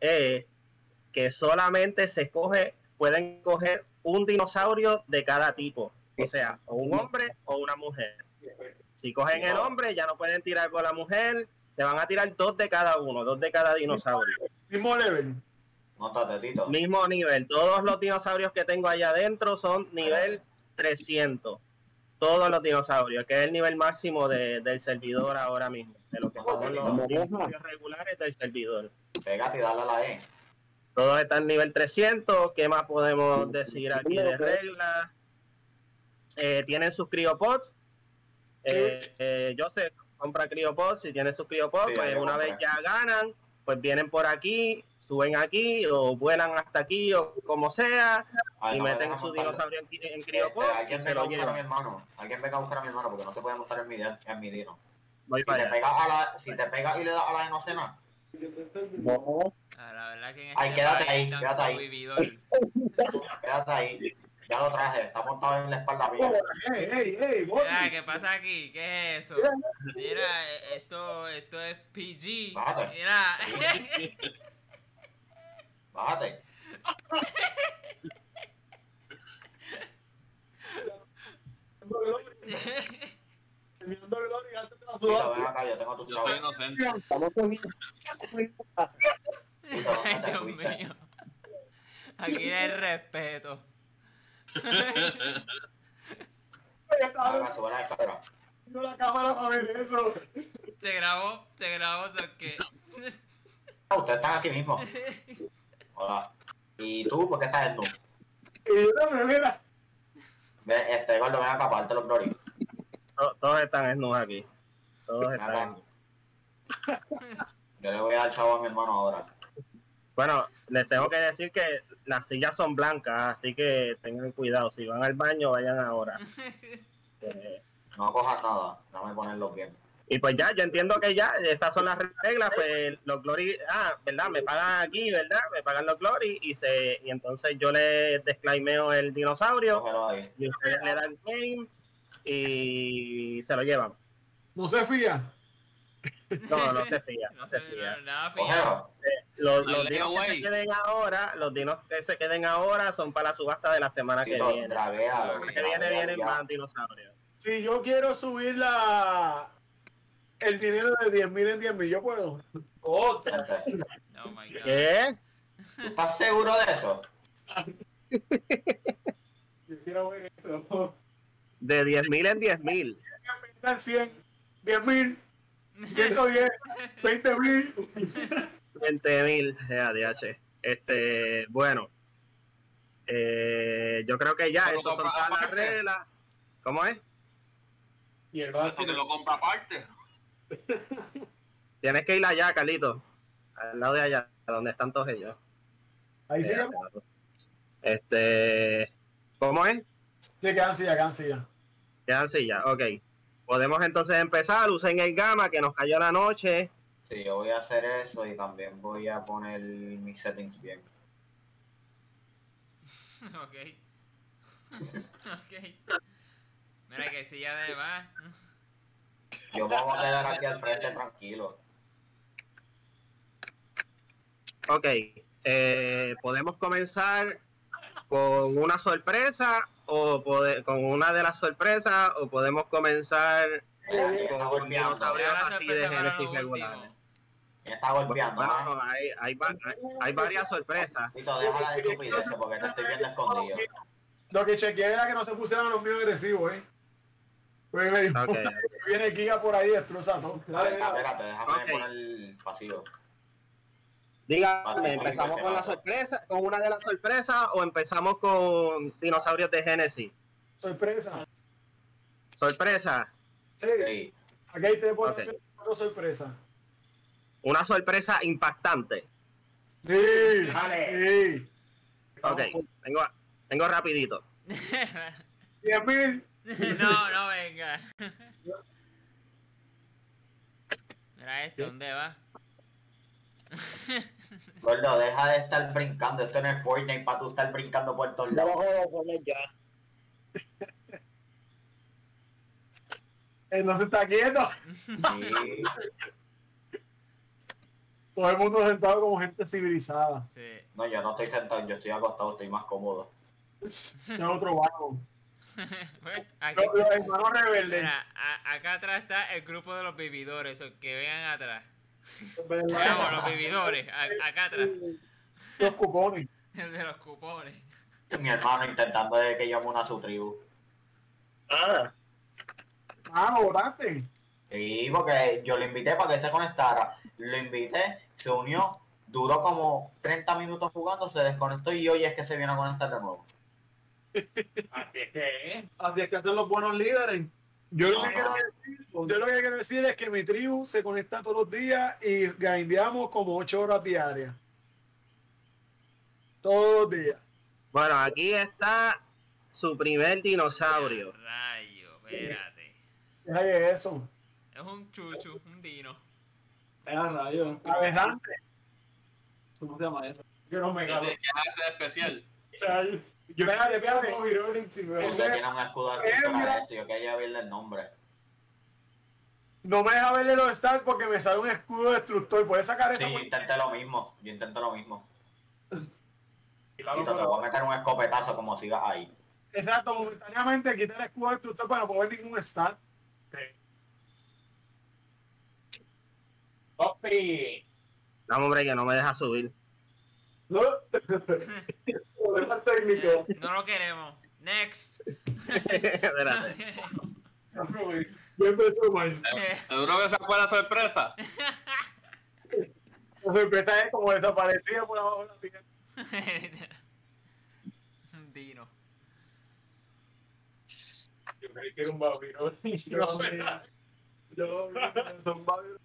es que solamente se escoge, pueden coger un dinosaurio de cada tipo, o sea, o un hombre o una mujer. Si cogen el hombre, ya no pueden tirar con la mujer, se van a tirar dos de cada uno, dos de cada dinosaurio. Mismo level. Mismo nivel. Todos los dinosaurios que tengo allá adentro son nivel 300. Todos los dinosaurios, que es el nivel máximo del servidor ahora mismo. De lo que son los dinosaurios regulares del servidor. Pégate y dale a la E. Todos están nivel 300. ¿Qué más podemos decir aquí de reglas? Eh, tienen sus criopods. Eh, eh, yo sé, compra criopods. Si tienen sus criopods, pues una vez ya ganan, pues vienen por aquí, suben aquí o vuelan hasta aquí o como sea y meten su dinosaurio en, en criopod este, alguien venga a buscar a mi hermano alguien venga a buscar a mi hermano porque no se puede montar en mi, en mi dino Voy si, para te pegas a la, si te pegas y le das a la inocena no ah, la verdad que en este Ay, quédate ahí, quédate ahí. quédate ahí ya lo traje, está montado en la espalda mía. Ey, ey, ey, Mira, ¿qué pasa aquí? ¿Qué es eso? Mira, esto, esto es PG. Bájate. Mira. Bájate. Mira, ven acá, yo tengo tu Yo soy inocente. Ay, Dios mío. Aquí hay respeto. Acá, sube la escalera. No la cámara para ver eso. Se grabó, se grabó, ¿so qué? Ustedes están aquí mismo. Hola. ¿Y tú por qué estás en tú? Y yo no me mira. Ve, este, Gordo, ven acá, parte los glory. To- Todos están desnudos aquí. Todos están Acá. desnudos. Yo le voy a dar chavo a mi hermano ahora. Bueno, les tengo que decir que las sillas son blancas, así que tengan cuidado. Si van al baño, vayan ahora. Eh, No cojas nada, déjame ponerlo bien. Y pues ya, yo entiendo que ya, estas son las reglas, pues los glory, ah, ¿verdad? Me pagan aquí, ¿verdad? Me pagan los glory y se y entonces yo les desclaimeo el dinosaurio y ustedes le dan game y se lo llevan. No se fía. No, no se fía, No se fía. no, nada. Los, los dinos que se queden ahora, los dinos que se queden ahora son para la subasta de la semana que viene. La semana que viene vienen más dinosaurios. Si yo quiero subir la el dinero de 10 mil en 10 mil, yo puedo. Oh, Vente. Oh my god. ¿Qué? ¿Tú estás seguro de eso? yo quiero ver eso. De 10.000 en 10.000. Pensar 100, 10 mil, 110, 20 mil. 20.000. Ya, DH. Este, bueno. Eh, yo creo que ya, eso son todas las reglas. ¿Cómo es? Y el vaso. que lo compra aparte. Tienes que ir allá, Carlito. Al lado de allá, donde están todos ellos. Ahí sí, Eh, Este, ¿cómo es? sí, quedan silla, quedan silla. Quedan sillas, ok. Podemos entonces empezar, usen el gamma que nos cayó la noche. Sí, yo voy a hacer eso y también voy a poner mis settings bien. Ok. ok. Mira que silla de más. Yo me voy a quedar aquí al frente tranquilo. Ok, eh, podemos comenzar con una sorpresa o pode- con una de las sorpresas o podemos comenzar Mira, ¿quién está con golpeando? así de último. ¿Quién está golpeando? Bueno, ah? hay, hay, va- hay- hay varias sorpresas. Tito, déjala de estupideces porque te estoy viendo escondido. Lo que chequeé era que no se pusieran los míos agresivos, ¿eh? Pues me dijo, Ok. Viene Giga por ahí, destroza todo. Dale, Espérate, dale. espérate, déjame Ok. poner el pasivo. Dígame, ¿empezamos con la sorpresa, con una de las sorpresas o empezamos con dinosaurios de Genesis? Sorpresa. Sorpresa, Sí, aquí te puedo hacer otra sorpresa. una sorpresa impactante. Sí, Dale. sí. Ok, vengo, vengo rapidito. 10 mil. no, no venga. Mira esto, ¿dónde va? Gordo, deja de estar brincando. Esto no es Fortnite para tú estar brincando por todos lados. Él no se está quieto. Sí. Todo el mundo sentado como gente civilizada. Sí. No, yo no estoy sentado, yo estoy acostado, estoy más cómodo. Es otro vago. Aquí, Los, los hermanos rebeldes. mira, a- acá atrás está el grupo de los vividores, que vean atrás. Veamos, los vividores, a- acá atrás. Los cupones. El de los cupones. Mi hermano intentando de que yo me una a su tribu. Ah, Ah, ¿lo votaste? Sí, porque yo lo invité para que se conectara. Lo invité, se unió, duró como 30 minutos jugando, se desconectó y hoy es que se viene a conectar de nuevo. Así es que, así es que son los buenos líderes. Yo lo, que quiero decir, yo lo que quiero decir es que mi tribu se conecta todos los días y grindeamos como 8 horas diarias. Todos los días. bueno, aquí está su primer dinosaurio. Rayo, espérate. Deja de eso. Es un chuchu, un dino. Deja rayo. ¿Cómo se llama eso? Yo no me ¿Qué gano. qué hace especial? Yo- espérate, espérate. Ese- tiene un escudo de eh, mira. esto, yo quería verle el nombre. No me deja verle los stats porque me sale un escudo destructor. ¿Puedes sacar Sí, esa? yo intenté lo mismo, yo intenté lo mismo. Claro, Y te voy a meter un escopetazo como sigas ahí. Exacto, momentáneamente quita el escudo destructor para no poner ningún stat. Papi. Dame hombre que no me deja subir. No. Problema técnico. Eh, no lo queremos. Next. Espérate. Yo empezó mal. Seguro que esa fue la sorpresa. La sorpresa es como desaparecida por abajo de la piel. un dino. Yo creí que era un vampiro. Yo, yo, son vampiros.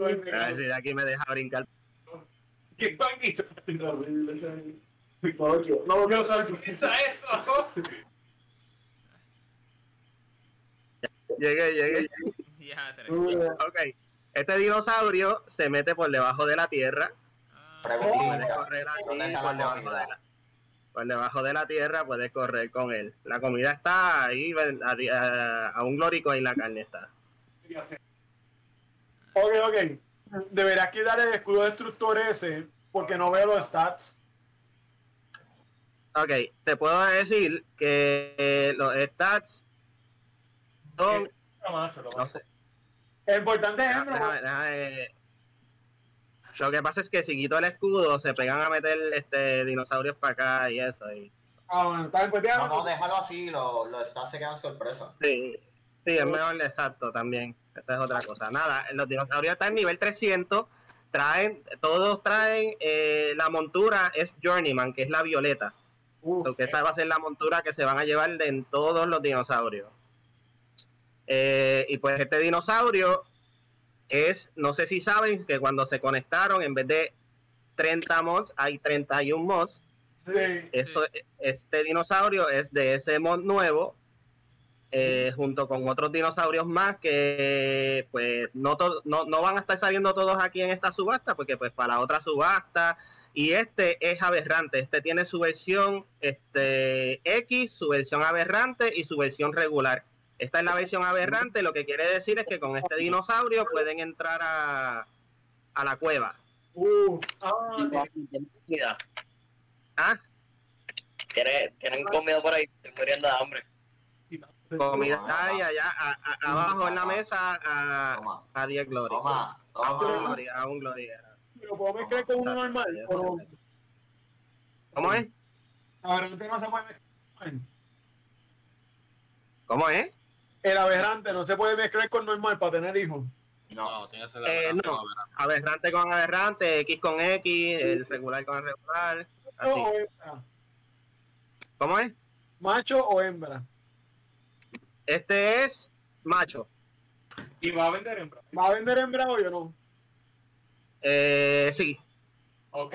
A ver si de aquí me deja brincar. ¿Qué vampiro? No, no, no, piensa eso. Llegué, llegué. Diatre. Ok. Este dinosaurio se mete por debajo de la tierra Ah, y Pregunta, puedes correr así ¿dónde está por debajo de la, por debajo de la tierra puedes correr con él. La comida está ahí a, a- a un glórico y la carne está. Ok, ok. Deberás quitar el escudo destructor ese porque no veo los stats. Ok, te puedo decir que eh, los stats son, no sé, El importante es déjame- hembra. déjame- lo que pasa es que si quito el escudo se pegan a meter este dinosaurios para acá y eso. Y, Ah, bueno, pues no, déjalo así, los lo stats se quedan sorpresa. sí, sí, es mejor exacto también. Esa es otra cosa. Nada, los dinosaurios están en nivel 300. Traen, todos traen eh, la montura es Journeyman, que es la violeta. Uf, So que esa va a ser la montura que se van a llevar de en todos los dinosaurios. Eh, y pues este dinosaurio es, no sé si saben que cuando se conectaron, en vez de 30 mods, hay 31 mods. sí. Eso, Este dinosaurio es de ese mod nuevo, eh, junto con otros dinosaurios más que pues no, to- no, no van a estar saliendo todos aquí en esta subasta, porque pues para otra subasta. Y este es aberrante, este tiene su versión este, X, su versión aberrante y su versión regular. Esta es la versión aberrante, lo que quiere decir es que con este dinosaurio pueden entrar a, a la cueva. Uf. Ah, Comida. ¿Tienen, tienen comida por ahí, estoy muriendo de hambre. Comida está ahí allá, a- a- abajo en la mesa a, a 10 glory. toma, A un toma. glory, a un glory. ¿Lo puedo mezclar con uno normal? ¿O no? ¿Cómo es? Aberrante no se puede mezclar. ¿Cómo es? El aberrante no se puede mezclar con normal para tener hijos. No, tiene que ser la Eh, no. no, verá. Aberrante con aberrante, X con X, el regular con el regular. Así. ¿O hembra? ¿Cómo es? ¿Macho o hembra? Este es macho. ¿Y va a vender hembra? ¿Va a vender hembra hoy o no? Eh, sí, Ok.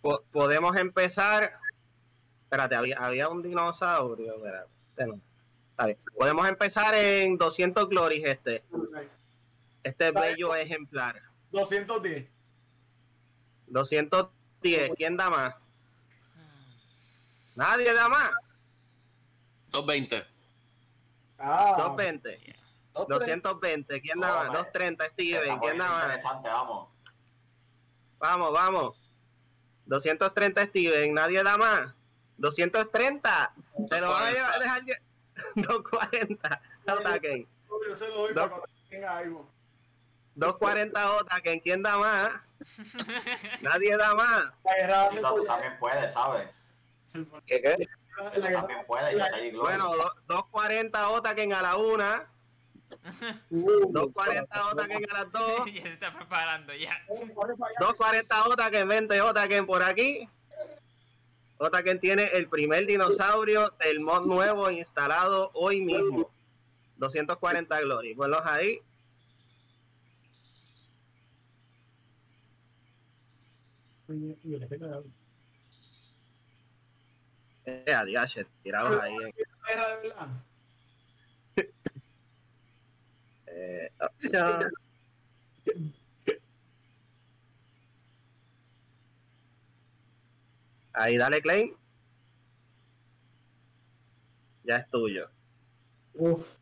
po- podemos empezar. Espérate, había, había un dinosaurio. Espérate, este no. Bien. Podemos empezar en 200 glories este. Este bello ejemplar. 210. 210. ¿Quién da más? Nadie da más. 220. Ah. 220. Dos, 220, ¿quién da más? Hombre, 230, Se Steven, ¿quién da más? interesante, vamos. Vamos, vamos. 230 Steven, nadie da más. 230. Te lo van a llevar- dejar lle- 240. Otaquen. Yo se lo doy para que tenga algo. 240 Otaquen. ¿Quién da más? Nadie da más. Tú también puedes, ¿sabes? ¿Qué qué? También puedes, yo te digo. Bueno, do- 240 Otaquen a la una. Uh, 240 Otaquen a las dos. ya se está preparando ya. corre para allá. 240 Otaquen, 20 Otaquen por aquí. Otaquen tiene el primer dinosaurio del mod nuevo instalado hoy mismo. 240 Glory. Ponlos ahí. Eh, adiós, tirados ahí. en- Guerra de verdad. Eh, options. Ahí, dale claim. Ya es tuyo. Uf.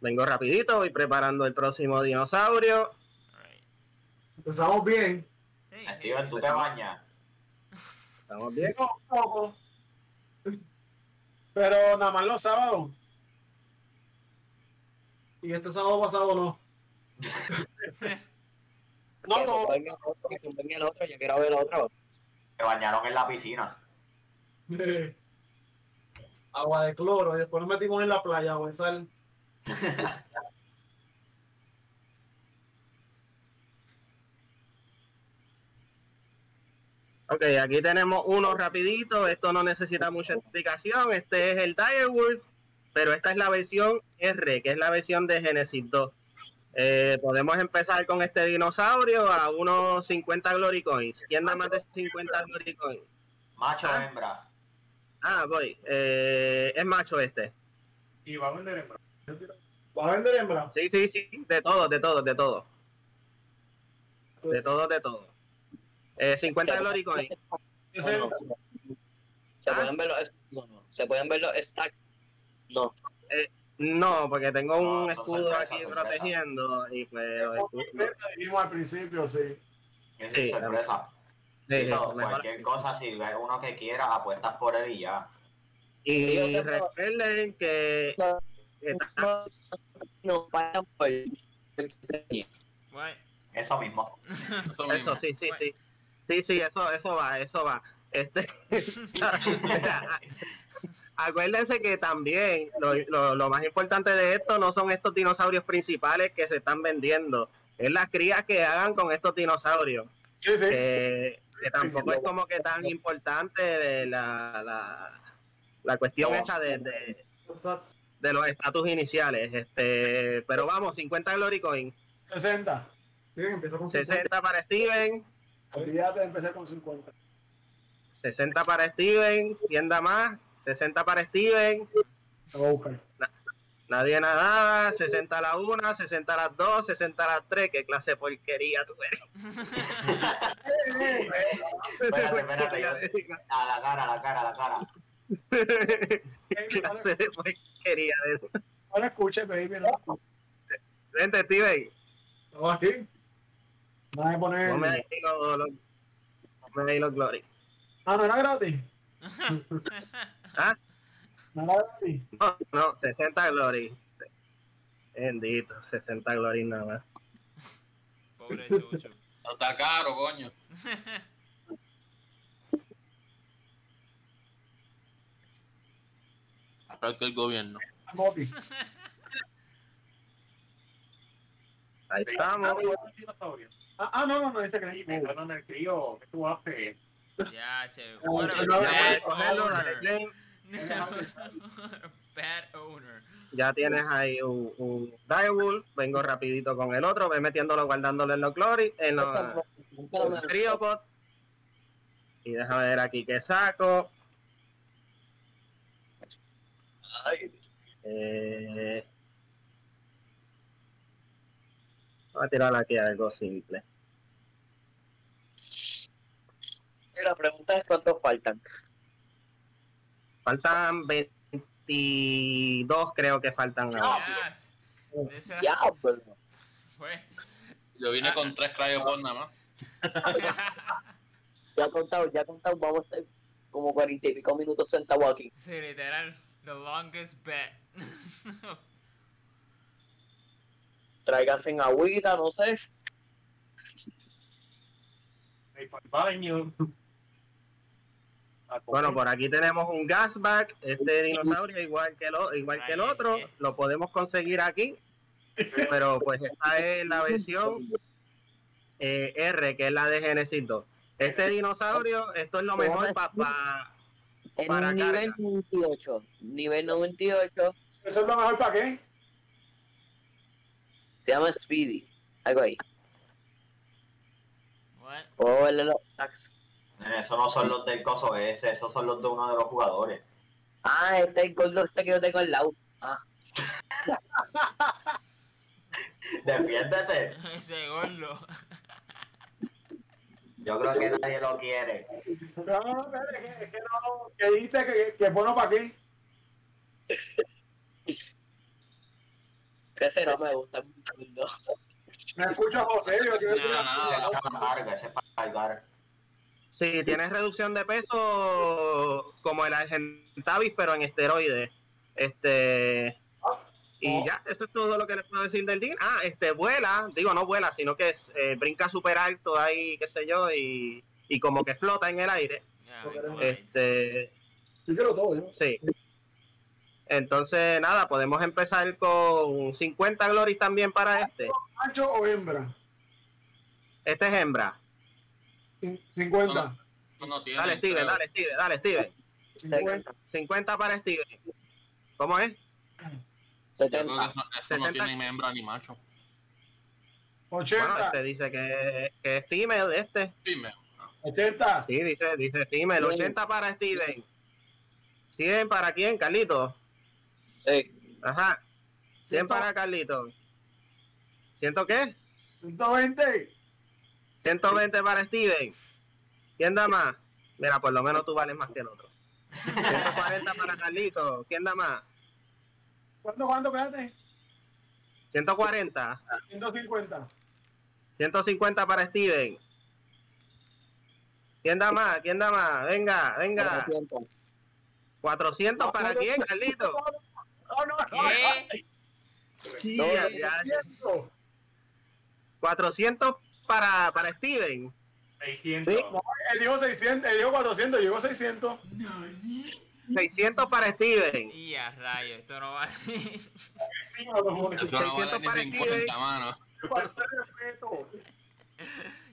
Vengo rapidito, voy preparando el próximo dinosaurio. Alright. Empezamos bien. Hey, Steven, tú te bañas. ¿Estamos bien? No. Pero nada más los sábados. Y este sábado pasado no. no, no. el otro, que tumben el otro, yo quiero ver el otro. Te bañaron en la piscina. Agua de cloro. Y después nos metimos en la playa, agua de sal. Ok, aquí tenemos uno rapidito. Esto no necesita mucha explicación. Este es el Direwolf, pero esta es la versión R, que es la versión de Genesis 2. Eh, podemos empezar con este dinosaurio a unos 50 Glory Coins. ¿Quién da más de 50 Glory Coins? Macho, Ah. hembra. Ah, voy. Eh, es macho este. Y va a vender hembra. ¿Va a vender hembra? Sí, sí, sí. De todo, de todo, de todo. De todo, de todo. Eh, 50 Glory Coins. Se Ah. pueden ver los. Se pueden ver los stacks. No. No, porque tengo un No, escudo aquí protegiendo y pues Dijimos al principio, sí. Es Sí, sorpresa. Sí, sí, Eso, mejor cualquier cosa, si ves uno que quiera, apuestas por él y ya. Y Sí, o sea, pero- recuerden que, No. No, no por? Eso mismo. Eso eso mismo. sí, sí, sí. Sí, sí, eso, eso va, eso va. Este Acuérdense que también lo, lo- lo más importante de esto no son estos dinosaurios principales que se están vendiendo, es las crías que hagan con estos dinosaurios. Sí, sí. que, que tampoco es como que tan importante de la, la, la cuestión No. esa de, de, Los stats. de los estatus iniciales. Este, pero vamos, 50 Glory Coin, 60. Sí, empieza con 50. 60 para Steven, Olvídate de empezar con 50. 60 para Steven, ¿quién da más? 60 para Steven, nadie nada, 60 a la 1, 60 a las 2, 60 a las 3, qué clase de porquería tú eres. Espérate, espérate. yo- A la cara, a la cara, a la cara. qué clase de porquería de eso. No lo escuches, baby. No. Vente, Steven, Estamos aquí. Van a poner. ponme ahí los, los- ponme ahí los Glory. Ah, no era gratis. ¿Ah? No. No, no, 60 Glory. Bendito, 60 Glory nada más. Pobre Chucho. No está caro, coño. Acá que el gobierno. Ahí estamos. Ah, ah, no, no, no, dice que no. en el crío que tú haces. ya se. Ah, Ya bad owner. tienes ahí un, un Direwolf. Vengo rapidito con el otro. Ve metiéndolo, guardándolo en los Glory. En los Triopod. Y déjame ver aquí qué saco. Ay, Eh, voy a tirar aquí algo simple. la pregunta es cuántos faltan. Faltan 22, creo que faltan ahora. Esa- Diablo. fue. Yo vine con tres cryopod nada más. Ya he contado, ya he contado, vamos a estar como cuarenta y pico minutos sentados aquí. sí, literal. The longest bet. Tráiganse en agüita, no sé. El baño. Bueno, por aquí tenemos un gasback. Este dinosaurio, igual que, lo, igual que el otro, eh. lo podemos conseguir aquí. Pero pues esta es la versión eh, R, que es la de Genesis 2. Este dinosaurio, esto es lo mejor para En Para nivel carga. 98. Nivel 98 ¿Eso es lo mejor para qué? se llama Speedy. Algo ahí. Los tags. Nene, Esos no son los del coso ese, esos son los de uno de los jugadores. Ah, este es el gordo este que yo tengo al lado. Ah, Defiéndete. Ese gordo. Yo creo que nadie lo quiere. No, no, no, espérate, que, es que no, que dijiste que, que es bueno para qué. que ese no me gusta mucho. Me escucho a José, yo quiero decir No, no, carga, ese es para cargar. Sí, tienes reducción de peso como el Argentavis, pero en esteroides. Este. Y Oh. ya, eso es todo lo que les puedo decir del DIN. Ah, este vuela, digo, no vuela, sino que es, eh, brinca súper alto ahí, qué sé yo, y, y como que flota en el aire. Yeah. Este, Yo quiero todo, yo. sí. Entonces, nada, podemos empezar con 50 glories también para este. ¿Macho o hembra? Este es hembra. Cin- 50. No, no. Dale, Steven, dale, Steven, dale, Steven. 50. 50 para Steven. ¿Cómo es? Yo creo que 70. eso, eso 60. no tiene ni hembra ni macho. 80. Bueno, este dice que, que es female este. Dime. 80. Sí, dice, dice female. 80 para Steven. 100 para quién, Carlito. Sí. Ajá. 100 Ciento- para Carlito. ¿Ciento qué? 120. 120 para Steven. ¿Quién da más? Mira, por lo menos tú vales más que el otro. 140 para Carlito. ¿Quién da más? ¿Cuánto, cuánto, espérate? 140. 150. 150 para Steven. ¿Quién da más? ¿Quién da más? Venga, venga. 400. 400 para quién, Carlito. Oh, no, ¿Qué? No, ya- ya- 100. 400 para, para Steven. 600. Sí. No, él dijo 600, él dijo 400, llegó 600. 600 para Steven. Y a rayo, esto no vale. Sí, no, no, no. Eso no 600 vale para ni Steven. 50 manos. Falta de respeto.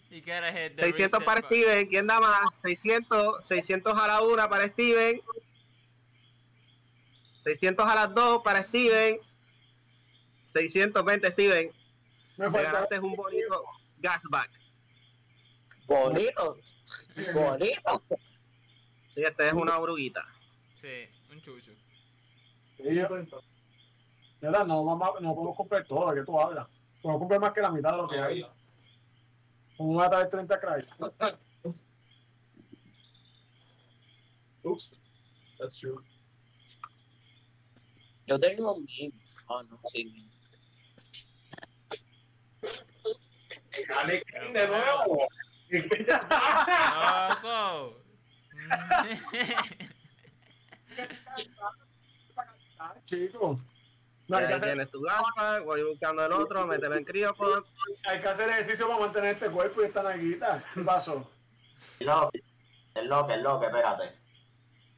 y el de 600 reset para. Steven. ¿Quién da más? 600, 600 a la una para Steven. 600 a las dos para Steven. 620 Steven. Me Te ganaste un bonito gasback. Bonito. Bonito. Sí, este es una oruguita. Sí, un chucho. Sí, yo- De verdad, no, mamá, no podemos comprar todo, ¿de qué tú hablas? Podemos comprar más que la mitad de lo que hay. Como una de 30 crash. Oops. That's true. Yo tengo mi. Ah, no, sí. King de nuevo. ¡Loco! Ah, chico. No, hay, que hacer, tienes tu gasback. Voy buscando el otro, mételo en Cryopod. hay que hacer ejercicio para mantener este cuerpo y esta naguita. ¿Qué pasó? Es lo que, es lo que, es lo que, espérate.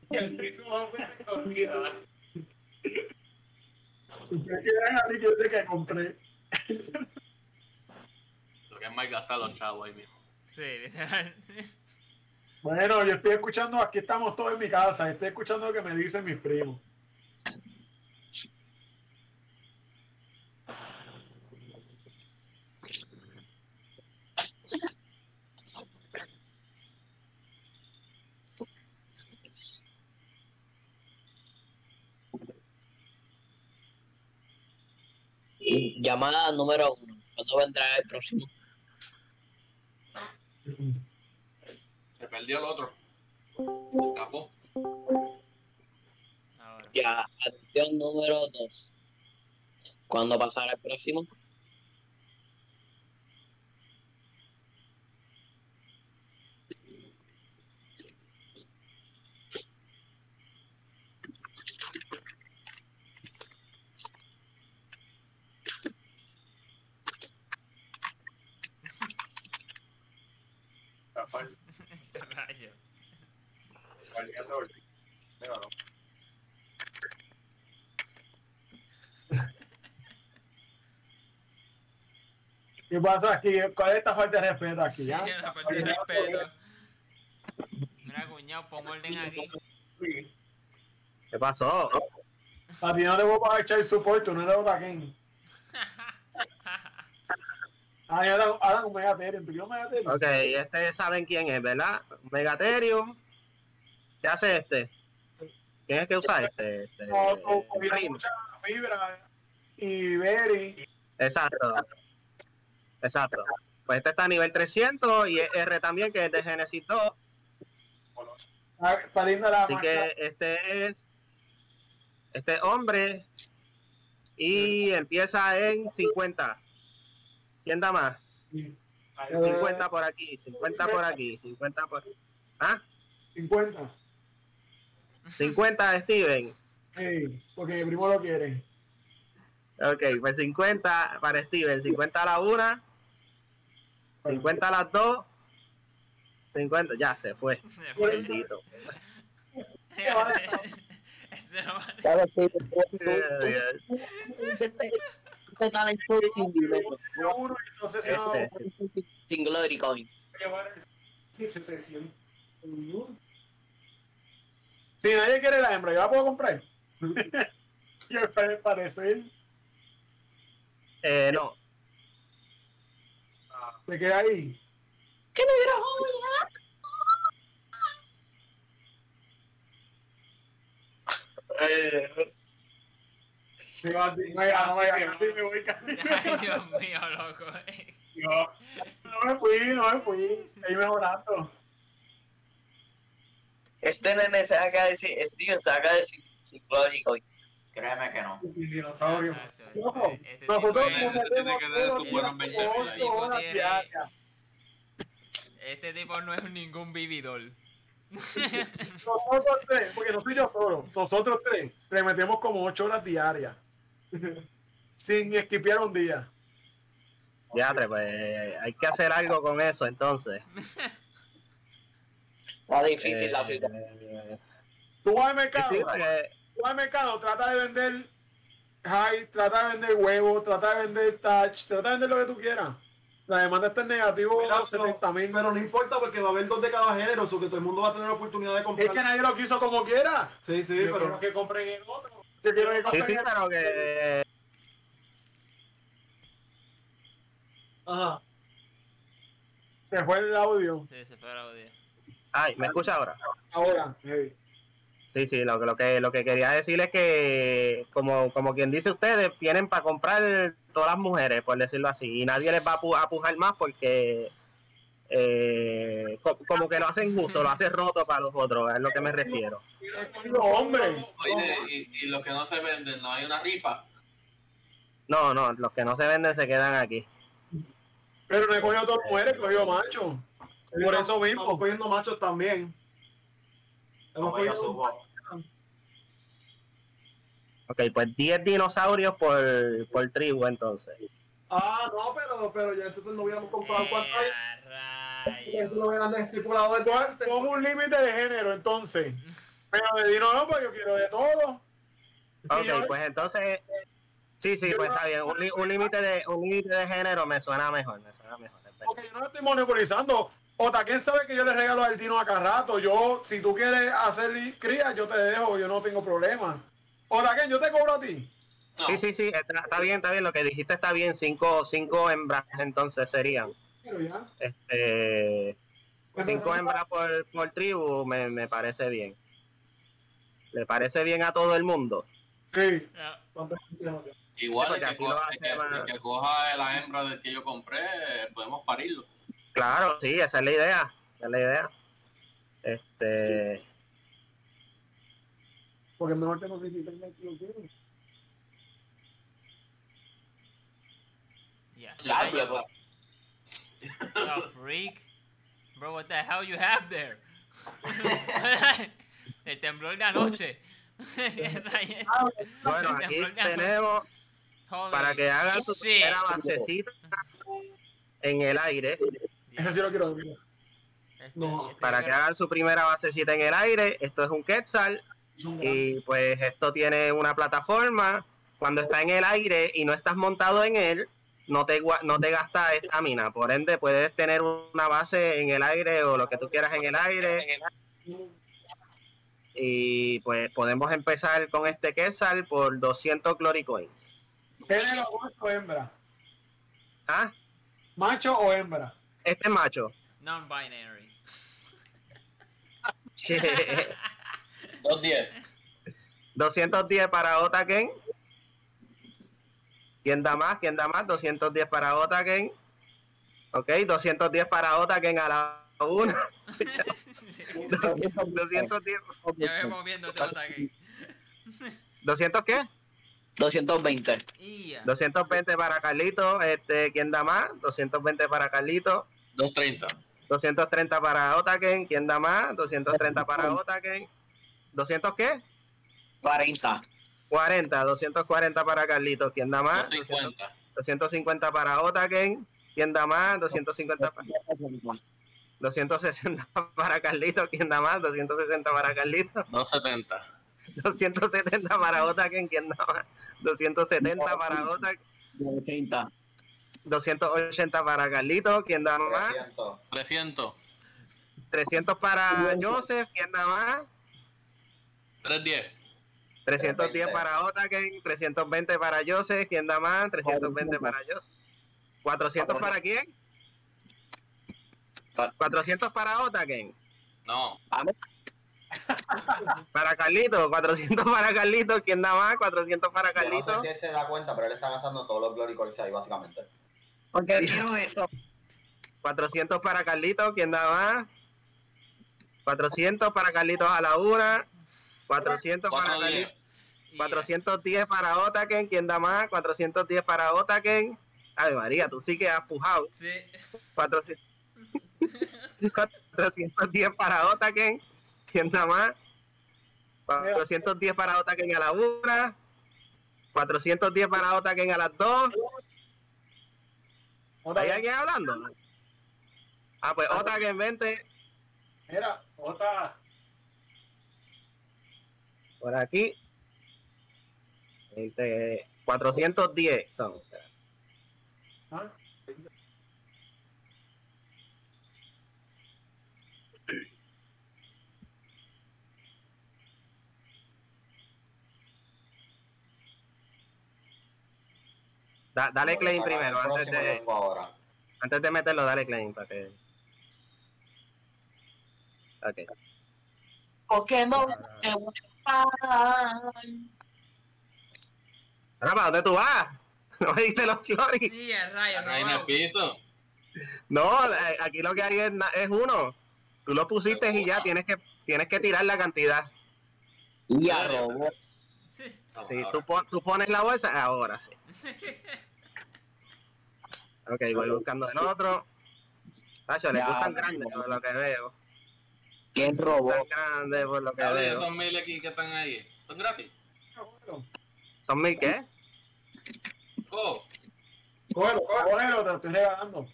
El ritmo va a ser comida. Ustedes quieran a mí que yo sé que compré. Que es más gastar los chavos ahí mismo. sí, literal. Bueno, yo estoy escuchando, aquí estamos todos en mi casa, estoy escuchando lo que me dicen mis primos. Llamada número uno. ¿Cuándo vendrá el próximo? Se perdió el otro. Se escapó. Ya, acción número dos. ¿Cuándo pasará el próximo? Rayo. ¿Qué pasa aquí? ¿Cuál es esta falta de respeto aquí? Sí, ya? la falta de respeto. Mira, cuñado, pon orden aquí. ¿Qué pasó? A ti no le voy a pagar echar support, tú no eres Otaken. Ah, y ahora, ahora un Megatherium. ¿Tú Megatherium? Ok, este saben quién es, ¿verdad? Megatherium. ¿Qué hace este? ¿Quién es que usa este? este Prim. mucha fibra y berry. Exacto. Exacto. Pues este está a nivel 300 y R también, que es de Genesis 2. Ah, Así que este es este hombre y empieza en 50. ¿Quién da más? Eh, 50 por aquí, 50 por aquí, 50 por... ¿Ah? 50. 50 Steven. Sí, porque mi primo lo quiere. Ok, pues 50 para Steven, 50 a la una, 50 a las dos, 50, ya se fue, maldito. Ese no vale. ¿Sabes qué? Eh, Este talento sin. Yo uno y no sé si no. Este. Sin Glory Coin. Si nadie quiere la hembra, yo la puedo comprar. Yo para parecer Eh, no, se queda ahí. ¿Qué joven? Me no, no, voy casi. Ay, Dios mío, loco. No me fui, no me fui. Ahí mejorando. Este nene se acaba de decir, Steven se de decir Coin. Créeme que no. Dinosaurio. Este- Nosotros tipo nos es- Este tiene metemos que dar todos sus los buenos días 20 mil ahí. ocho horas Tiene- diarias. Este tipo no es ningún vividor. Nosotros tres, porque no soy yo solo, nosotros tres le metemos como ocho horas diarias. Sin esquipear un día. ya, pues hay que hacer algo con eso entonces. Está difícil Eh, la situación. eh, Tú vas al sí, mercado, sí, porque- tú vas al mercado, trata de vender high, trata de vender huevos, trata de vender touch, trata de vender lo que tú quieras. La demanda está en negativo Mira, pero- 70 mil. Pero no importa porque va a haber dos de cada género, o que todo el mundo va a tener la oportunidad de Es comprar. que nadie lo quiso como quiera. Sí, sí, Yo quiero pero que compren el otro. Yo quiero que sí, compren sí, el pero que Ajá. Se fue el audio. Sí, se fue el audio. Ay, ¿me escucha ahora? Ahora. hey. Sí, sí, lo, que- lo que lo que quería decir es que, como, como quien dice ustedes, tienen para comprar todas las mujeres, por decirlo así, y nadie les va a, pu- a pujar más porque eh, co- como que lo hacen justo, lo hacen roto para los otros, es lo que me refiero. Los hombres. Oye, y, y los que no se venden, no hay una rifa. No, no, los que no se venden se quedan aquí. Pero no he cogido dos mujeres, he cogido machos. Por eso Estamos mismo. cogiendo machos también. Hemos. Ok, pues 10 dinosaurios por, por tribu entonces. Ah, no, pero, pero ya entonces no hubiéramos comprado cuánto hay. Eh, Eso rayos. lo hubieran estipulado desde antes. Pongo un límite de género, entonces. Pero de dino no, pues yo quiero de todo. Ok, yo- pues entonces, sí, sí, pues está bien, un, límite de un límite de género me suena mejor, me suena mejor. Porque yo no estoy monopolizando. Otaquén sabe que yo le regalo al dino a cada rato. Yo, si tú quieres hacer cría, yo te dejo, yo no tengo problema. Otaquén, yo te cobro a ti. No, Sí, sí, sí, está, está bien, está bien, lo que dijiste está bien, cinco, cinco hembras entonces serían. Pero ya. Este, Pues cinco hembras por, por tribu me, me parece bien. ¿Le parece bien a todo el mundo? Sí. Igual el que, coja, el que- el que coja la hembra del que yo compré, podemos parirlo. Claro, sí, esa es la idea, esa es la idea. Este, Porque mejor te que lo quiero. Yeah. Oh, freak. Bro, what the hell you have there? El temblor de anoche. Bueno, El aquí tenemos para que hagan su primera basecita en el aire. Ese sí lo quiero ver. Este- No, este Para que hagan su primera basecita en el aire. Esto es un Quetzal. Es un grande. Y pues esto tiene una plataforma. Cuando está en el aire y no estás montado en él, no te, no te gasta estamina. Por ende, puedes tener una base en el aire o lo que tú quieras en el aire. Y pues podemos empezar con este Quetzal por 200 Glory Coins. ¿Género macho o hembra? Ah, ¿Macho o hembra? Este es macho. Non-binary. 210. 210 para Otaken. ¿Quién da más? ¿Quién da más? 210 para Otaken. Ok, 210 para Otaken a la una. 210. ya me moviéndote otra aquí. ¿200 qué? 220. Ia. 220 para Carlito. Este, ¿Quién da más? 220 para Carlito. 230. 230 para Otaken. ¿Quién da más? 230 para Otaken. ¿200 qué? 40. 40. 240 para Carlito. ¿Quién da más? 250. 250 para Otaken. ¿Quién da más? 250 para... 260 para Carlito, ¿quién da más? 260 para Carlito, 270. 270 para Otaken, ¿quién da más? 270 para Otaken, 80. 280 para Carlito, ¿quién da más? 300. 300. 300 para Joseph, ¿quién da más? 310. 310 para Otaken, 320 para Joseph, ¿quién da más? 320 para Joseph. 400 para quién? 400 para Otaken. No. Para Carlito, 400 para Carlito, ¿quién da más? 400 para Yo no Carlito. sé si él se da cuenta, pero él está gastando todos los Glory ahí, básicamente. Porque quiero eso. 400 para Carlitos, ¿quién da más? 400 para Carlitos a la una. 400 para Carlitos. 410 para Otaken, ¿quién da más? 410 para Otaken. Ay, María, tú sí que has pujado. Sí. 410 para Otaken, ¿quién da más? 410 para Otaken a la una. 410 para Otaken a las 2. ¿Hay alguien hablando? Ah, pues Otaken, vente. Mira, otra. por aquí. Este, 410 son. ¿Ah? Da- dale claim el primero, antes de, ahora. antes de meterlo, dale claim para que. Ok. Pokémon. Ahora, ¿para dónde tú vas? No me diste los cloris. Y a rayos, Ahí en el no. piso. No, eh, aquí lo que hay es, uno. Tú lo pusiste y ya tienes que, tienes que tirar la cantidad. Ya robó. Sí. Vamos Si ahora. tú, pon- tú pones la bolsa, ahora sí. Ok, voy buscando el otro. Tacho, le Ya, gustan grandes por lo que veo. ¿Quién robó? Tan grandes por lo que veo. esos mil aquí que están ahí. ¿Son gratis? ¿Son mil qué? Oh, Cógelo, cógelo, te lo estoy regalando.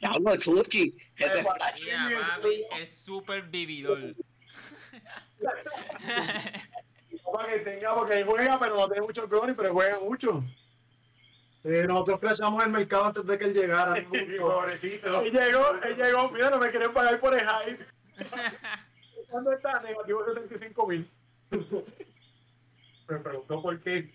Diablo, Chuchi. Ese. Ya, papi, el super vividor. Para que tenga, porque juega, pero no tiene mucho glory, pero juega mucho. Eh, nosotros crashamos el mercado antes de que él llegara. Pobrecito. Él llegó, él llegó, mira, no me quieren pagar por el hype. ¿Cuándo está? Negativo 75 mil. Me preguntó por qué.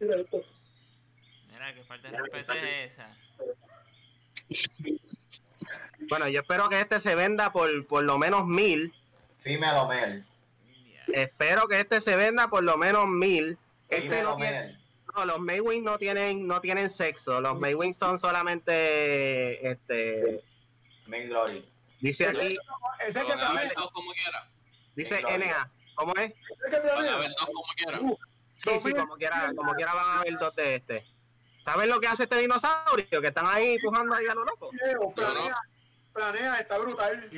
Mira, que falta de respeto es esa. Bueno, yo espero que este se venda por, por lo menos mil. Fímelo Mel. Ya. Espero que este se venda por lo menos mil. Este no tiene, Mel. no, los Maywing no tienen, no tienen sexo. Los Maywing son solamente este Mil glory. Dice aquí, es el que como quiera. dice. NA. ¿Cómo es? El que haber dos como quiera. Sí, sí, como quiera, como quiera van a haber dos de este. ¿Saben lo que hace este dinosaurio? Que están ahí empujando ahí a lo loco. Planea, planea, está brutal.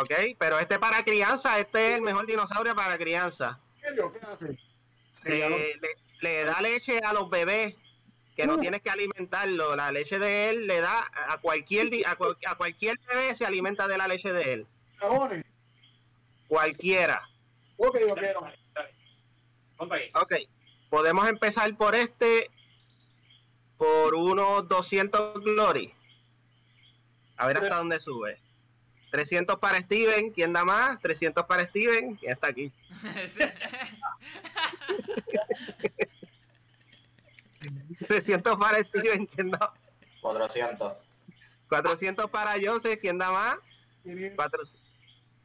Ok, pero este para crianza, este es el mejor dinosaurio para crianza. ¿Qué. Le, le- le da leche a los bebés que no tienes que alimentarlo. La leche de él le da a cualquier a, cual- a cualquier bebé se alimenta de la leche de él. Cajones. Cualquiera. Ok. Ok, podemos empezar por este por unos 200 glory. A ver hasta dónde sube. 300 para Steven, ¿quién da más? 300 para Steven, ¿quién está aquí? Ese- 300 para Steven, ¿quién da? 400. 400 para Joseph, ¿quién da más? 500. 400.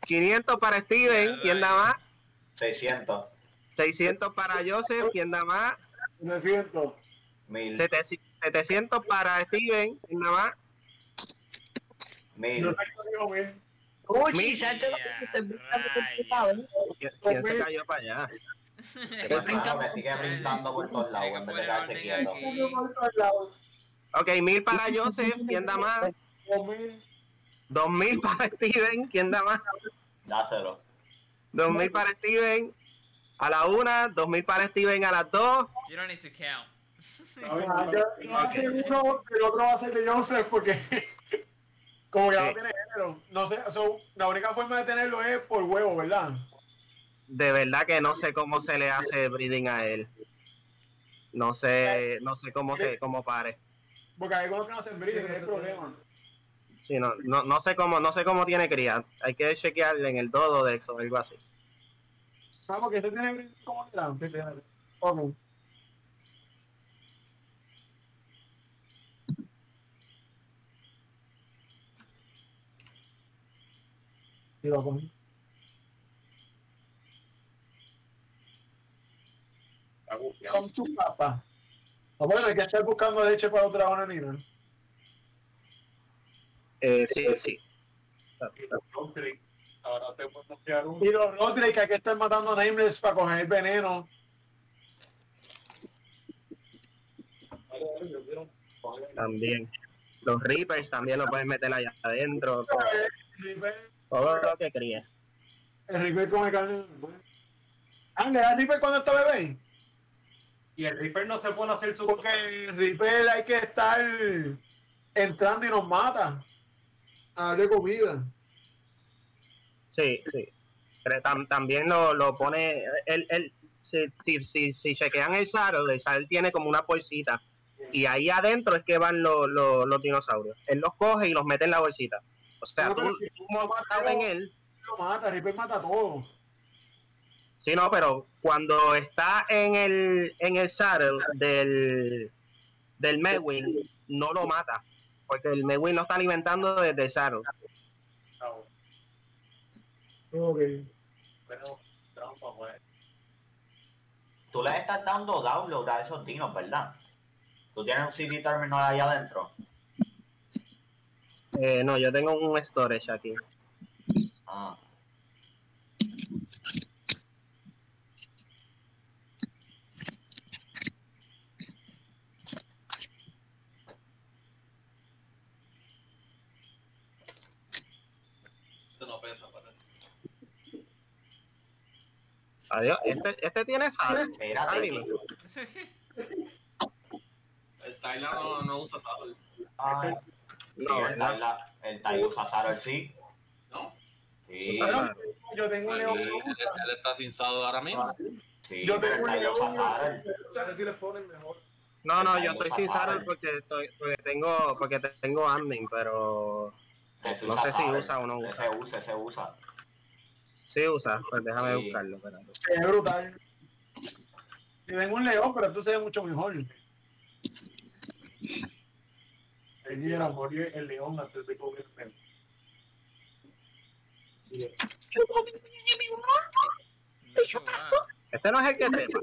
500 para Steven, ¿quién da más? 600. 600 para Joseph, ¿quién da más? 900. 1000. 700 para Steven, ¿quién da más? 1000. Yo tengo digo mil. Uy, Mi- ¿sabes lo que te lado? ¿Quién, quién se cayó para allá? ¿Qué pasa? Me sigue brincando por todos lados en vez de quedarse quieto. Ok, 1000 para Joseph, ¿quién da más? Dos mil. 2000 para Steven, ¿quién da más? Dáselo. 2000 para Steven a la una, 2000 para Steven a las dos. You don't need to count. Ah, yo- yo voy a uno, el otro va a ser de Joseph porque como que Sí. no tiene género. No sé, so, la única forma de tenerlo es por huevo, ¿verdad? De verdad que no sé cómo se le hace breeding a él. No sé, no sé cómo se, cómo pare. Porque hay algunos que no hacen breeding, es el problema. Sí, no, no, no sé cómo, no sé cómo tiene cría. Hay que chequearle en el dodo de eso, algo así. Ah, porque este tiene breeding como era. Ok. Está gufiado. Con tu papá. Ah, bueno, hay que estar buscando leche para otra bananina. Eh, sí, sí. Y los country. Ahora te un. Y los hay que estar matando nameless para coger el veneno. También. Los Reapers también lo pueden meter allá adentro. El Reaper- Todo lo que críe. el Reaper come carne. Ah, ¿le da Reaper cuando está bebé? Y el Reaper no se puede hacer su. Porque el Reaper hay que estar entrando y nos mata. A darle comida. Sí, sí. Pero tam- también lo, lo pone. Él, él, si, si, si, si chequean el saddle, el saddle tiene como una bolsita. Y ahí adentro es que van los, los, los dinosaurios. Él los coge y los mete en la bolsita. O sea, No, tú, pero tú montado en él. Lo mata, el Reaper mata todo. Sí, no, pero cuando está en el, en el saddle del, del Medwin, no lo mata. Porque el Medwin lo está alimentando desde el saddle. Ok. Pero, trampa, pues. Tú le estás dando download a esos dinos, ¿verdad? Tú tienes un CD terminal allá adentro. Eh, no, yo tengo un storage aquí. Ah. Este no pesa, parece. Adiós. Este, este tiene. Espérate, Ah, dime. Kiko. El Tyler no, no usa sal, Ah, sí, No, el. Tyler- el usa sí. ¿no? Sí, Usa Yo tengo un Él, león. él- él está sin sal ahora mismo. sí, Yo pero tengo un león. O sea, si les ponen mejor. No, no, yo estoy sin saddle. porque, estoy, porque tengo porque tengo admin, pero no sé si usa o no usa. Ese usa, ese usa. Sí usa, pues déjame Sí. buscarlo. Se ve brutal. Yo tengo un león, pero tú se ve mucho mejor. Él llega a morir el león antes de comer el Sí, Este no es el que trepa.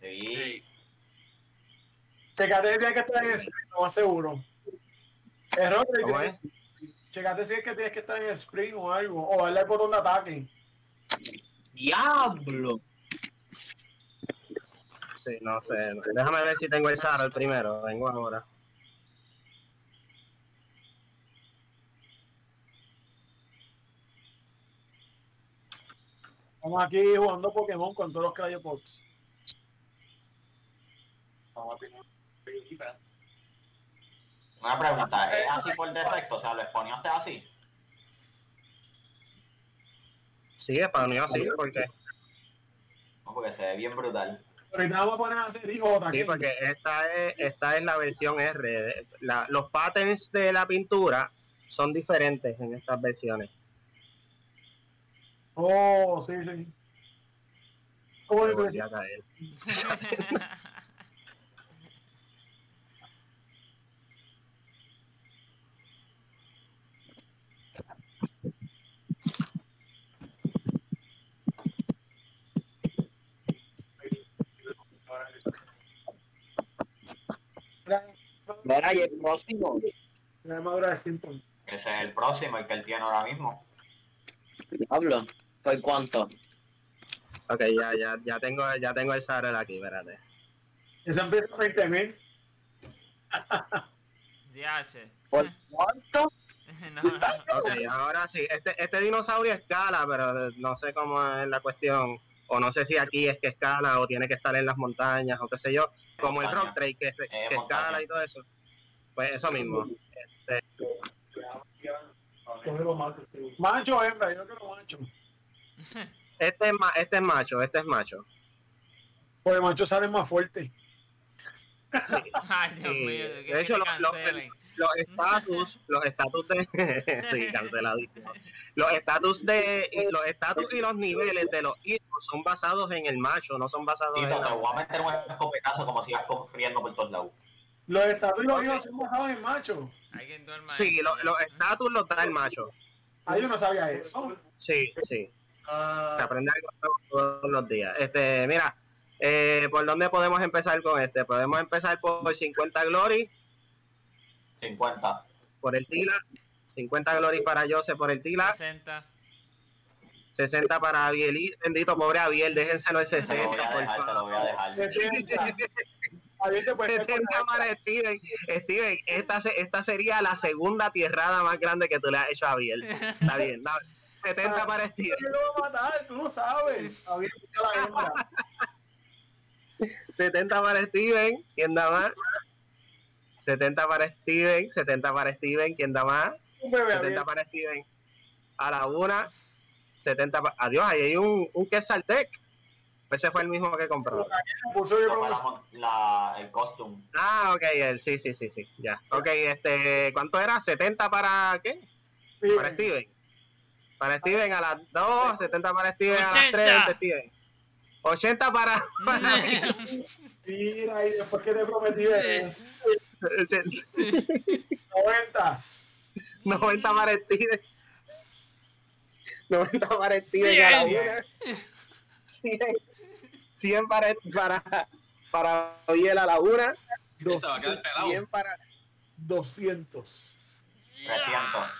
Sí. Checate el día que está en eso, lo más seguro. El Roderick ¿Cómo tiene- es? Checate si es que tienes que estar en sprint o algo, o darle botón de ataque. ¡Diablo! Sí, no sé. Déjame ver si tengo el Saro el primero. Vengo ahora. Estamos aquí jugando Pokémon con todos los Cryopods. Una pregunta, ¿es así por defecto? O sea, ¿lo exponíaste así? Sí, español sí, porque No, porque se ve bien brutal. Pero ahorita vamos a poner a hacer hijo Sí, porque esta es, esta es la versión R. La- los patterns de la pintura son diferentes en estas versiones. Oh, sí, sí. ¿Cómo le a caer. Mira, y el próximo. Ese es el próximo, el que él tiene ahora mismo. Diablo. ¿Por cuánto? Ok, ya, ya, ya tengo, ya tengo el Saro aquí, espérate. Ese empieza a 20 mil. Ya sé. ¿Por cuánto? No, no. Ok, ahora sí. Este, este dinosaurio escala, pero no sé cómo es la cuestión. O no sé si aquí es que escala o tiene que estar en las montañas o qué sé yo. Como el. Rock Trade que, se- Eh, que escala y todo eso. Pues eso mismo. Sí. Macho hembra, yo quiero macho. Este es, ma- este es macho, este es macho. Porque macho sale más fuerte. Ay, Dios Sí, mío, de hecho, que lo- te lo- cancelen. Los estatus, los estatus de. sí, canceladísimo. Los estatus de. Los estatus y los niveles de los hijos son basados en el macho, no son basados en Tito, te la voy a meter un escopetazo como si vas corriendo por todos lados. Los estatus y los hijos son basados en macho. Sí, los estatus los da el macho. Ah, yo no sabía eso. Sí, sí. Ah, Se aprende algo nuevo todos los días. Este, mira, eh, ¿por dónde podemos empezar con este? Podemos empezar por 50 Glory, 50. por el Tila. 50 Glory para Jose por el Tila. 60. 60 para Abiel. Y, Bendito, pobre Abiel, déjenselo el Se lo 60, voy a por dejar, se lo voy a favor. dejar. 70. Ahí te puedes 70 para Steven. Steven, esta, esta sería la segunda tierrada más grande que tú le has hecho a Abiel. Está bien, dale. 70 para Steven. ¿Quién lo va a matar? Tú no sabes. A ver, escucha la hembra. 70 para Steven. ¿Quién da más? 70 para Steven. 70 para Steven. ¿Quién da más? Un bebé, 70 Ariel. para Steven. A la una. 70 para. Adiós, ahí hay un, un Quesaltec. Ese fue el mismo que compró. Yo la el costume. Ah, ok, él, sí, sí, sí, sí. Ya. Ok, este, ¿cuánto era? ¿70 para qué? Para Steven. Para Steven a las 2, 70 para Steven a las 3, 80. Steven. 80 para. para Mira, y después que te prometí es 90. 90 para Steven. 90 para Steven a la 1. 100, 100 para, para, para Biel a la 1. Te va a quedar pelado. 100 para. 200. 300,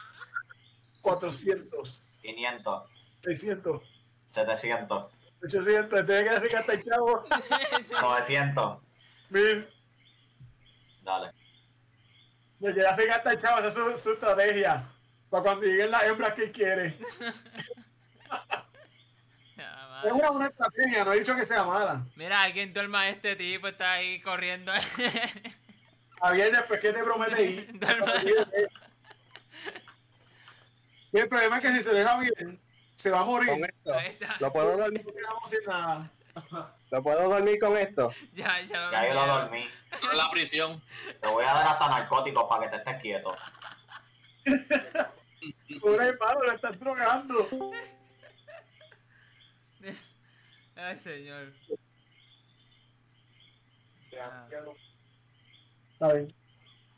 400. 500, 600. 700, 800. Tiene que decir que hasta el chavo. 900. 1000. Dale. De que ya se gasta el chavo, esa es su, su estrategia. Para cuando lleguen las hembras que quiere. Es una buena estrategia, no he dicho que sea mala. Mira, alguien duerma a este tipo, está ahí corriendo. Javier, después que te promete ir. Y el problema es que si se deja bien, se va a morir. Con esto. Ahí está. ¿Lo puedo dormir, No quedamos sin nada. ¿Lo puedo dormir con esto? Ya, ya lo Ya yo lo dormí. En la prisión. Te voy a dar hasta narcóticos para que te estés quieto. Pobre hermano, lo están drogando. Ay, señor. Ah. Está bien.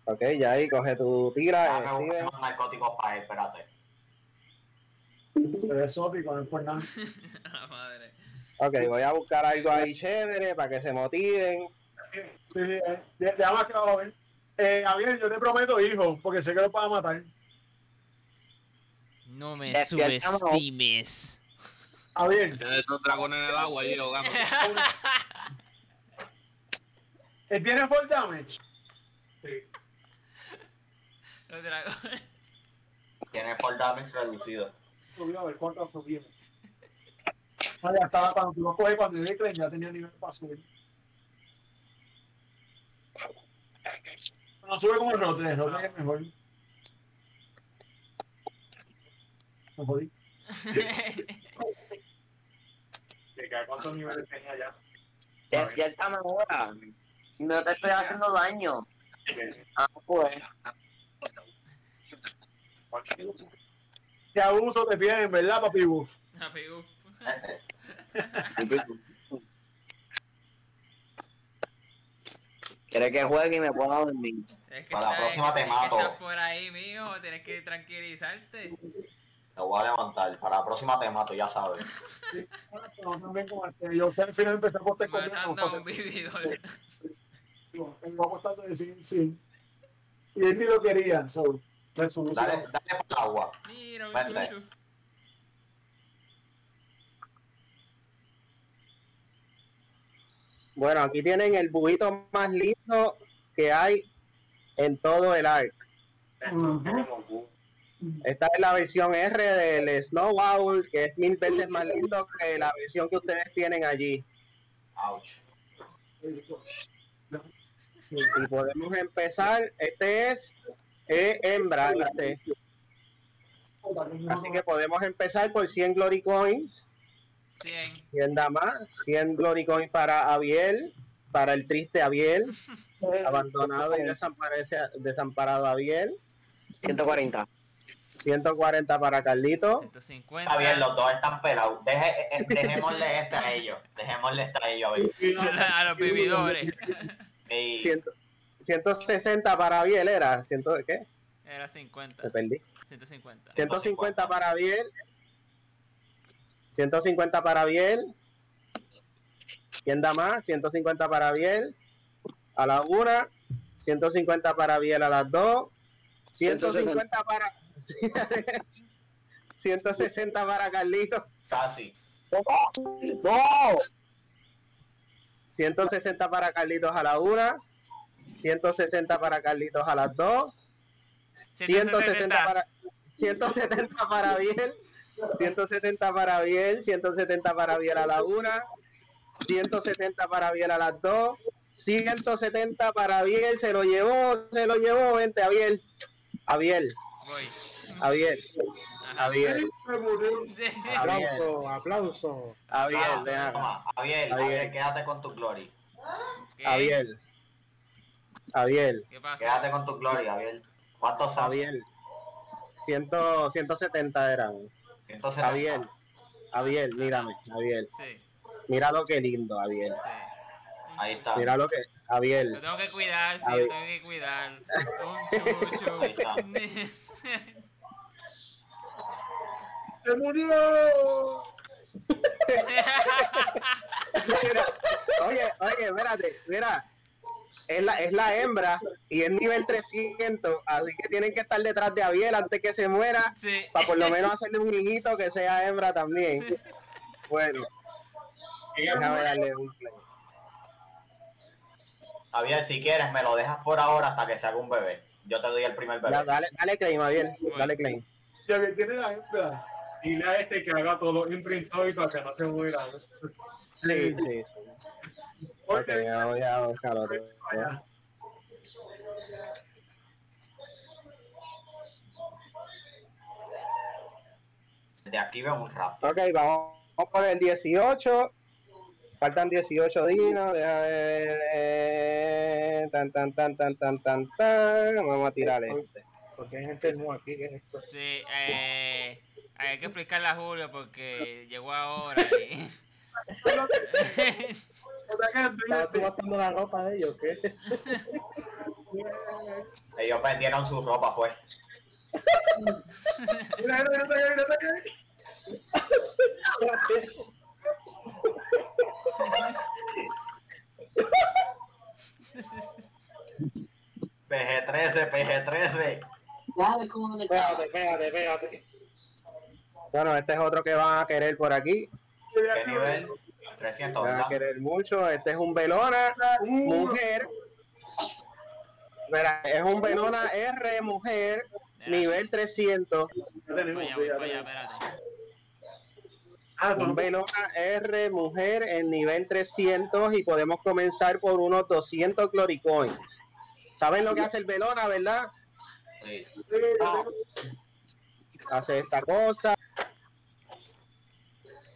Ok, ya ahí coge tu tira. Buscar más narcóticos para él, espérate. Pero es exótico, no es por nada. La madre. Ok, voy a buscar algo ahí chévere para que se motiven. Sí, sí, eh, ya- ya más a ver. Eh, Javier, yo te prometo hijo, porque sé que lo vas a matar. No me subestimes. A ver, Tiene dos dragones en el agua allí ahogando. ¿él tiene full damage? Los dragones. Tiene fall damage reducido. Subió, a ver cuánto subió. Ah, ya estaba cuando tú lo coges, cuando yo le ya tenía nivel para subir. No sube como el rotre, el rotre es mejor. Me jodí. ¿Cuántos niveles tenía ya? Despiértame ahora. No te estoy haciendo daño. Ah, pues. De abuso te tienen, ¿verdad, papi? Happy Goof. ¿Quieres que juegue y me pueda dormir? Es que Para la próxima es que te tienes que mato. por ahí, mijo. Tienes que tranquilizarte. Lo voy a levantar. Para la próxima te mato, ya sabes. No, también como este, yo al final empecé a apostar con Matando a un vividor. Tengo apostando de sin sin. Y él ni lo quería, so. Resolución. Dale, dale para el agua. Mira, un Vente. chuchu. Bueno, aquí tienen el bubito más lindo que hay en todo el arc. Esta es la versión R del Snow Owl, que es mil veces más lindo que la versión que ustedes tienen allí. Ouch. Y podemos empezar. Este es eh, hembra, este. Así que podemos empezar por 100 Glory Coins. 100. 100 damas, 100 Glory Coins para Abiel, para el triste Abiel, abandonado y desamparado Abiel. 140. 140 para Carlito. 150. Está bien, los dos están pelados. Deje, eh, dejémosle este a ellos. Dejémosle este a ellos, a ver. A los vividores. Y 100 160 para Abiel era. ¿Ciento de qué? Era 50. Me perdí. 150. 150 para Abiel. 150 para Abiel. ¿Quién da más? 150 para Abiel. A la una. 150 para Abiel a las dos. 150 para. 160 para Carlitos. casi. ¡No! 160 para Carlitos a la una. 160 para Carlitos a las dos. 160 para 170 para Biel, 170 para Biel, 170 para Biel a la una, 170 para Biel a las dos, 170 para Biel, se lo llevó, se lo llevó, vente a Biel, a Biel, Voy. a Biel, a Biel, Aplauso, aplauso. Javier, Javier. Javier, quédate con tu glory. ¿Qué? Biel, ¿Qué pasa? Quédate con tu glory, Javier. ¿Cuántos? Biel, 100, 170 eran, 170. Javier, Javier, mírame, Javier, Sí, mira lo que lindo, Javier, sí. Ahí está. mira lo que, Javier, Lo tengo que cuidar, sí, lo tengo que cuidar. Un. Ahí está. ¡Se murió! Oye, oye, espérate, mira, es la, es la hembra y es nivel 300, así que tienen que estar detrás de Abiel antes que se muera, Sí. para por lo menos hacerle un hijito que sea hembra también. Sí. Bueno, déjame darle un play. Javier, si quieres, me lo dejas por ahora hasta que se haga un bebé. Yo te doy el primer bebé. Ya, dale, dale claim, Abiel, dale claim. Ya que tiene la hembra. Dile a este que haga todo imprint hoy para que no se muera. Sí, sí, sí. Ok, ya voy a buscar otro. ya. De aquí vemos rápido. Ok, vamos, vamos por el 18. Faltan 18 dinos. Deja ver. eh, tan, tan, tan, tan, tan, tan, tan. Vamos a tirar este. Porque hay gente nueva aquí, ¿qué es esto? Sí, eh, hay que explicarle a Julio porque llegó ahora y... ¿Estaba subastando la ropa de ellos? ¿Qué? Ellos vendieron su ropa, fue. Mira, mira, mira, mira, mira, mira. PG-13, PG-13. Dale, ¿cómo le Pégate, pégate, pégate. Bueno, este es otro que van a querer por aquí. ¿Qué nivel? 300, Van a ¿verdad? querer mucho. Este es un Velona mujer. Verá, es un Velona R mujer, nivel 300. Ya tenemos, Vaya, sí, voy ya para allá, tenemos. espérate. Ah, Un no, Velona R mujer en nivel 300 y podemos comenzar por unos 200 Cloricoins. ¿Saben lo que hace el Velona, verdad? Sí. Hace esta cosa.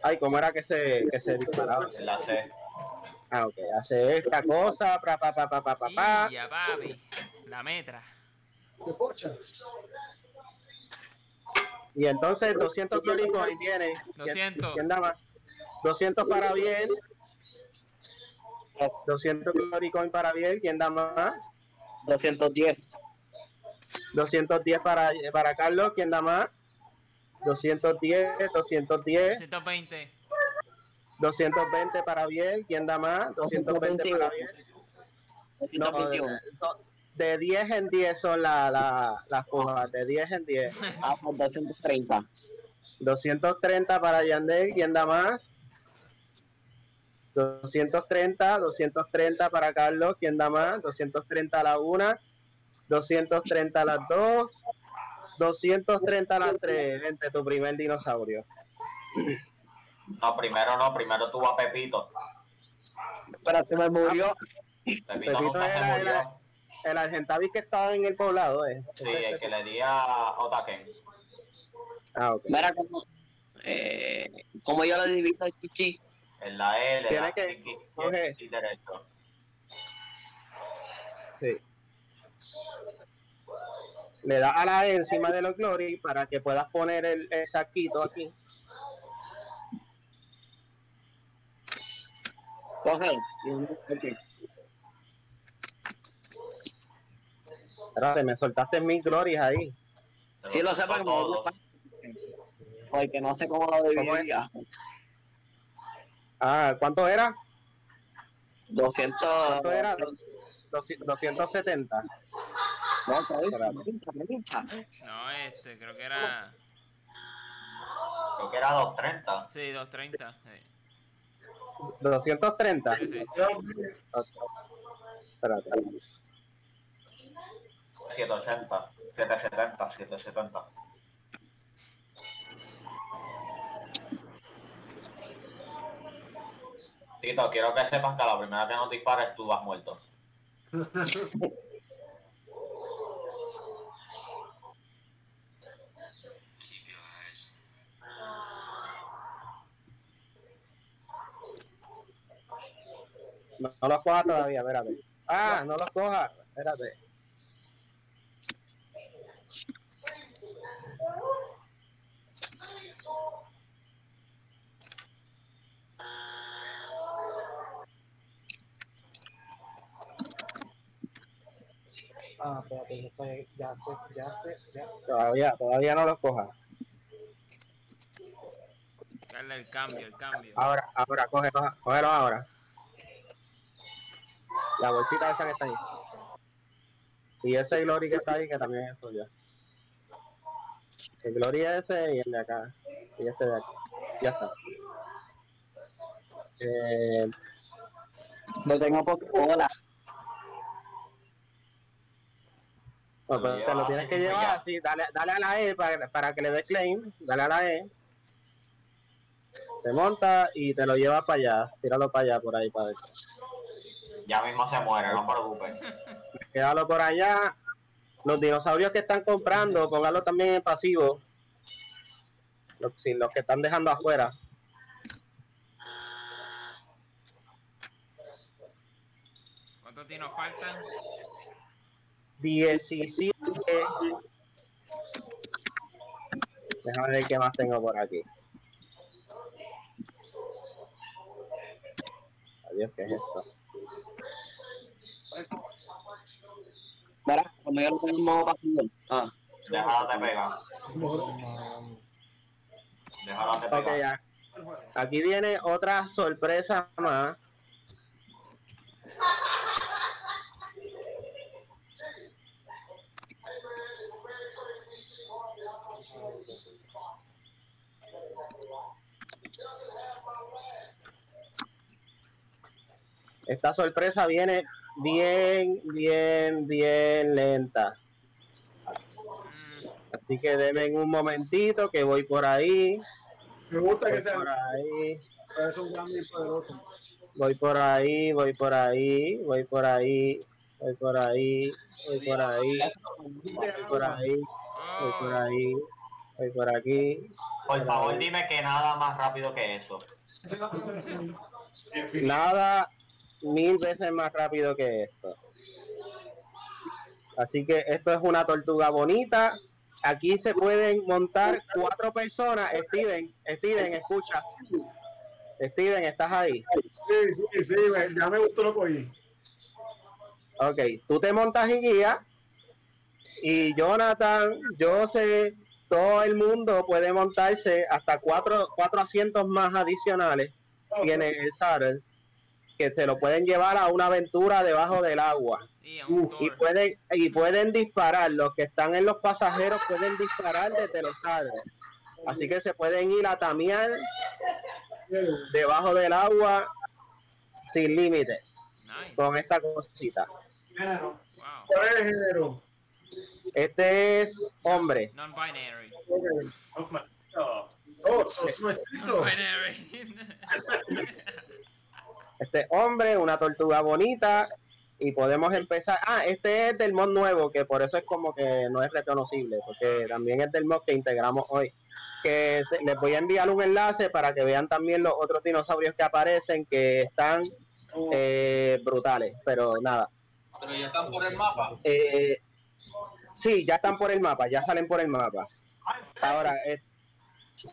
Ay, ¿cómo era que se, que se disparaba? La C. Ah, ok. Hace esta cosa, pa, pa, pa, pa, pa, pa, pa. Sí, ya, papi. La metra. Y entonces 200 Cloricoins viene. 200. ¿Quién da más? 200 para bien. 200 Cloricoin para bien. ¿Quién da más? 210. 210 para, para Carlos. ¿Quién da más? 210, 210, 120. 220 para bien. ¿Quién da más? 220 para bien. No, de, 221. son- de 10 en 10 son la- la- las pujas. De 10 en 10. Ah, pues 230. 230 para Yandel. ¿Quién da más? 230, 230 para Carlos. ¿Quién da más? 230 a la una. 230 a las dos. 230 a las tres. Gente, tu primer dinosaurio. No, primero no, primero tuvo a Pepito. Pero se me murió. Pepito Pepito se era- murió. era- El Argentavis que estaba en el poblado, ¿eh? Sí, el que le di a Otaken. Ah, ok. Mira cómo, eh, cómo yo lo divido el chichi. En la le Tiene da que clic y- coger. y derecho. Sí. Le das a la E encima de los glory para que puedas poner el, el saquito aquí. Coge. Ok. Espérate, me soltaste mil glories ahí. Sí lo sé todo. Porque no sé cómo lo dividiría. Ah, ¿cuánto era? 200. ¿Cuánto era? Dos- doci- 270. No, 30, 30, 30. No, este, creo que era. Creo que era 230. Sí, 230. sí. 230. Sí, sí. Espérate. 780. 770. 770. Tito, quiero que sepas que a la primera que nos dispares tú vas muerto. No, no los cojas todavía, espérate. Ah, no los cojas. Espérate. Ah, espérate, ya sé, ya sé, ya sé, ya sé. Todavía, todavía no los cojas. Darle el cambio, el cambio. Ahora, ahora, cógelo, cógelo ahora. La bolsita esa que está ahí. Y ese Glory que está ahí, que también es tuyo. El Glory ese y el de acá. Y este de aquí. Ya está. Eh, No tengo Pokébola. no, pues te lo tienes que llevar así. Dale, dale a la E para, para que le dé claim. Dale a la E. Te monta y te lo llevas para allá. Tíralo para allá, por ahí, para adentro. Ya mismo se muere, no te preocupes. quédalo por allá. Los dinosaurios que están comprando, póngalo también en pasivo. Los, sí, los que están dejando afuera. ¿Cuántos tiros faltan? 17. Déjame ver qué más tengo por aquí. Adiós, ¿qué es esto? Verá, cuando yo lo tengo en modo pasivo. Ah. Déjala te pega. Déjala te pega. Okay, ya. Aquí viene otra sorpresa más. Esta sorpresa viene bien, bien, bien lenta. Así que denme un momentito que voy por ahí. Me gusta que Voy sea por ahí. es un grande y poderoso. Voy por ahí, voy por ahí, voy por ahí, voy por ahí, voy por ahí, voy por ahí, voy por ahí, voy por aquí. Por favor, dime que nada más rápido que eso. Nada mil veces más rápido que esto. Así que esto es una tortuga bonita. Aquí se pueden montar cuatro personas. Steven, Steven, escucha. Steven, ¿estás ahí? Sí, sí, sí, ya me gustó lo que oí. Ok, tú te montas y guía. Y Jonathan, yo sé, todo el mundo puede montarse hasta cuatro, cuatro asientos más adicionales. Tiene el saddle que se lo pueden llevar a una aventura debajo del agua. y Uh, pueden, y pueden disparar, los que están en los pasajeros pueden disparar desde los saddles. Así que se pueden ir a tamear debajo del agua sin límite Nice. con esta cosita. Género. Wow. ¿Cuál es el género? Este es hombre. Non-binary. Oh. Este hombre, una tortuga bonita. Y podemos empezar. Ah, este es del mod nuevo, que por eso es como que no es reconocible, porque también es del mod que integramos hoy. Que se- les voy a enviar un enlace para que vean también los otros dinosaurios que aparecen, que están eh, brutales, pero nada. Pero ya están por el mapa. Eh, sí, ya están por el mapa, ya salen por el mapa. Ahora, eh,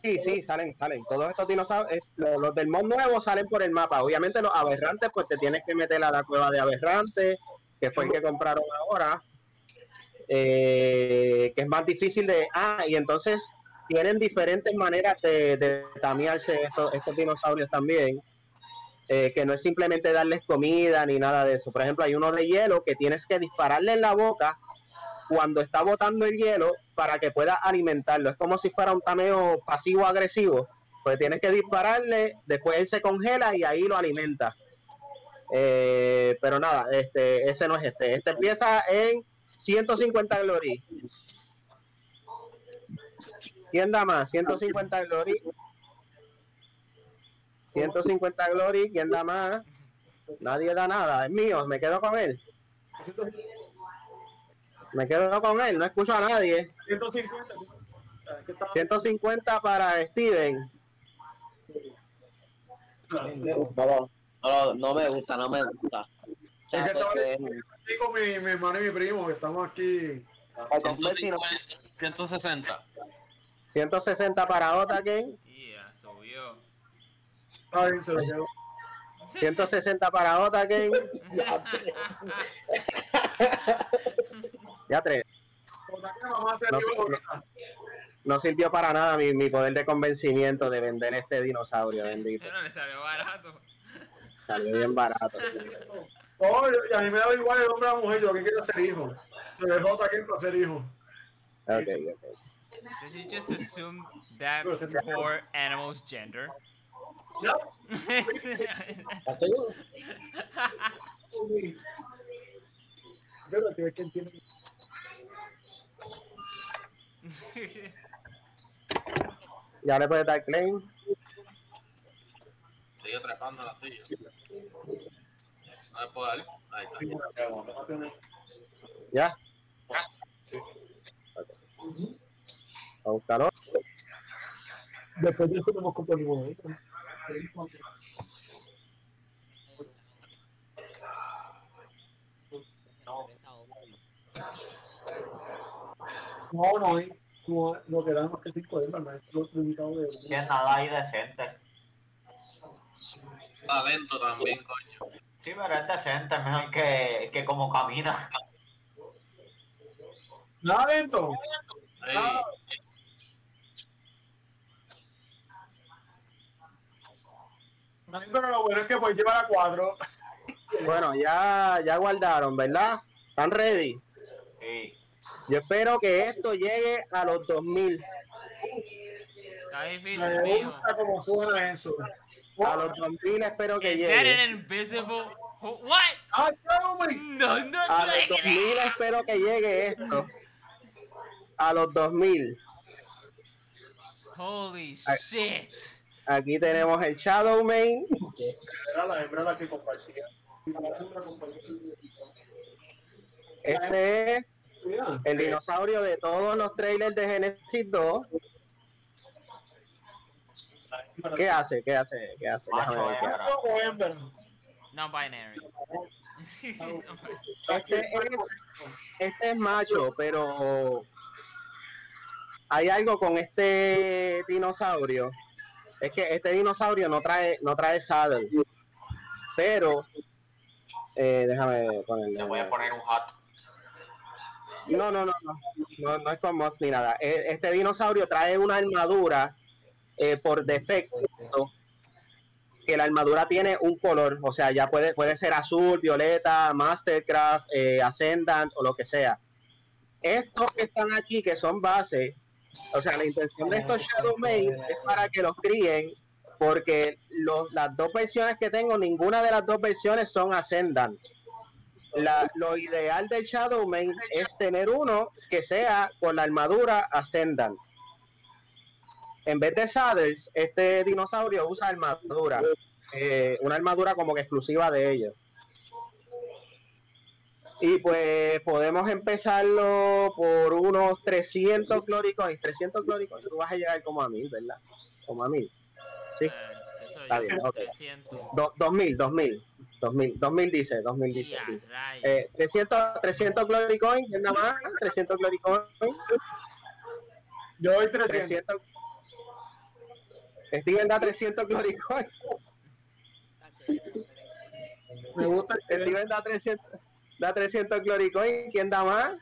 sí, sí, salen, salen. Todos estos dinosaurios, eh, los, del mod nuevo salen por el mapa. Obviamente los aberrantes, pues te tienes que meter a la cueva de aberrantes, que fue el que compraron ahora. eh, que es más difícil de... Ah, y entonces tienen diferentes maneras de, de estos dinosaurios también. eh, que no es simplemente darles comida ni nada de eso. Por ejemplo, hay uno de hielo que tienes que dispararle en la boca cuando está botando el hielo para que pueda alimentarlo. Es como si fuera un tameo pasivo-agresivo. Pues tienes que dispararle, después él se congela y ahí lo alimenta. Eh, pero nada, este, ese no es este. Este empieza en 150 glory. ¿Quién da más? 150 glory. 150 glory. ¿Quién da más? Nadie da nada. Es mío. Me quedo con él. Me quedo con él. No escucho a nadie. 150. Ah, es que estaba- 150 para Steven. No, no, no me gusta, no me gusta. O sea, Es que porque Estoy con mi, mi hermano y mi primo, que estamos aquí. para con vecinos, 150, 160. 160 para Otaken. Yeah, subió. Ay, se lo llevo. 160 para Otaken. Ya tres. No, no. No sirvió para nada mi, mi poder de convencimiento de vender este dinosaurio, bendito. Pero le salió barato. Salió bien barato. Oh, y a mí me da igual el hombre o la mujer, yo que quiero ser hijo. Se dejó aquí para ser hijo. Ok, ok. Did you just assume that poor animal's gender? ¿Estás seguro? Pero que que entiende. Ya le puedes dar claim. Sigue trepando la silla. No le puedo dar. Ahí está. Ya. A buscarlo. Después de eso no hemos comprado ninguno. ¿eh? No, no, eh. Como lo que dan más que 5 de maestro limitado de Que nada ahí decente. Está lento también, coño. Sí, pero es decente, es mejor que, que como camina. Nada lento. Ahí. Pero lo bueno es que puedes llevar a cuatro. Bueno, ya, ya guardaron, ¿verdad? ¿Están ready? Sí. Yo espero que esto llegue a los 2000. Está difícil, Me mijo. gusta cómo suena eso. A los 2000 espero que Is that llegue. an invisible Oh, What? ¡Ah, Shadowman! No, no A los 2000 espero que llegue esto. A los 2000. Holy shit. Aquí tenemos el Shadow Main. Era la hembra la que compartía. Este es Mira. el dinosaurio de todos los trailers de Genesis 2. ¿Qué hace? ¿Qué hace? ¿Qué hace? Ver qué hembra? No binary. Este es, este es macho, pero hay algo con este dinosaurio. Es que este dinosaurio no trae, no trae saddle. Pero eh, déjame ponerle. Le voy a poner un hat. No, no, no, no, no, es con mods ni nada. E- Este dinosaurio trae una armadura eh, por defecto, que la armadura tiene un color, o sea, ya puede, puede ser azul, violeta, Mastercraft, eh, Ascendant o lo que sea. Estos que están aquí, que son bases, o sea, la intención de estos Shadow Main es para que los críen, porque los, las dos versiones que tengo, ninguna de las dos versiones son Ascendant la- lo ideal del Shadow Main es tener uno que sea con la armadura Ascendant. En vez de saddles, este dinosaurio usa armadura. eh, una armadura como que exclusiva de ellos. Y pues podemos empezarlo por unos 300 cloricoins. 300 cloricoins, tú vas a llegar como a 1000, ¿verdad? Como a 1000. Sí. Eh, eso Está bien, ok. 300. Do- 2000, 2000. 2000, 2000 dice, 2000 dice. Eh, 300, 300 glory coins, ¿quién da más? 300 glory coins. Yo doy 300. 300. Steven da 300 glory coins. Me gusta Steven da 300, da 300 glory coins. ¿Quién da más?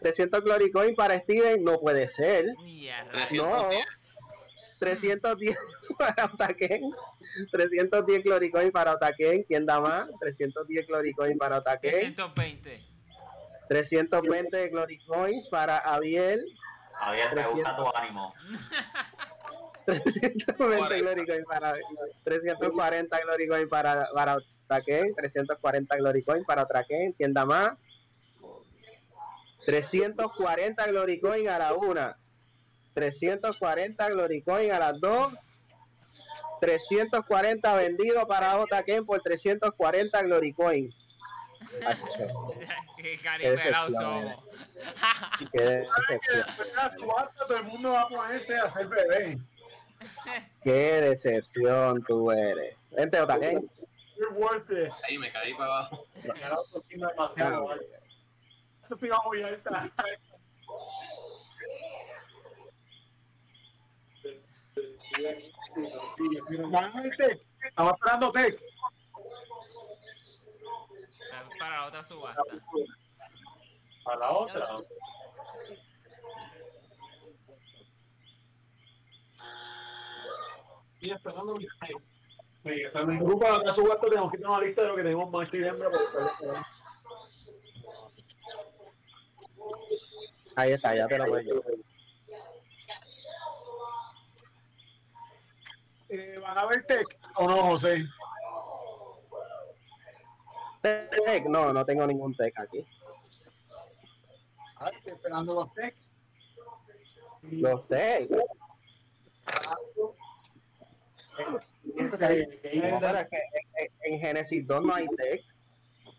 300 glory coins para Steven. No puede ser. Rayos. 310. 310 para Otaken. 310 glory coins para Otaken. ¿Quién da más? 310 glory coins para Otaken. 320. 320 glory coins para Abiel. Javier, me gusta 300. tu ánimo. 320 glory coins para 340 glory coins para para Otaken, 340 glory coins para Otaken, ¿quién da más? 340 glory coins a la una, 340 glory coins a las dos, 340 vendido para Otaken por 340 glory coins. Ay, Qué caripelados decepción, somos. Qué decepción, todo el mundo va a ponerse a hacer bebé. qué decepción tú eres. Vente Otaken. Qué worthless. Ahí me caí para abajo. La autoestima demasiado alta. Esto te iba muy alta. Van a ver Tech. Estamos esperando Tech. Para la otra subasta. A la otra. Estoy esperando mi esa me- Grupo para la otra subasta tenemos que tener una lista de lo que tenemos más y hembra. Ahí está, ya te lo voy. Eh, ¿Van a ver Tech o no, José? Tech, no, no tengo ningún tech aquí. Ah, estoy esperando los Tech. Los tech. Que en, Genesis 2 no hay tech.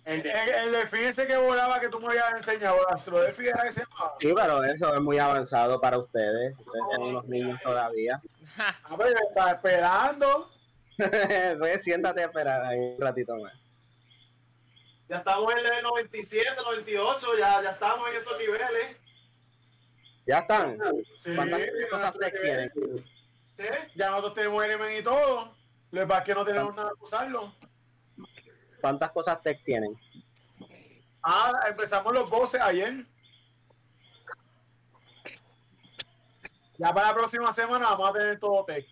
El de- El, el delfín ese que volaba que tú me habías enseñado, el astrodelfín era ese más. Sí, pero eso es muy avanzado para ustedes. Ustedes son unos niños todavía. A ver, está esperando. pues siéntate a esperar ahí un ratito más. Ya estamos en el 97, 98, ya, ya estamos en esos niveles. ¿Ya están? Sí, ¿Cuántas ya, cosas tech tienen? ¿eh? Ya nosotros tenemos NM y todo. Lo que pasa es que no tenemos nada que usarlo. ¿Cuántas cosas tech tienen? Ah, empezamos los voces ayer. Ya para la próxima semana vamos a tener todo tech.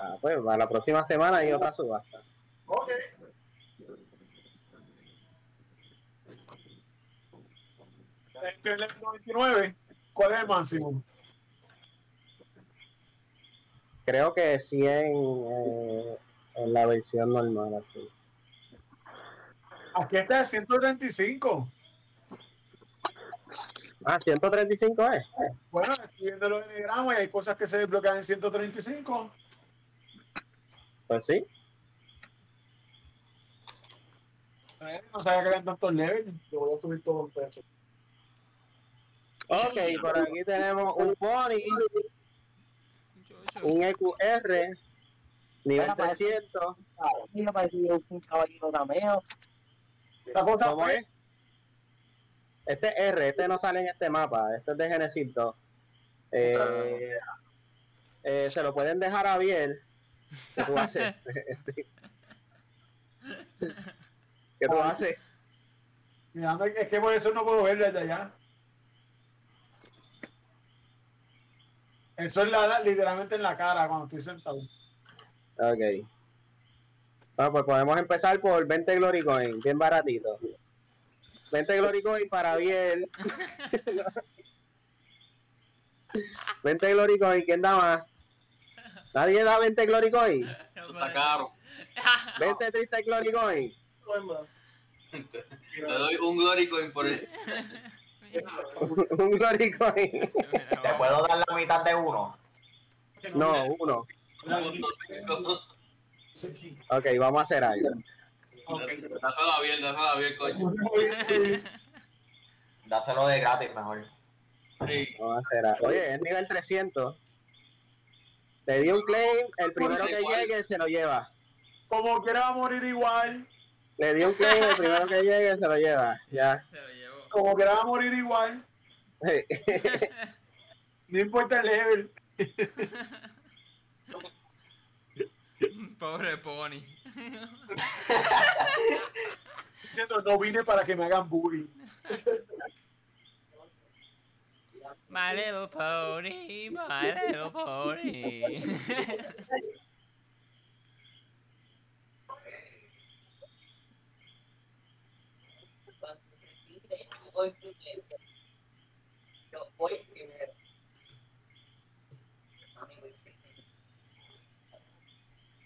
Ah, pues para la próxima semana hay otra subasta. Ok. Este es el 99. ¿Cuál es el máximo? Creo que 100 eh, en la versión normal, así. Aquí está el 135. Ah, 135 es. Bueno, estoy viendo los enigramas y hay cosas que se desbloquean en 135. Pues sí. Eh, No sabía que eran tantos levels. Yo voy a subir todo el peso. Ok, por aquí tenemos un Pony, un EQR, nivel Bueno, parece- 300. Mira, parecía un caballero cameo. La cosa ¿Cómo fue es? Este es R, este no sale en este mapa, este es de Genesis 2. Eh, eh, se lo pueden dejar a Biel. ¿Qué tú haces? ¿Qué tú haces? Es que por eso no puedo ver desde allá. Eso es la, literalmente en la cara cuando estoy sentado. Ok. Bueno, pues podemos empezar por 20 Glory Coin, bien baratito. 20 Glory Coin para Biel. 20 Glory Coin, ¿quién da más? ¿Nadie da 20 Glory Coin? Eso está caro. 20 triste Glory Coin. Te doy un Glory Coin por el. Un Glory Coin. ¿Te puedo dar la mitad de uno? No, uno. punto cinco. Ok, vamos a hacer algo. Dáselo a bien, dáselo a bien, coño. Sí. Dáselo de gratis mejor. Sí. Vamos a hacer algo. Oye, es nivel 300. Le di un claim, el primero que llegue se lo lleva. Como quiera va a morir igual. Le di un claim, el primero que llegue se lo lleva. Ya. Se lo llevó. Como quiera va a morir igual. No importa el level. Pobre pony. Diciendo, no vine para que me hagan bullying. My little pony, my little pony. Yo voy primero.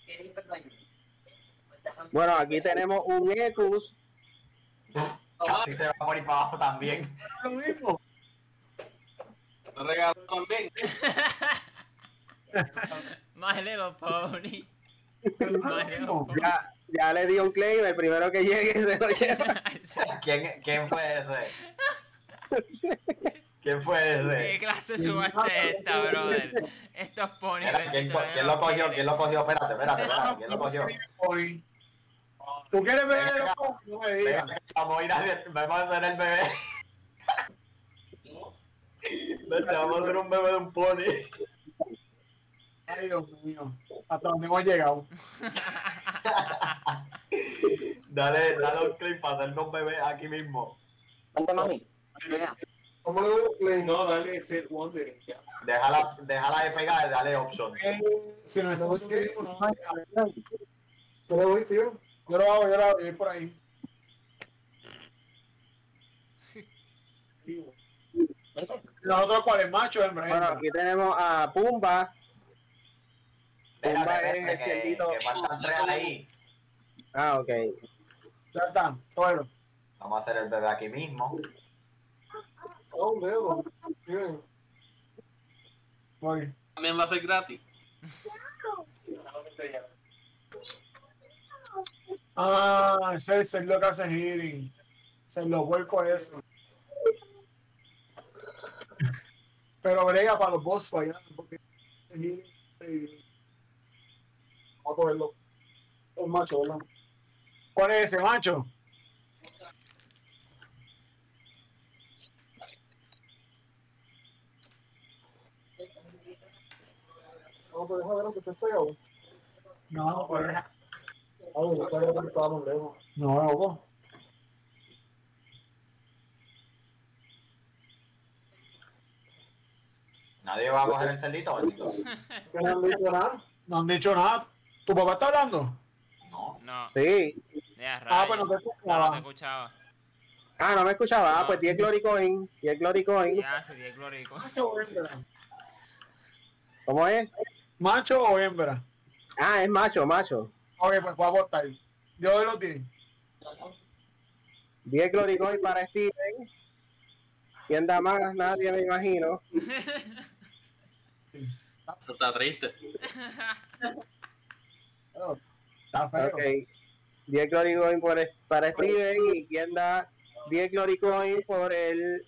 ¿Quieres ir primero? Pues déjame- Bueno, aquí tenemos un Ecus. Casi se va a morir para abajo también. Lo mismo. ¿Te regaló también? My little pony. Lo My little mismo. pony. Ya, ya le di un claim, el primero que llegue se lo lleva. ¿Quién, quién fue ese? ¿Quién fue ¿Qué ese? clase de subasta es esta, brother? Estos ponies. ¿quién, co- quién lo cogió? ¿Quién lo cogió? Espérate, espérate, espérate. ¿Quién lo cogió? ¿Tú quieres ver Venga. el No me Venga, digas. vamos a ir a hacer, vamos a hacer el bebé. Vente, vamos a hacer un bebé de un pony. Ay, Dios mío. Hasta donde hemos llegado. Dale, dale un clip para hacernos un bebé aquí mismo. Vente, mami. Mira. ¿Cómo lo doy play? No, dale set wondering. Ya. Déjala, déjala de pegar dale option. Eh, Si no estamos no. ¿Cómo lo doy, tío? Yo lo hago, yo lo hago, yo voy por ahí. Vente. Nosotros, ¿cuál es macho? Hembra, Bueno, aquí tenemos a Pumba. Pumba es el espérate, que, faltan tres ahí. Ah, ok. Ya están, todo. Vamos a hacer el bebé aquí mismo. Oh, dedo. Bien. Voy. También va a ser gratis. Ah, ese es el lo que hace healing. Se lo vuelco eso. Pero brega para los boss para allá, porque Vamos a cogerlo. Es macho, ¿verdad? ¿Cuál es ese macho? No, pues deja ver que te estoy hago. No, pues. Ah, bueno, está bien, estábamos lejos. No, loco. Nadie va a coger el cerdito, bendito. ¿Qué no han dicho nada? No han dicho nada. ¿Tu papá está hablando? No. No, Sí. ya, Ah, pues no te No, no te escuchaba. escuchaba. Ah, no me escuchaba. Ah, No. pues 10 Glory Coin. 10 Glory Coin. Ya. ¿Macho o hembra? ¿Cómo es? ¿Macho o hembra? Ah, es macho, macho. Ok, pues voy a votar. Yo doy los 10. 10 Glory Coin para Steven. ¿Quién da más? Nadie me imagino. Eso está triste. Está feo. Ok. 10 Glory Coin por, para Steven. ¿Y quién da 10 Glory Coin por el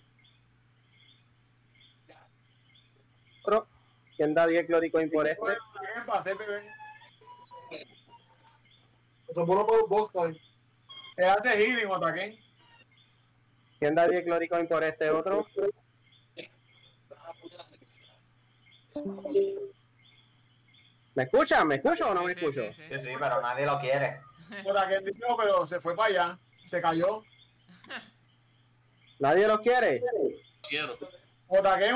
otro? ¿Quién da 10 Glory Coin por este? Bien, para hacer bebé. Eso es bueno para los boss fight. Él hace healing o ataque. ¿Quién da 10 Glory Coin por este otro? ¿Me escuchan? ¿Me escucho o no me Sí, sí, escucho? sí, sí. Sí, sí, pero nadie lo quiere. O ataque dijo, pero se fue para allá. Se cayó. ¿Nadie los quiere? Quiero. O ataque,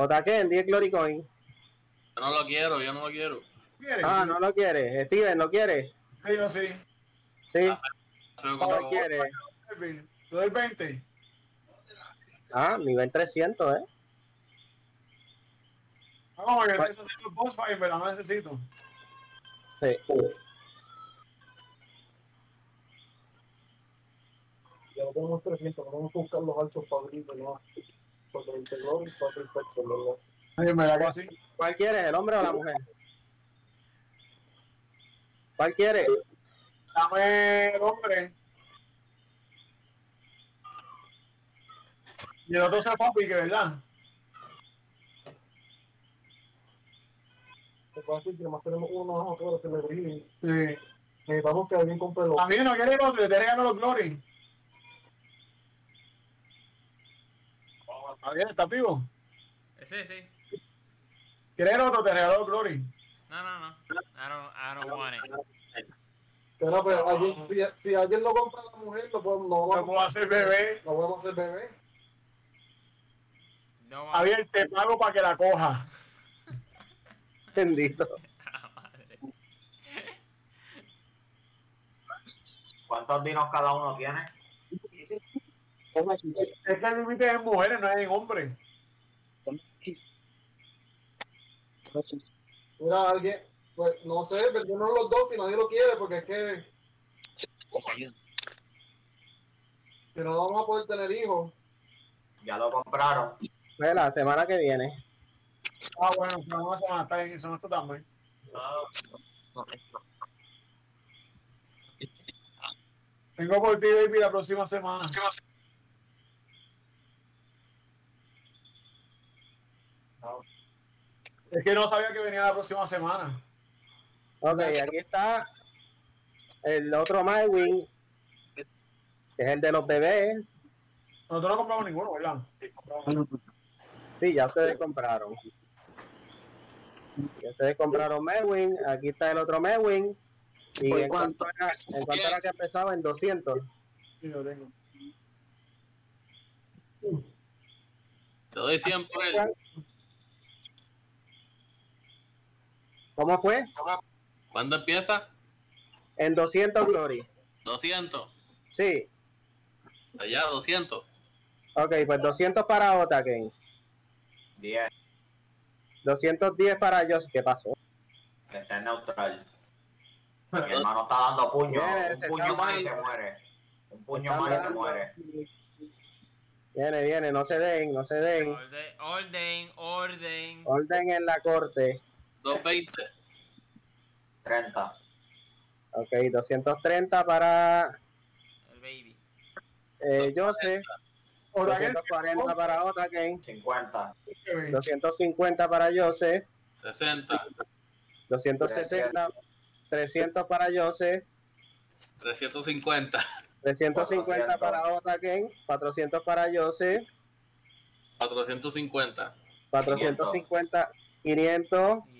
o. Otaquen, 10 Glory Coin. Yo no lo quiero, yo no lo quiero. ¿Quiere? Ah, no lo quiere. Steven, ¿lo quiere? Sí, yo sí. Sí, no como- lo quiere. Te doy 20. Ah, nivel 300, ¿eh? Vamos, que eso es un boss fight, pero no necesito. Sí. Ya no tenemos 300, no tenemos que buscar los altos para abrirlo, ¿no? ¿Verdad? Verdad que sí. ¿Cuál quieres, el hombre o la mujer? ¿Cuál quiere? Dame el hombre. Y el otro se fue a pique, ¿verdad? Lo que es además tenemos otros que le. Sí. Necesitamos que alguien compre los. A mí no quiere el otro, te regalo los glory. Está bien, está vivo. Ese sí. ¿Quieres otro? Te regalo glory. No, no, no. I don't, I don't want it. Pero, pues, alguien- si, si alguien lo compra a la mujer, lo podemos, vamos, puedo hacer bebé. no podemos hacer bebé. No Javier, te pago para que la coja. Bendito. ¿Cuántos dinos cada uno tiene? Es que el límite es en mujeres, no es en hombres. Mira, alguien, pues no sé, vendemos los dos si nadie lo quiere, porque es que si no vamos a poder tener hijos. Ya lo compraron. Pues la semana que viene. Ah, bueno, no se van a estar en eso, no está tan mal. Tengo por ti, baby, la próxima semana. Es que no sabía que venía la próxima semana. Ok, aquí está el otro MyWing, que es el de los bebés. Nosotros no compramos ninguno, ¿verdad? Sí, compramos. Sí, ya ustedes compraron. Ya ustedes compraron Medwin, aquí está el otro Medwin. ¿Y ¿Por en cuánto, era, en cuánto era que empezaba? En 200. Sí, lo tengo. Te doy 100 por él. ¿Cómo fue? ¿Cuándo empieza? En 200 Glory. 200. Sí. Allá, 200. Ok, pues 200 para Otaken. 10. 210 para Joss. ¿Qué pasó? Está en neutral. Mi hermano está dando puño. Viene, Un puño más y se muere. Un puño más y se muere. Viene, viene, no se den, no se den. Orden, orden, orden. Orden en la corte. 220. 30. Ok, 230 para El baby. eh, que 240 para Otaken. 50. 250 para Joseph. 60. 270. 300 para Joseph. 350. 350 para Otaken. 400 para Joseph. 450. 450. 500. Y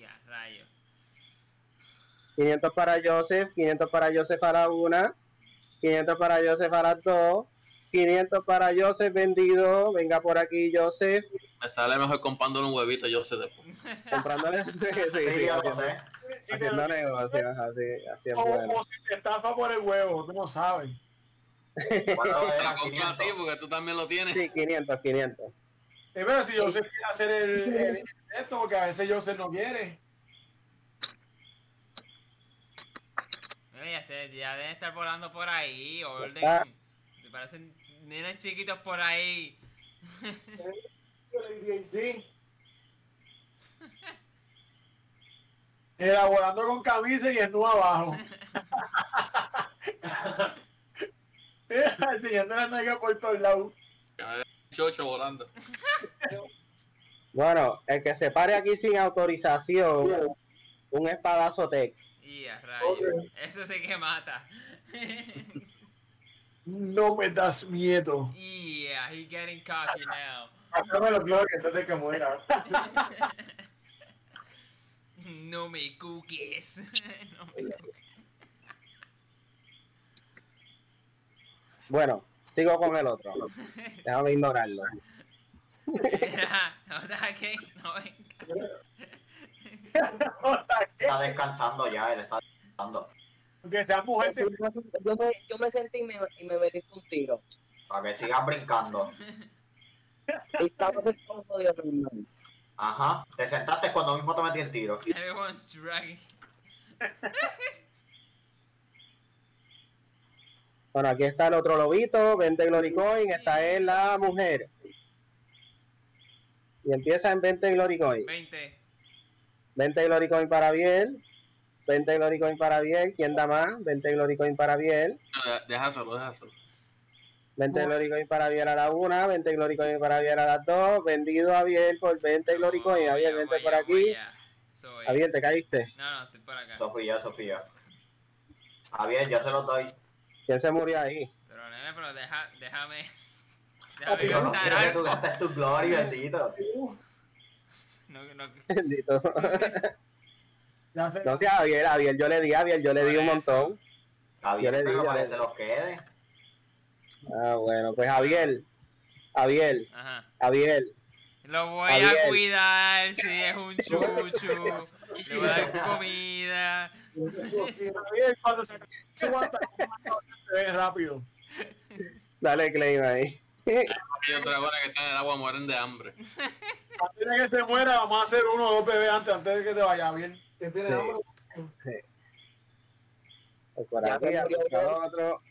a rayo. 500 para Joseph. 500 para Joseph a la una. 500 para Joseph a las dos. 500 para Joseph vendido. Venga por aquí, Joseph. Me sale mejor comprándole un huevito, sé después. Comprándole. sí, Sí, sí, yo lo haciendo, te, negocios. Así, así es o, bueno. o si te estafa por el huevo, tú no sabes. Compro a ti 500. porque tú también lo tienes. Sí, 500, 500. Eh, pero si Joseph quiere hacer el, el esto, porque a veces Joseph no quiere. Este, ya deben estar volando por ahí, orden. Ah. Te parecen nenes chiquitos por ahí. Sí. Era volando con camisa y el nudo abajo. Enseñando la nalga por todos lados. Chocho volando. Bueno, el que se pare aquí sin autorización, un espadazo tech. Y a rayos. Eso sí que mata. No me das miedo. yeah, he getting cocky now. Hazme los bloques antes de que muera. No me cookies. no me cookies. Bueno, sigo con el otro. Déjame ignorarlo. Mira, no no vengan. Está descansando ya, él está descansando. Aunque sea mujer, te- Yo me, yo me sentí y me, y me metiste un tiro. Para que sigas brincando. Estaba sentado jodido. Ajá. Te sentaste cuando mismo te metí el tiro. Everyone's dragging. Bueno, aquí está el otro lobito, 20 Glory Coin, esta es la mujer. Y empieza en 20 Glory Coin. 20. 20 Glory Coin para Biel. 20 Glory Coin para Biel. ¿Quién da más? 20 Glory Coin para Biel. No, Déjaselo, déjaselo. 20 Glory Coin para Biel a la una. 20 Glory Coin para Biel a las dos. Vendido a Biel por 20 Glory Coin. No, Abiel, vente por vaya, aquí. vaya. Soy. Abiel, te caíste. No, no, estoy por acá. Sofía, Sofía. Javier, yo se lo doy. ¿Quién se murió ahí? Pero nene, pero deja, déjame. Déjame Yo no quiero que tú gastes tu gloria, bendito. No, no, Bendito. ya sé. No sé, Abiel, yo le di, Abiel, yo le di un montón. Javier, Yo le pero digo, para le- que se los quede. Ah, bueno, pues Abiel. Abiel, Ajá. Abiel. Lo voy a Javier. cuidar si es un chuchu. Le voy a dar comida. Javier, cuando se rápido. Dale claim ahí. Aquellos dragones que están en el agua mueren de hambre. Antes de que se muera, vamos a hacer uno o dos bebés antes, antes de que te vaya bien. ¿Quién tiene Sí. hambre? Murió acá yo. otro.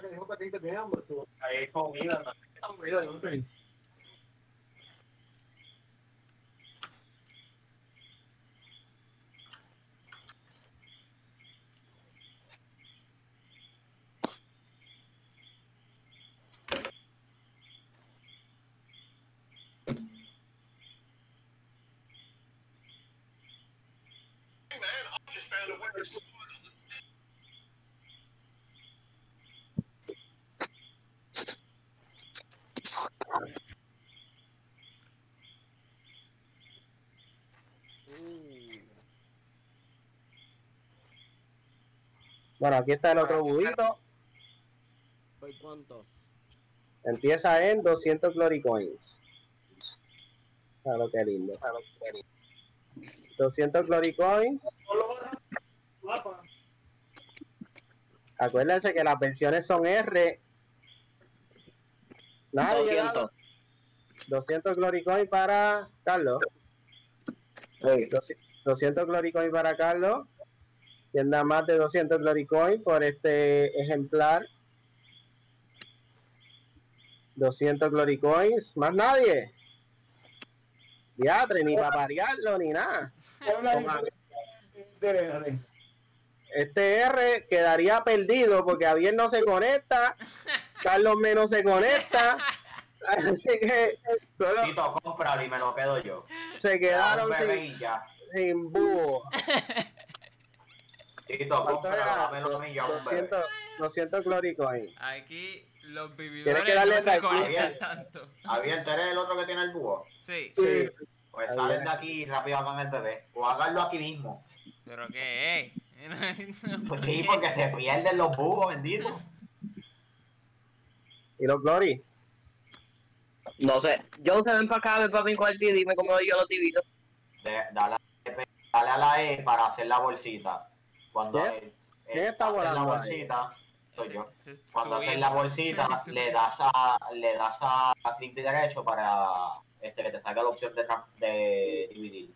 Que dijo que tiene hambre. tú. Ahí hay comida, no sé qué comida, yo no sé. Bueno, aquí está el otro budito. ¿Por cuánto? Empieza en 200 Glory Coins. Claro, qué lindo. 200 Glory Coins. Acuérdense que las versiones son R. Nadie 200. 200 Glory Coins para Carlos. Sí. 200 Glory Coin para Carlos. Quien da más de 200 Glory Coin por este ejemplar. 200 Glory Coins. Más nadie. Diatre, ni para parearlo ni nada. Este R quedaría perdido porque Javier no se conecta. Carlos menos se conecta. Así que solo Tito, cómpralo y me lo quedo yo. se quedaron sin, sin búho. Tito, dámelo a un bebé. 200, 200 Glory Coin. Aquí los Tienes vividores que darle no se conectan tanto. Javier, ¿tú eres el otro que tiene el búho? Sí, Sí. Pues Ahí salen es. de aquí y rápido hagan el bebé. O háganlo aquí mismo. pero qué, Pues sí, porque se pierden los búhos, bendito. ¿Y los Glory? No sé. Yo se ven para acá, ven para mi cuarto y dime cómo yo los divido. De- dale, dale a la E para hacer la bolsita. Cuando ¿Quién? eh, ¿Quién está haces la bolsita, soy yo. Cuando haces la bolsita, le das a le das a, a clic derecho para este que te salga la opción de, de dividir.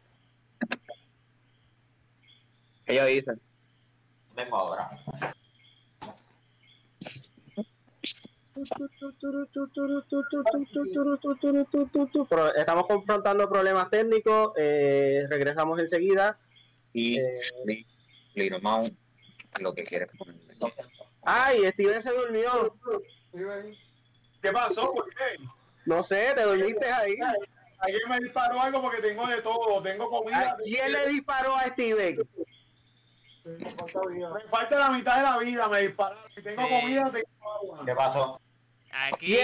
¿Qué yo hice? Vengo ahora. Pro- Estamos confrontando problemas técnicos. eh, regresamos enseguida. Y Eh, Little Mount, lo que quieres ponerle. Ay, Steven se durmió. ¿Qué pasó? ¿Por qué? No sé, te dormiste ahí. Alguien me disparó algo porque tengo de todo. Tengo comida. ¿A ¿Quién le disparó a Steven? Sí, nos falta vida. Me falta la mitad de la vida. Me dispararon. Si tengo Sí. comida, tengo agua. ¿Qué pasó? Aquí,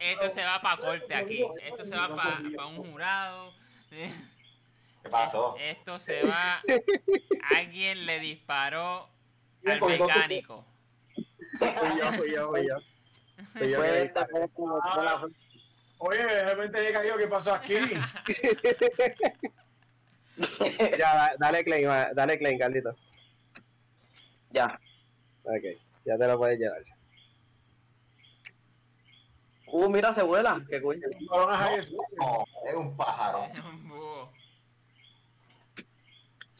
esto se va para corte aquí. Esto se va para un jurado. ¿Qué pasó? Esto se va. Alguien le disparó al mecánico. Yo, yo, yo. Yo Oye, de repente he caído. ¿Qué pasó aquí? Ya, da- dale claim, dale claim, Carlito. Ya. Ok, ya te lo puedes llevar. Uh, mira, se vuela. Qué School. No, es un pájaro. Un búho.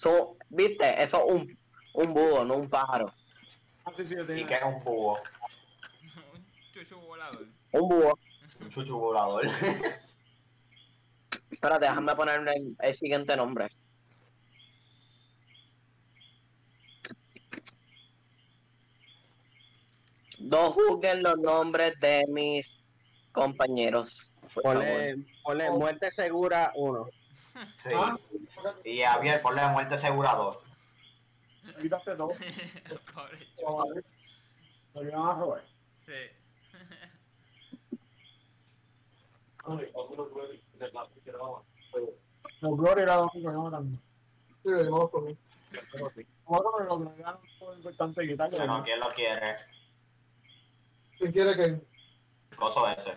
So, viste, eso es un, un búho, no un pájaro. Ah, sí, sí, yo ¿Y qué es un búho? Un chucho volador. Un búho. Un chuchu volador. Espérate, déjame poner el, el siguiente nombre. No juzguen los nombres de mis compañeros. ponle muerte segura uno. Sí. Ah. Y Javier, ponle muerte asegurador. Quítate todo. Pobre. Chaval. Lo iban a robar. Sí. Los Glory era lo único que no eran. Sí, venimos con mí. Nosotros lo que eran fue importante quitarlo. Bueno, ¿quién lo quiere? ¿Quién quiere que? El coso ese.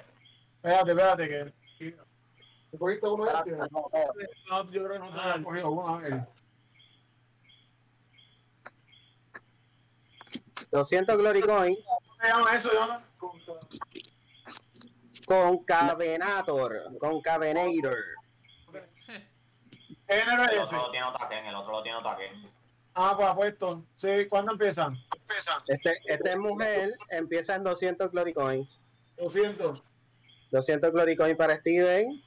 Espérate, espérate, que. ¿Te cogiste uno de Espérate, ellos? no yo creo que no te había cogido uno, a ver. 200 Glory Coins. ¿Cómo se llama eso, Jonathan? Concavenator. Concavenator. ¿Qué género El es ese? otro lo tiene Otaken, el otro lo tiene Otaken. Ah, pues apuesto. Sí, ¿cuándo empiezan? Empiezan. Este, esta es mujer. Empieza en 200 Glory Coins. 200. 200 Glory Coins para Steven.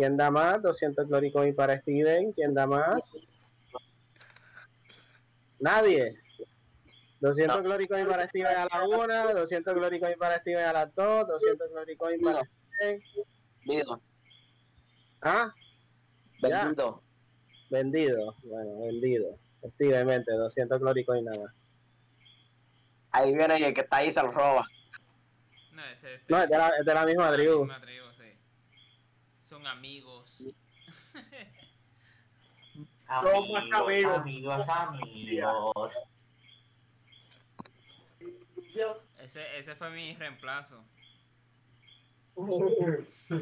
¿Quién da más? 200 Glory Coins para Steven. ¿Quién da más? Nadie. 200 No. Glory Coins para Steven a la 1, 200 Glory Coins para Steven a las 2, 200 Glory Coins para No. Steven. Vendido. Ah, Ya. Vendido. vendido. Bueno, vendido. Steven, vente, 200 Glory Coins nada más. Ahí viene y el que está ahí se lo roba. No, ese es No, es de la, es de la misma tribu. misma tribu. Son amigos. Amigos, amigos. amigos, amigos. Ese, ese fue mi reemplazo.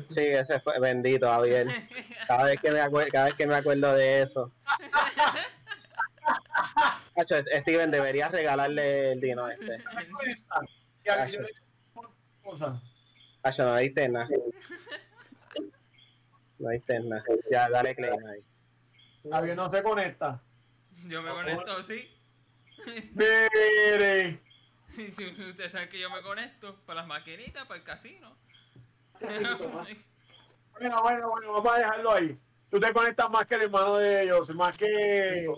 Sí, ese fue bendito, Javier. Cada vez que me acuerdo, cada vez que me acuerdo de eso. Steven, deberías regalarle el dino este. Hacho, no diste nada. No nada. Ya, dale claim ahí. Javier no se conecta. Yo me conecto, sí. Mire. Ustedes saben que yo me conecto para las maquinitas, para el casino. Bueno, bueno, bueno, vamos a dejarlo ahí. Tú te conectas más que el hermano de ellos, más que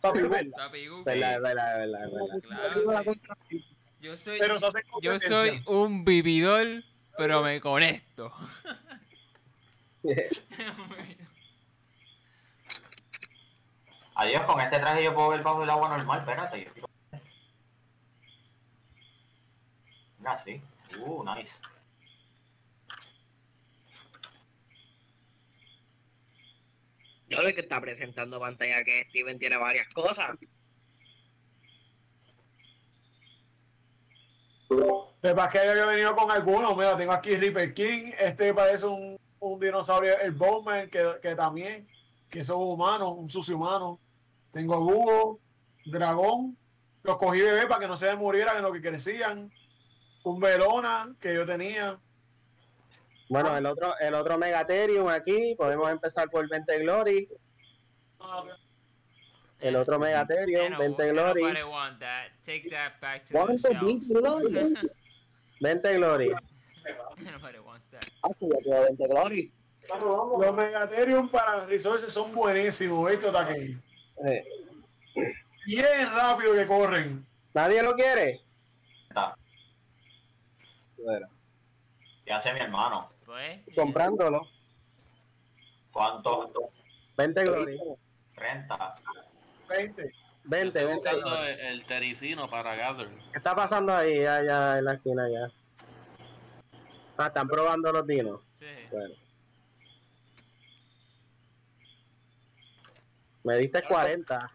Papi. Papi Goofy. Verdad, verdad, verdad, verdad. Claro, sí. Yo soy, yo soy un vividor, pero me conecto. Adiós, con este traje yo puedo ver bajo el agua normal. Espérate. yo quiero- Mira, sí. Uh, nice. Yo veo que está presentando pantalla que Steven tiene varias cosas. Sepas que yo había venido con algunos. Mira, tengo aquí Reaper King. Este parece un, un dinosaurio, el Bowman, que, que también, que son humanos, un sucio humano. Tengo búho, dragón. Los cogí bebé para que no se murieran en lo que crecían. Un Verona que yo tenía. Bueno, el otro, el otro Megatherium aquí, podemos empezar por 20 Glory. el otro Megatherium, Ain't 20 no- Glory, Nobody want that. Take that back to ¿Cuánto the Big shelf. Glory? 20 Glory. Ah, sí, ya quedó 20 Glory. Los Megatherium para Resources son buenísimos, ¿viste, Takei? Eh, Bien rápido que corren. ¿Nadie lo quiere? Está. Bueno, ¿Qué hace mi hermano? Pues. comprándolo. ¿Cuánto? 20 Glory. Renta. 20. 20, Estoy 20 buscando Glory. el, el tericino para Gather. ¿Qué está pasando ahí, allá en la esquina ya? Ah, están probando los dinos. Sí. Bueno. Me diste 40.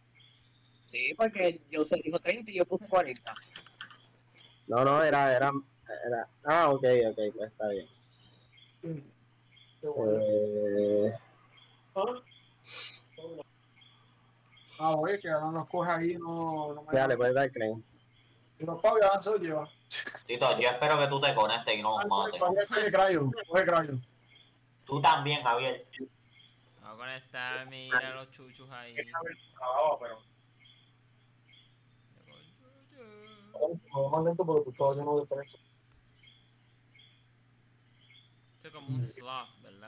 Sí, porque yo se dijo 30 y yo puse 40. No, no, era, era, era. Ah, ok, ok, pues está bien. Eh, Ah, Ah, oye, que ahora nos coge ahí, no, no me ya le puedes dar creen. Ya se lo lleva. Tito, yo espero que tú te conectes y no nos mates. Tú también, Javier. Vamos a conectar, mira los chuchos ahí. abajo, pero lo más lento porque tú estabas lleno de prensa. Esto es como un sloth, ¿verdad?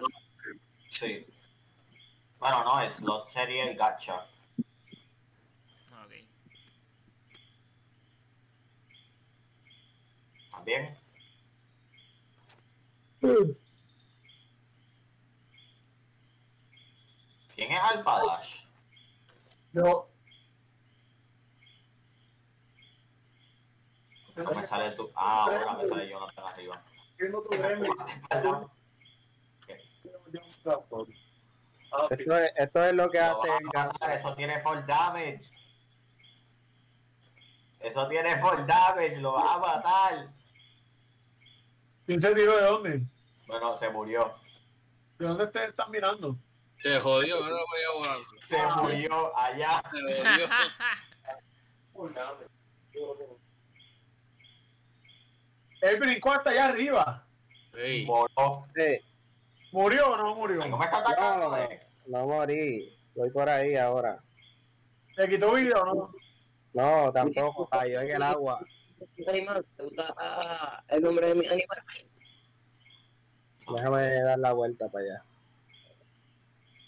Sí. Bueno, no, es los serie y gacha. Ok. También. ¿Quién es Alpha Dash? Yo, No me sale tu. Ah, ahora me sale Jonathan arriba. viendo tu gremio, Perdón. yo un tractor. Ah, sí. Esto es, esto es lo que Lo hace el matar, Eso tiene full damage. Eso tiene full damage, lo vas a matar. ¿Quién se tiró de dónde? Bueno, se murió. ¿De dónde te están mirando? Se jodió, no lo voy a jugar. Se murió allá. Se jodió. Él brincó hasta allá arriba. Sí. ¿Murió o no murió? Ay, ¿Cómo está atacando? No. eh? no morí. Voy por ahí ahora. ¿Le quitó vida o no? No, tampoco. Cayó en el agua. ¿Qué animal? ¿Te gusta el nombre de mi animal? Déjame dar la vuelta para allá.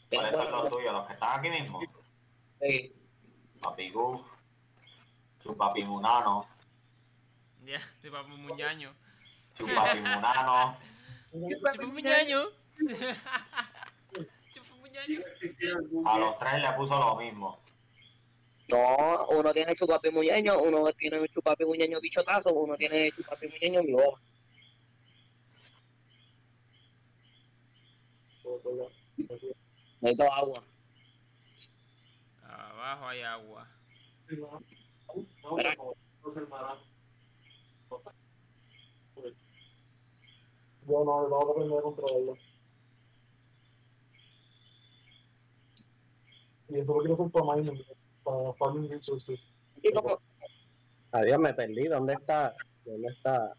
¿Cuáles son los tuyos? Los que están aquí mismo. Sí. Papi Goof. Su papi Munano. Ya, para un muñaño. Su papi Munano. Chupa un muñaño. Muñaño. A los tres le puso lo mismo. No, uno tiene chupapi muñeño, uno tiene chupapi muñeño bichotazo, uno tiene chupapi muñeño vivo. Necesito agua. Abajo hay agua. No, no, no, no es el marano. Yo no, no voy a aprender a controlarlo. Y eso lo quiero hacer para mining, para farming resources. Y como, Adiós, me perdí. ¿Dónde está? ¿Dónde está?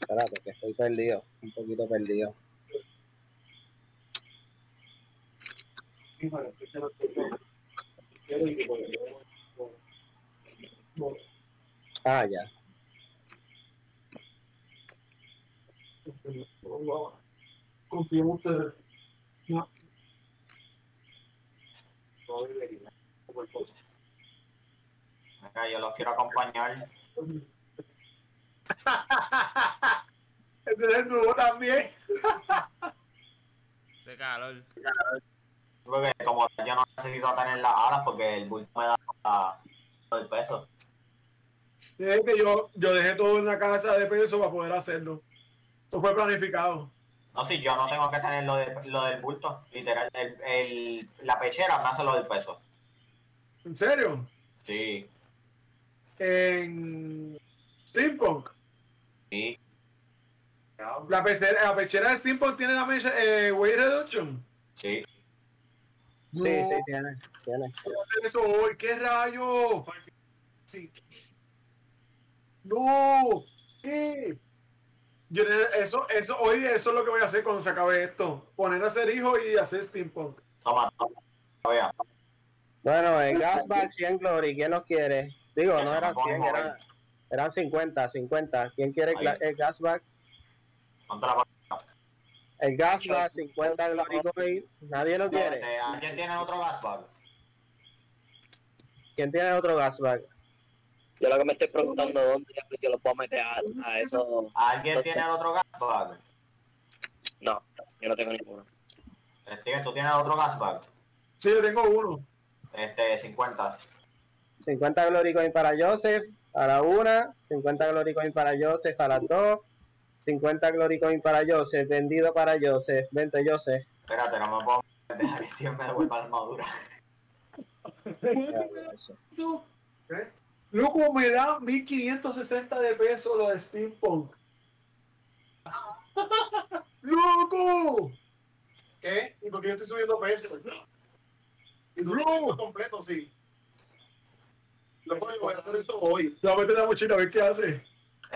Espérate, que estoy perdido. Un poquito perdido. Ah, ya. no, no, Confío en ustedes. No. Venga, yo los quiero acompañar. Este es el nuevo también. Hace calor. Porque como yo no necesito tener las alas porque el bulto me da la- el peso. Es que yo, yo dejé todo en la casa de peso para poder hacerlo. Esto fue planificado. No, si yo no tengo que tener lo, de, lo del bulto, literal. El, el- la pechera me hace lo del peso. ¿En serio? Sí, En Steampunk. sí. La, pecera, la pechera de Steampunk tiene la mecha, eh, weight reduction. Sí, No, Sí, sí, tiene. Tiene. voy a hacer eso hoy. ¿Qué rayo? Sí. No. ¿Qué? Yo, eso, eso, hoy eso es lo que voy a hacer cuando se acabe esto. Poner a hacer hijo y hacer Steampunk. toma, toma. Bueno, el Gasback 100 Glory, ¿quién los quiere? Digo, Eso no eran podemos 100, eran, eran 50, 50. ¿Quién quiere Ahí. el Gasback? Ponte la El Gasback 50 Glory Coin, nadie lo quiere. Este, ¿Alguien tiene otro gasbag? ¿Quién tiene otro Gasback? Yo lo que me estoy preguntando dónde yo lo puedo meter a, a eso. ¿Alguien tiene otro gasbag? No, yo no tengo ninguno. Steven, ¿tú tienes otro gasbag? Sí, yo tengo uno. Este, 50. 50 Glory Coin para Joseph, a la una. 50 Glory Coin para Joseph, a las dos. 50 Glory Coin para Joseph, vendido para Joseph. Vente, Joseph. Espérate, no me puedo dejar que Steven me devuelva la armadura. Eso, ¿eh? Loco, me da 1560 de pesos lo de Steampunk. ¡Loco! ¿Qué? ¿Y por qué yo estoy subiendo pesos? ¿Y tú lo completo, sí? Loco, yo voy a hacer eso hoy. Ya, vete la mochila, a ver qué hace.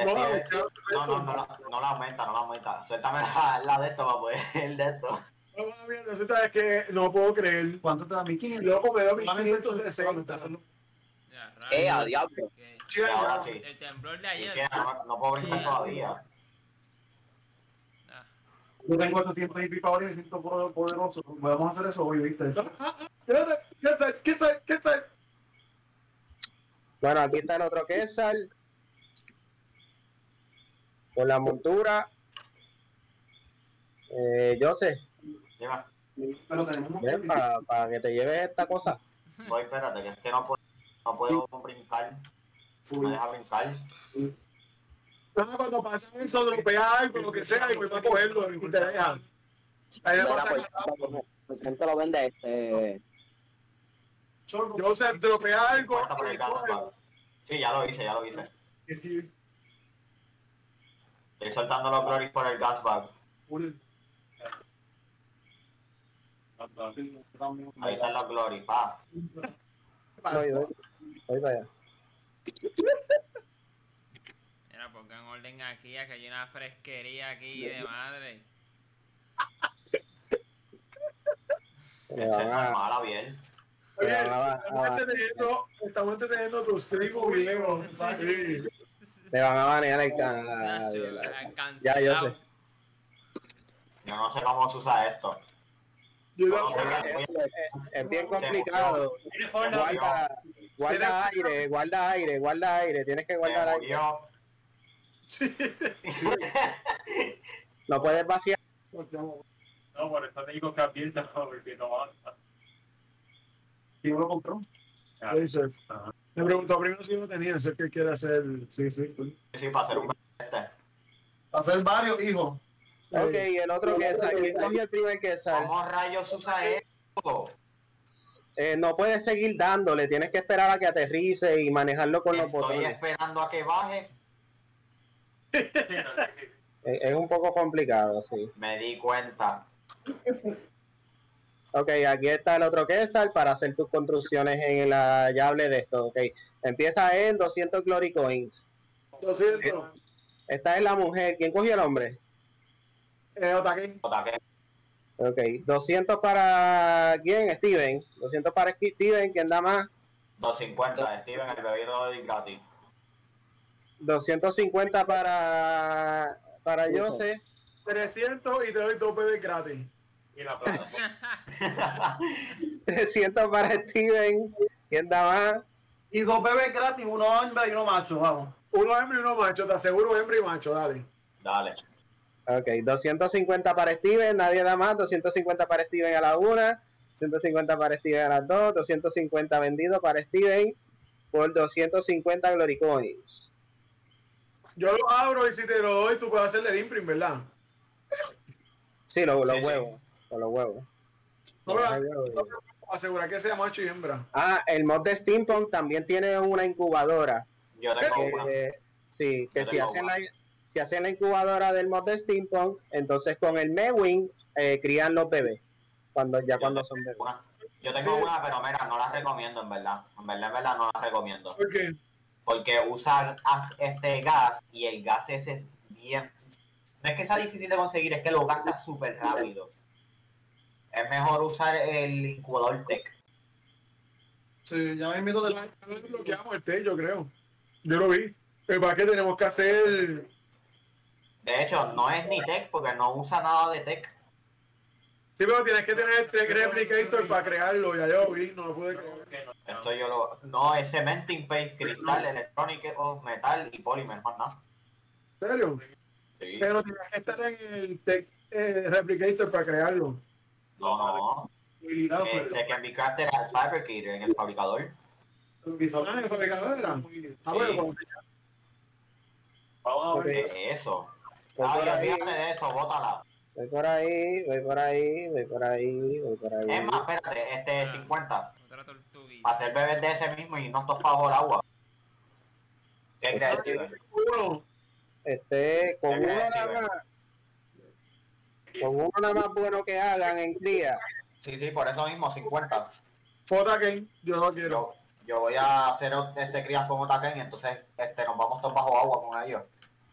No, no, no, no, la, no la aumenta, no la aumenta. Suéltame la, la de esto para poder el de esto. No, resulta que no puedo creer. ¿Cuánto te da 1500? Loco, me da 1560. Ya, Eh, a diablo. El temblor de ayer. sí, no, no puedo brincar todavía. Yo tengo 800 y pico ahora y me siento poder- poderoso. Podemos hacer eso hoy, ¿viste? Espérate, ¿qué tal? ¿Qué tal? ¿Qué tal? Bueno, aquí está el otro Kesal. Con la montura. Eh, Joseph, Dime, Pero tenemos ven para que te lleves esta cosa. voy, espérate, que es que no puedo, no puedo brincar. No me deja brincar. Ah, cuando pasa eso, dropea algo, lo que sea, y pues va a cogerlo y te dejan. Ahí me Mira, pasa pues, acá. ¿por te lo vende este? Yo sé, dropea algo. 50 por el y coge. gasbag. Sí, ya lo hice, ya lo hice. Estoy soltando los glories por el gasbag. un- Ahí están los glories, pa. Voy, voy, voy para allá. Orden aquí, que hay una fresquería aquí de madre. Me Ese van es a- normal, bien. Oye, estamos entreteniendo, estamos entreteniendo tu stream o video. Sí. me van a banear el canal. Ya, yo sé. Yo no sé cómo se usa esto. Yo No lo- sé qué- Es, es bien complicado. Guarda, guarda aire, guarda aire, guarda aire. Tienes que guardar aire. Sí. No puedes vaciar. No, por eso te digo que abierta, porque no basta. ¿Quién lo compró? Me preguntó primero si lo tenía, sé que quiere hacer. Sí, sí. sí. Sí, para hacer un este. Hacer varios hijos. Ok, el otro que sal. ¿Quién cogió el primer que sal? ¿Cómo rayos usa esto? Eh, no puedes seguir dándole, tienes que esperar a que aterrice y manejarlo con los Estoy botones. esperando a que baje. Es, es un poco complicado, sí. Me di cuenta. Ok, aquí está el otro Kesal para hacer tus construcciones en la llave de esto. Ok, empieza en 200 Glory Coins. 200. Esta es la mujer. ¿Quién cogió el hombre? Eh, Otaque. Ok, 200 para quién? Steven. 200 para Steven, ¿quién da más? 250. Steven, el bebido gratis. 250 para, para Joseph. 300 y te doy dos bebés gratis. Y la plata. 300 para Steven, ¿quién da más? Y dos bebés gratis, uno hembra y uno macho, vamos. Uno hembra y uno macho, te aseguro hembra y macho, dale. Dale. Ok, 250 para Steven, nadie da más, 250 para Steven a la una, 150 para Steven a las dos, 250 vendido para Steven por 250 Glory Coins. Yo lo abro y si te lo doy, tú puedes hacerle el imprint, ¿verdad? Sí, los, los Sí, sí. huevos, los huevos. No, Asegurar que sea macho y hembra. Ah, el mod de Steampunk también tiene una incubadora. Yo tengo una. que, sí, que Yo si tengo hacen, una. la, si hacen la incubadora del mod de Steampunk, entonces con el Mewing eh, crían los bebés. Cuando, ya cuando son bebés. Una. Yo tengo Sí. una, pero mira, no la recomiendo en verdad. En verdad, en verdad, no la recomiendo. ¿Por qué? Porque usa as- este gas y el gas ese es bien. No es que sea difícil de conseguir, es que lo gasta súper rápido. Es mejor usar el incubador tech. Sí, ya mismo de la bloqueamos el té, yo creo. Yo lo vi. Pero para qué tenemos que hacer. De hecho, no es ni tech porque no usa nada de tech. Sí, pero tienes que tener el tech replicator para crearlo. Ya yo vi, no lo pude crear. Esto yo lo. No, es cementing paste, cristal, electrónico, metal y polymer, más nada. ¿En serio? Sí. Pero tienes que estar en el tech eh, replicator para crearlo. No, no. Este que mi crafter al fabricator en el fabricador. pues. Ah, el fabricador era. Ah, bueno, pues, Vamos a ver. ¿Qué es eso? Ay, ahí, olvídate de eso, bótala. Voy por ahí, voy por ahí, voy por ahí, voy por ahí. Es más, espérate, este 50. Otra tortuguita. Para hacer bebés de ese mismo y no estos bajo el agua. ¿Qué Steven? uno. Este, con ¿Qué uno nada más, con uno nada más bueno que hagan en cría. Sí, sí, por eso mismo, 50. Fota Game, yo no quiero. Yo, yo voy a hacer este crías con Otaken y entonces este, nos vamos todos bajo agua con ellos.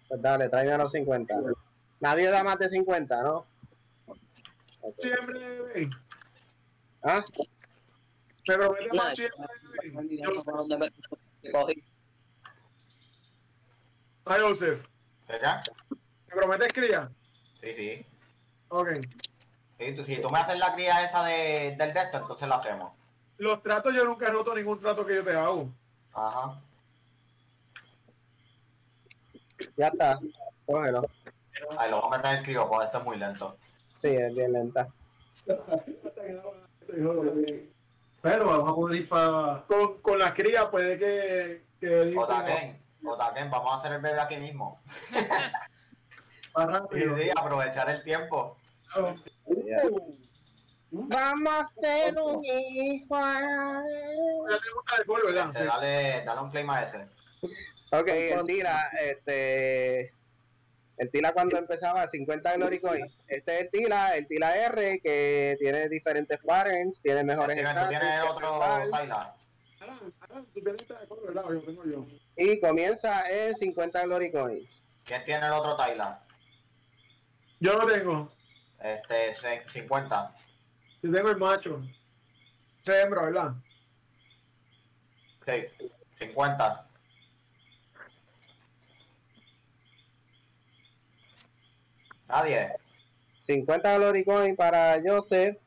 Pues dale, tráeme a los 50. Nadie da más de 50, ¿no? Ok. Siempre, bebé. ¿Ah? Me promete No, más siempre, bebé. Ah, Joseph. ¿Me prometes cría? Sí, sí. Ok. Sí, tú- si tú me haces la cría esa de, del de esto, entonces la hacemos. Los tratos, yo nunca he roto ningún trato que yo te hago. Ajá. Ya está. Cógelo. Ahí lo vamos a meter en el crío, pues esto es muy lento. Sí, es bien lenta. Pero vamos a poder ir para. Con, con la cría puede que... que Otaken, Otaken, vamos a hacer el bebé aquí mismo. para sí, aprovechar el tiempo. Vamos a hacer un hijo. Este, dale, dale un claim a ese. Ok, tira, este. El tila cuando empezaba 50 Glory Coins. Este es el tila, el tila R, que tiene diferentes patterns, tiene mejores el que otro. Y comienza en 50 Glory Coins. ¿Quién tiene el otro Tyler? Yo lo tengo. Este, ce- 50. Yo tengo el macho. Se hembra, ¿verdad? Sí, 50. Nadie. 50 Glory Coins para Joseph.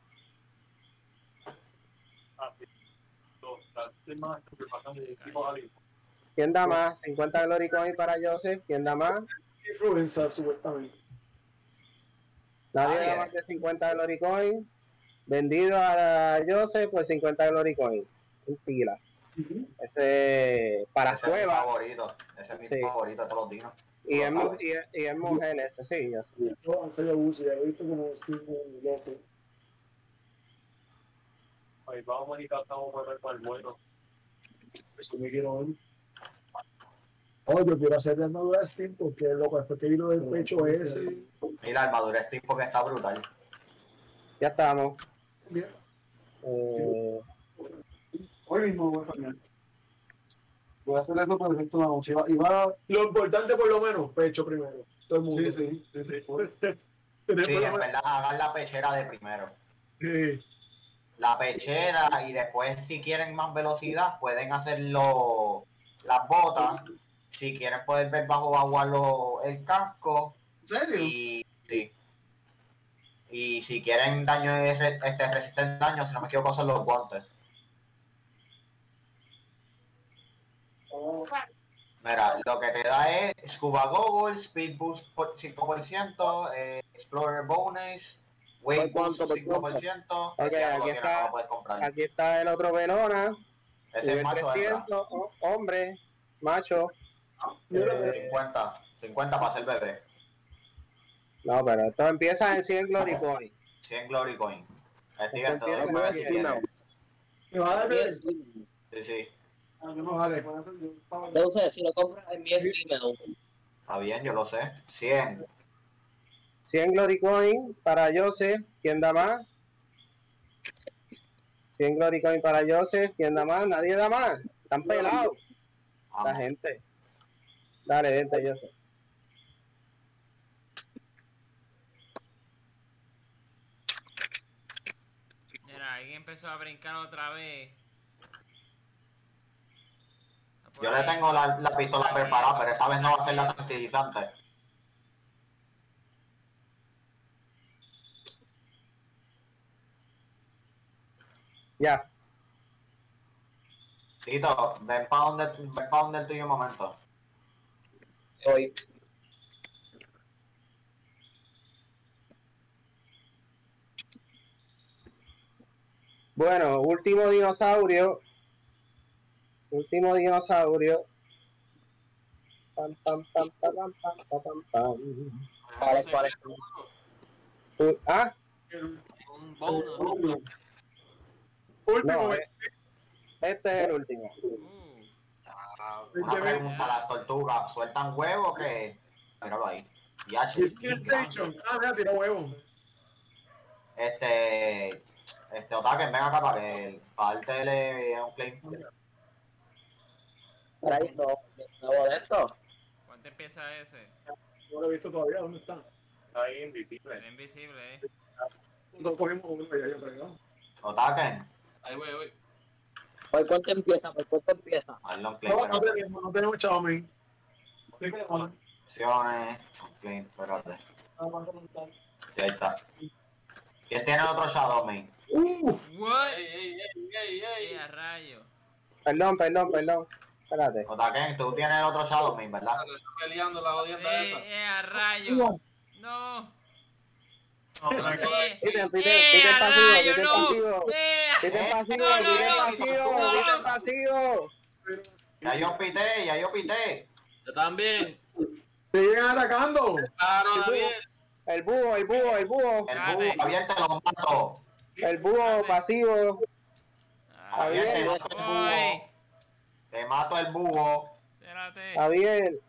¿Quién da más? 50 Glory Coins para Joseph. ¿Quién da más? Influenza, supuestamente. Nadie da más de 50 Glory Coins. Vendido a Joseph, pues 50 Glory Coins. Un tila. Ese para Ese es mi favorito. Ese es mi Sí. favorito de todos los dinos. Y es, mu- sabes. y, es- y es mujer ese, sí, yo sé. Yo en serio uso, ya he visto como estoy muy loco. Ahí vamos a ir estamos buenos para el bueno. Eso me quiero ver. Oh, yo quiero hacer la armadura de Steam porque loco, después que vino del pecho ese. Mira, el madurez tipo que está brutal. Ya estamos. Bien. Eh, Hoy mismo voy a cambiar. Voy a hacer eso por efecto de la noche. Y va-. Lo importante, por lo menos, pecho primero. Todo el mundo. Sí, sí, sí, sí. En verdad, hagan la pechera de primero. Sí. La pechera y después, si quieren más velocidad, pueden hacerlo las botas. Si quieren, poder ver bajo agua lo- el casco. ¿En serio? Y sí. Y si quieren daño este, resistente daño, si no me equivoco, son los guantes. Mira, lo que te da es Scuba Goggles, Speed Boost por 5%, eh, Explorer Bonus, Weight ¿Por Boost cuánto, por 5%. Ok, ese ya no lo aquí está. no aquí está el otro Velona. Ese es macho hembra. 300, ho- hombre, macho. 50, 50 para ser bebé. No, pero esto empieza en 100 Glory Coins. 100 Glory Coin. Doy empieza un bebé en si 100. quieres. ¿Me vas a dar bebé? Sí, sí. Yo no vale. Con eso yo estaba- Entonces, si lo compras en mi email, Está bien, yo lo sé. 100. 100 Glory Coins para Joseph. ¿Quién da más? 100 Glory Coins para Joseph. ¿Quién da más? Nadie da más. Están pelados la gente. Dale, vente, Joseph. Mira, alguien empezó a brincar otra vez. Yo le tengo la, la pistola preparada, pero esta vez no va a ser la tranquilizante. Ya. Tito, ven para donde, ven pa' donde el tuyo un momento. Hoy. Bueno, último dinosaurio. Último dinosaurio. Pam, pam, pam, pam, pam, pam, pam, pam. ¿Cuál es, cuál es? ¿Ah? Un bonus. No, último. Eh. Este es el último. Mm. Ah, una pregunta, ¿las tortugas sueltan huevos o qué? Míralo ahí. Ya, ¿Y Station? Ah, mira, tiró huevos. Este... Este, Otaken, ven acá para que el parte le un claim. Por ahí, no, no de esto. ¿Cuánto empieza ese? No lo he visto todavía. ¿Dónde está? Está ahí invisible. Es invisible, eh. No cogimos uno ya yo creo. Otaken, Ahí voy, voy. ¿Por cuánto empieza? ¿Por cuánto empieza? No, no tenemos, no tenemos Xiaomi. opciones, claim, espérate. Sí, ahí está. ¿Quién tiene otro Shadow Main? What? Ey, ey, ey, ey, ¡Eh, ey. a rayo! Perdón, perdón, perdón. Espérate. Otaken, tú tienes otro Shadow Main, ¿verdad? Estoy peleando la jodienda esa. ¡Eh, eh, a rayo! ¡No! ¡Eh, Peter, Peter, eh, Peter a pasivo, rayo, no! pasivo. ¡Eh! Peter pasivo, no, no, no, pasivo, no. Peter pasivo. Ya yo pité, ya yo pité. Yo también. Siguen atacando. Claro, David. El búho, el búho, el búho. El búho, Javier, te lo mato. El búho pasivo. Javier, te mato el búho. Te mato el búho. Espérate. Javier.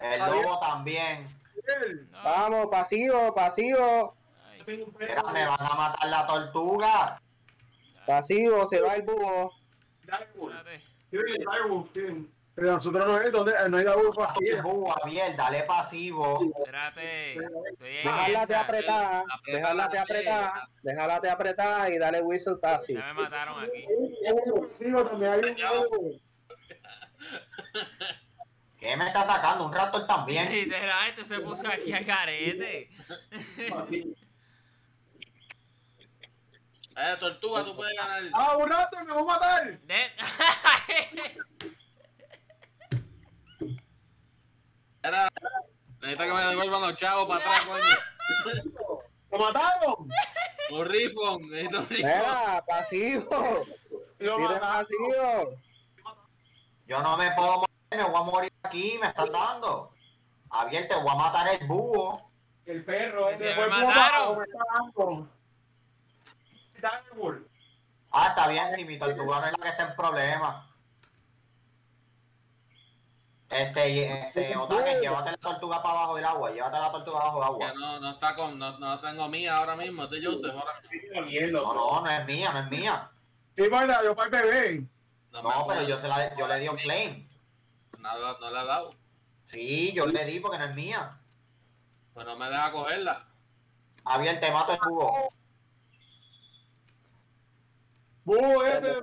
El Javier. lobo también. No. Vamos, pasivo, pasivo. Ay, Mira, me van a matar la tortuga. Pasivo, se va el búho. espérate. Pero nosotros no hay, ¿dónde? No hay la bufa búho, Javier, dale pasivo. Espérate. Estoy en Déjala te esa. apretar, déjala te apretar, déjala te apretar y dale whistle casi. Ya me mataron aquí. Sí, también hay un. ¿Qué me está atacando? Un raptor también. Literal, esto se puso aquí al garete. Eh, tortuga, tú puedes ganar. Ah, un rato me va a matar. De- Era. Necesito que me devuelvan los chavos para atrás, coño. Lo mataron. Un rifón, necesito un rifón. Mira, pasivo, Lo mataron. pasivo. Yo no me puedo morir, me voy a morir aquí, me están dando. Javier, te voy a matar el búho. El perro Se ese me fue mataron. Ah, está bien, si mi tortuga no es la que está en problemas. Este, y- este, Otaken, llévate la tortuga para abajo del agua, llévate la tortuga abajo del Que agua. no, no está con, no, no tengo mía ahora mismo, estoy Joseph ahora mismo. No, no, no es mía, no es mía. Sí, para yo para el bebé. No, pero yo, se la, yo le di un claim. No, no, le ha dado. Sí, yo le di porque no es mía. Pues no me deja cogerla. Javier, te mato el búho. Búho ese.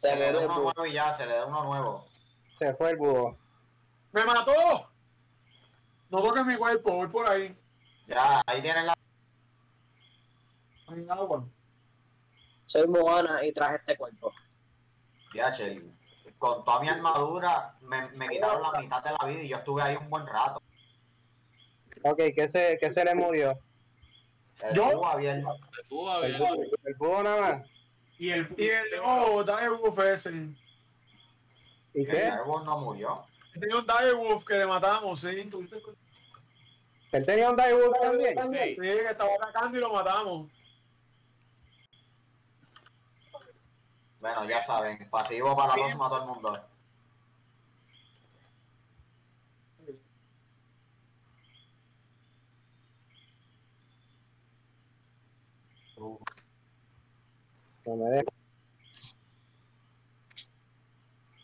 Se le da uno nuevo y ya, se le da uno nuevo. Se fue el búho. Me mató. No toques mi cuerpo, voy por ahí. Ya, ahí tienes la... Agua. Soy Moana y traje este cuerpo. Ya, che, con toda mi armadura me, me quitaron la mitad de la vida y yo estuve ahí un buen rato. Ok, ¿qué se, qué se le murió? El ¿Yo? búho, Javier. Tú, El búho, el búho nada más. Y el, Y el oh, Dire Wolf ese. ¿Y El qué? árbol no murió. Tenía un Dire Wolf que le matamos, sí. ¿Él tenía un Direwolf también? Sí. Sí, que estaba atacando y lo matamos. Bueno, ya saben, pasivo para la próxima todo el mundo. No me deja.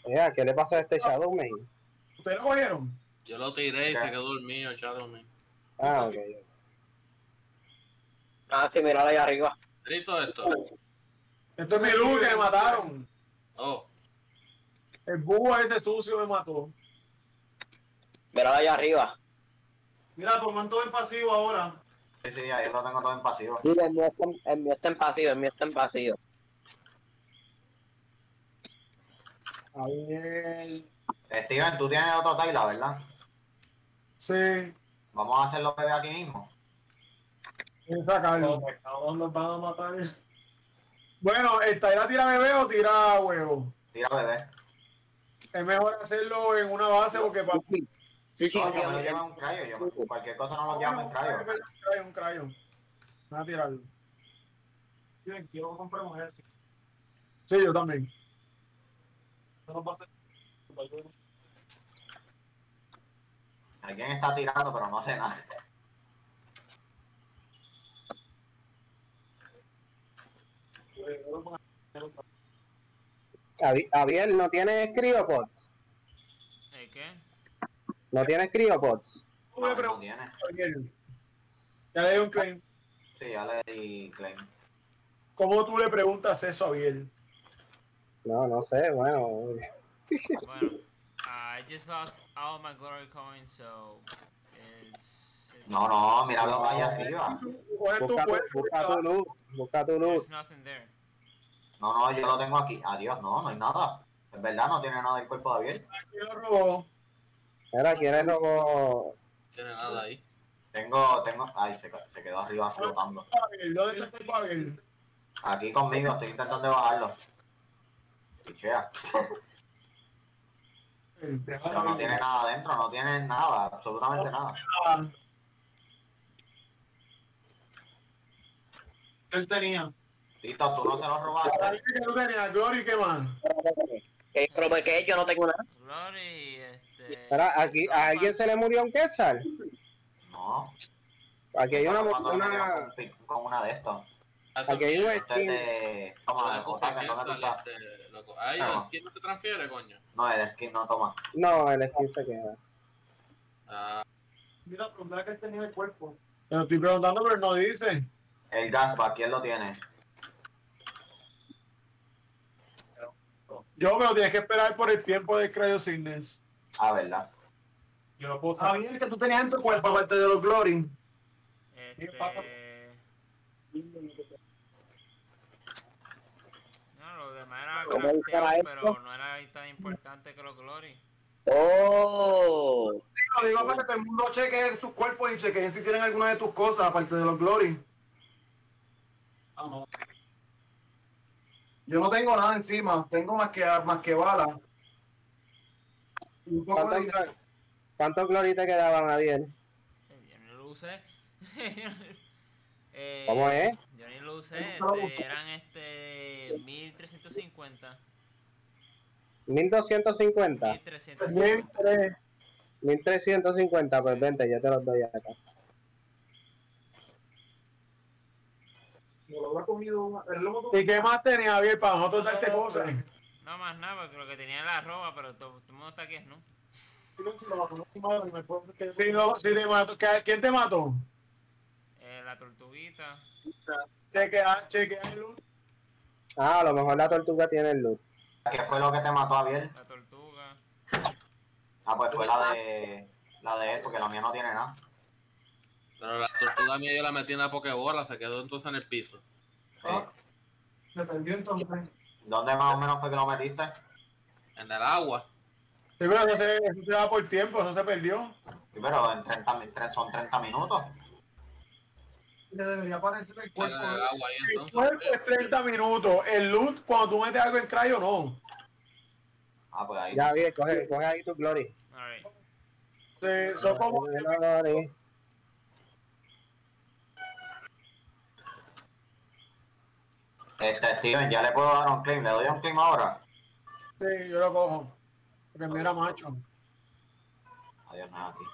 Ea, ¿qué le pasó a este Shadow Man? ¿Ustedes lo cogieron? Yo lo tiré y se quedó dormido, Shadow Man. Ah, ok. Ah, sí, míralo ahí arriba. Trito esto. Esto es mi luz que le mataron. Oh, El búho ese sucio me mató. Mira allá arriba. Mira, toman todo en pasivo ahora. Sí, sí, ahí lo tengo todo en pasivo. Sí, el mío está, en- el mío está en pasillo, el mío está en pasillo. Javier. Steven, tú tienes otro Tyla, ¿verdad? Sí. Vamos a hacerlo bebé aquí mismo. Ven sacarlo. ¿A nos van a matar? Bueno, ¿el Taira tira bebé o tira huevo? Tira bebé. Es mejor hacerlo en una base porque para Sí, sí, sí, No, yo me llevo en cryo. Yo, me- cualquier cosa no lo llamo en cryo. Un crayon, un crayon. Voy a tirarlo. Quiero compremos ese. Sí, yo también. Eso nos va a hacer. Alguien está tirando, pero no hace nada. Javi- Javier, ¿no tienes criopods? ¿El qué? ¿No tienes criopods? No, no preguntas tiene. a Javier. Ya le di un claim. Sí, ya le di claim. ¿Cómo tú le preguntas eso a Javier? No, no sé, bueno. Bueno, I just lost all my glory coins, so it's. it's No, no, míralo ahí arriba. Busca tu, cuerpo, busca tu luz, busca tu luz. There's nothing there. No, no, yo lo tengo aquí. Adiós, no, no hay nada. Es verdad, no tiene nada el cuerpo de Javier. lo robó. Mira, ¿quieres luego? tiene nada ahí. Tengo, tengo. Ay, se, se quedó arriba flotando. ¿Dónde está el Javier? Aquí conmigo, estoy intentando bajarlo. Pichea. Pero no tiene nada adentro, no tiene nada, absolutamente nada. Él tenía. Tito, tú no se lo robaste. Que tú tenías, Glory, ¿qué más? ¿Qué pero ¿por qué yo no tengo nada? Glory, este. Espera, aquí, ¿a alguien se le murió un Quetzal? No. Aquí hay una, con, una de estos. Aquí hay un es skin. toma, una cosa que que no me sale, gusta. este, loco. Ay, Ah. ¿quién no te transfiere, coño? No, el skin no toma. No, el skin se queda. Ah, Mira, preguntar que él tenía el cuerpo. Te lo estoy preguntando, pero no dice. El gaspa, ¿quién lo tiene? Yo, pero tienes que esperar por el tiempo de Cryo Sickness. Ah, ¿verdad? Yo lo puedo saber. Javier, que tú tenías en tu cuerpo, aparte de los Glory. Este. No, lo pero no era tan importante que los glory. Oh, Sí, lo digo para que todo el mundo chequee sus cuerpos y chequee si tienen alguna de tus cosas, aparte de los Glory. Yo no tengo nada encima, tengo más que, más que bala. Y un poco de ¿Cuántos, dinero. glo- cuántos glory te quedaban, Javier? Yo ni lo usé. Eh, ¿Cómo es? Lo usé. ¿Cómo lo este, eran este 1350. 1250. 1350. 1350, pues vente, yo te los doy acá. ¿Y qué más tenía, Javier, para nosotros darte cosas? No más nada, porque lo que tenía era la ropa, pero todo, todo el mundo está aquí, ¿no? Si no, si te mató, ¿qué- ¿Quién te mató? La tortuguita. Chequea, chequea el loot. Ah, a lo mejor la tortuga tiene el loot. ¿Qué fue lo que te mató, Javier? La tortuga. Ah, pues fue la de. La de él, porque la mía no tiene nada. pero la tortuga mía yo la metí en la pokebola, se quedó entonces en el piso. Eh, Se perdió entonces. ¿Dónde más o menos fue que lo metiste? En el agua. Sí, pero eso se, eso se da por tiempo, eso se perdió. Sí, pero en 30, mi- tre- son 30 minutos. Le debería aparecer el cuerpo. el agua ahí El entonces. cuerpo es 30 minutos. El loot, cuando tú metes algo en cryo, no. Ah, pues ahí. Ya, bien, coge, coge ahí tu glory. Alright. Sí, son como Glory. Este, Steven, ya le puedo dar un claim. ¿Le doy un claim ahora? Sí, yo lo cojo. Porque mira, macho. Adiós, nada aquí.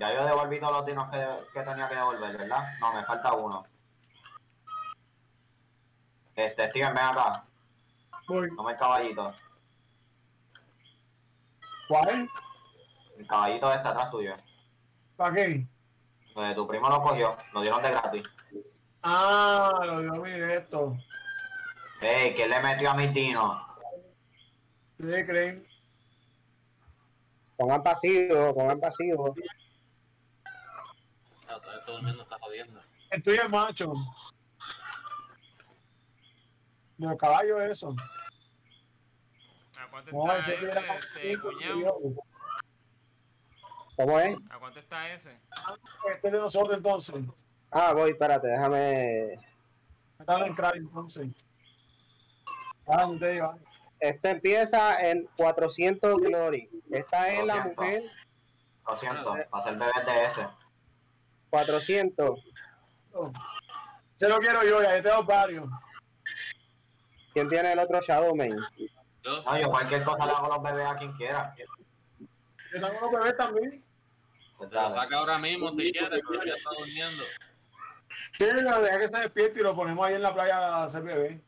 Ya yo devolví todos los dinos que, que tenía que devolver, ¿verdad? No, me falta uno. Este, Steven, ven acá. Voy. Toma el caballito. ¿Cuál? El caballito este atrás tuyo. ¿Para qué? Pues tu primo lo cogió, lo dieron de gratis. Ah, lo dio mi de esto. Ey, ¿quién le metió a mi Dino? ¿Sí creen? Pongan pasivo, pongan pasivo. Todavía todo el mundo está jodiendo. El tuyo es macho. No, caballo es eso. ¿A cuánto No, está ese este, cuñado? ¿Cómo es? ¿A cuánto está ese? Este es de nosotros entonces. Ah, voy, espérate, déjame. Estaba en crack entonces. Ah, no te digo. Este empieza en 400 glory. Esta es la 200. mujer, Lo siento, para ser bebé de ese. 400. Se lo quiero yo, ya yo tengo varios. ¿Quién tiene el otro Shadow Main? Yo, No, yo cualquier cosa le hago los bebés a quien quiera. Tengo unos bebés también. Pues lo saca ahora mismo si quieres, pero ya está durmiendo. Sí, lo deja que se despierte y lo ponemos ahí en la playa a hacer bebé.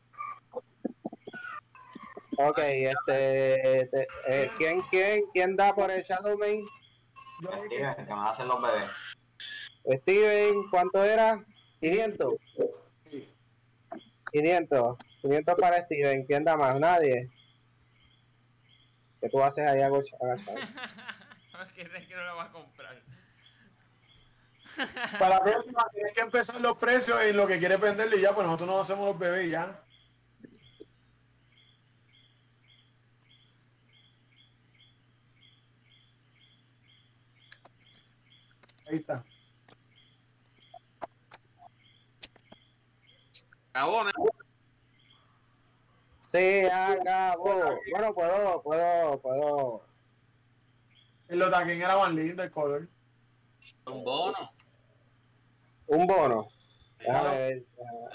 Ok, este. este, eh, ¿quién, quién, ¿Quién da por el Shadow Main? Yo Steven, que me hacer los bebés. Steven, ¿cuánto era? 500. 500. 500 para Steven. ¿Quién da más? Nadie. ¿Qué tú haces ahí agacha- agachado? ¿Qué crees que no lo va a comprar? Para la próxima tienes que empezar los precios en lo que quieres venderle y ya, pues nosotros no hacemos los bebés y ya. Ahí está. Acabó, ¿no? Se acabó. Bueno, puedo, puedo, puedo. El Lotaken era más lindo el color. Un bono. Un bono. Eh, Déjame ver, eh,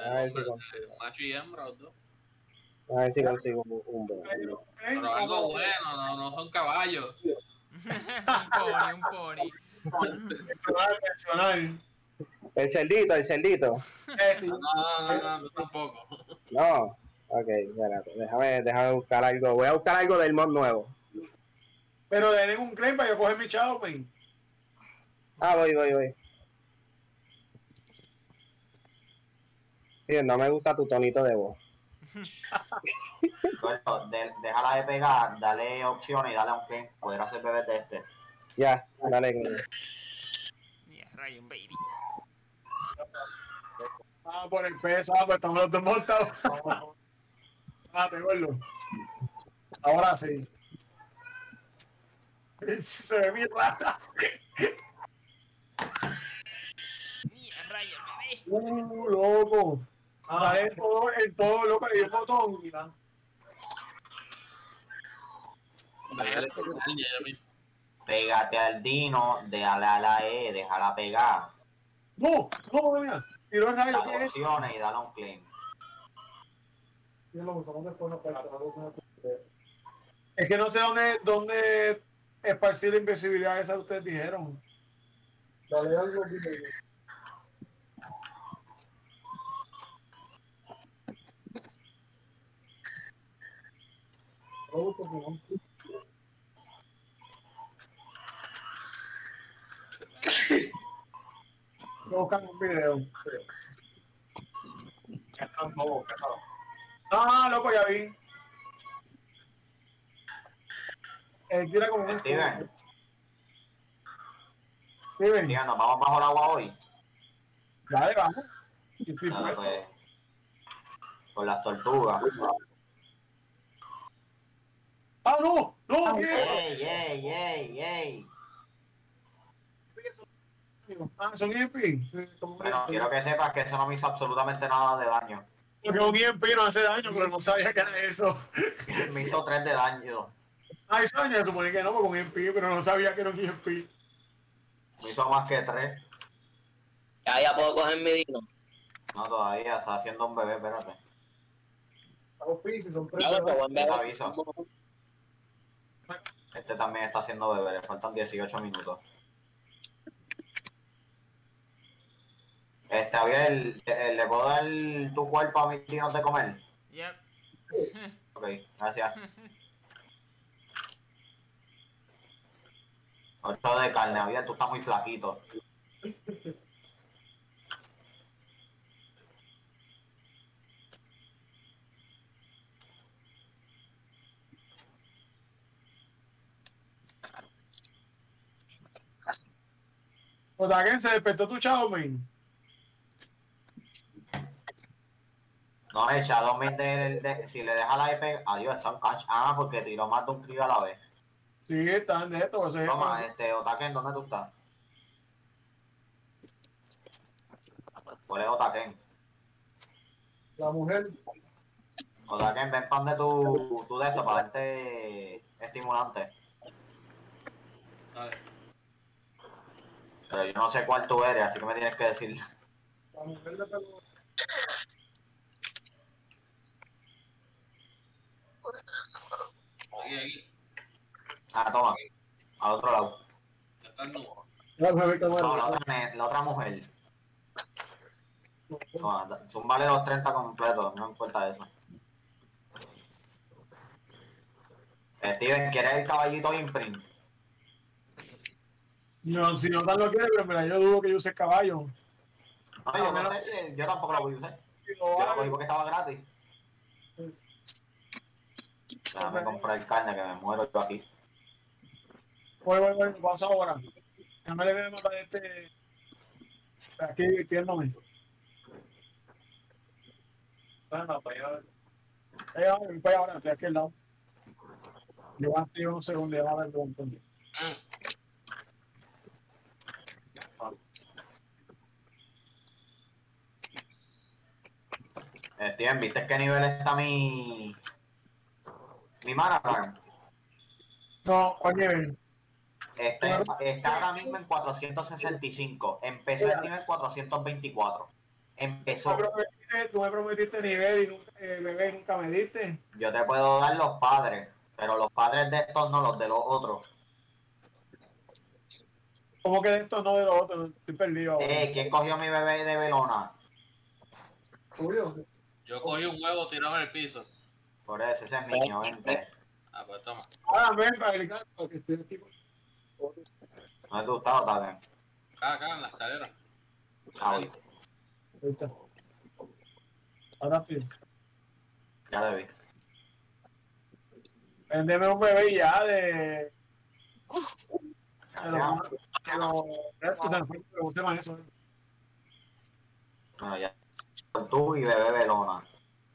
a ver si consigo. eh, Macho y hembra, los dos. A ver si consigo un, un bono. Pero algo bueno, no, no son caballos. un pony, un pony. Personal, personal. El cerdito, el cerdito. Eh, No, no, no, no, no tampoco. No. Ok, espérate. Déjame, déjame buscar algo. Voy a buscar algo del mod nuevo. Pero denle un claim para yo coger mi chavo, men. Ah, voy, voy, voy. Sí, no me gusta tu tonito de voz. Roberto, de- déjala de pegar, dale opciones y dale a un clic. Poder hacer bebés de este. Ya, dale. con- Yeah, rayo, baby. Ah, por el peso, ah, pues estamos los dos montados. Ah, te vuelvo. Ahora sí. Se ve bien rara. Bebé. Uh, loco. Ah, el todo, el todo loco, le dio botón. Mira. Pégate al Dino, déjale a la E, déjala pegar. No, no, mira. Tiró el rayo. ¿qué Dale es? opciones y dale a un clic. Es que no sé dónde, dónde esparcir la invisibilidad esa que ustedes dijeron. Dale algo. Voy a buscar un video. Ah, loco, ya vi. Él tira como un Steven, Steven, Steven, nos vamos bajo el agua hoy. dale, vamos. Estoy Dale, pues. Con las tortugas. Ah, no, no. ¡Ey, ey, ey, ey! Ah, son EMP. Sí, Bueno, EMP. quiero que sepas que eso no me hizo absolutamente nada de daño. Porque un EMP no hace daño, pero no sabía que era eso. Me hizo 3 de daño. Ah, eso daño, supone que no, porque un EMP, pero no sabía que era un EMP. Me hizo más que 3. Ya, ya puedo coger mi dino. No, todavía está haciendo un bebé, espérate. Son tres. Claro, Te aviso. Este también está haciendo bebé, le faltan 18 minutos. Este, Javier, eh, ¿le puedo dar tu cuerpo a mis chinos de comer? Yep. ok, gracias. 8 de carne, Javier, tú estás muy flaquito. Otaken, se despertó tu chavo, men. No, el Shadow Main de, de- si le deja la EP, adiós, está un catch. Ah, porque tiró más de un crío a la vez. Sí, están de esto. ese es- Toma, este, Otaken, ¿dónde tú estás? ¿Cuál es Otaken? La mujer. Otaken, ven pan de tu, tu de esto para darte estimulante. Dale. Pero yo no sé cuál tú eres, así que me tienes que decir. La mujer de Aquí, aquí. Ah, toma. Al otro lado. Ya está el nudo. La No, otra, ne- la otra mujer. Toma, da- zúmbale los 30 completos, no importa eso. Steven, ¿quieres el caballito imprint? No, si no tan lo quiere, pero mira, yo dudo que yo use caballo. No, yo no sé, yo tampoco lo voy a usar. Yo lo cogí porque estaba gratis. Déjame comprar carne que me muero yo aquí. Voy, voy, voy, vamos ahora. Déjame le voy a matar este. Aquí divirtiéndome. Bueno, Eh, ahora, voy para allá ahora, estoy aquí al lado. Llevaste unos segundos, ya va a ver un montón. Eh, Steven, ¿viste qué nivel está mi. Mi Marathon? No, oye, Está, está ahora mismo en 465. Empezó en nivel 424. tú Empezó. me prometiste, tú me prometiste nivel y nunca, eh, bebé, nunca me diste. Yo te puedo dar los padres, pero los padres de estos no, los de los otros. ¿Cómo que de esto no de los otros? Estoy perdido. ahora. Eh, ¿quién cogió mi bebé de Belona? Julio. Yo cogí un huevo tirado en el piso. Por eso, ese es mío, vente. Ah, pues toma. Ahora ven para explicar porque estoy aquí. No te gustado, Taken. Acá, acá, en la escalera. Ah, Ahí está. Ahora sí. ya te vi. Vendeme un bebé ya de. ¿Cómo se llama eso? Bueno, ya. Tú y bebé Belona.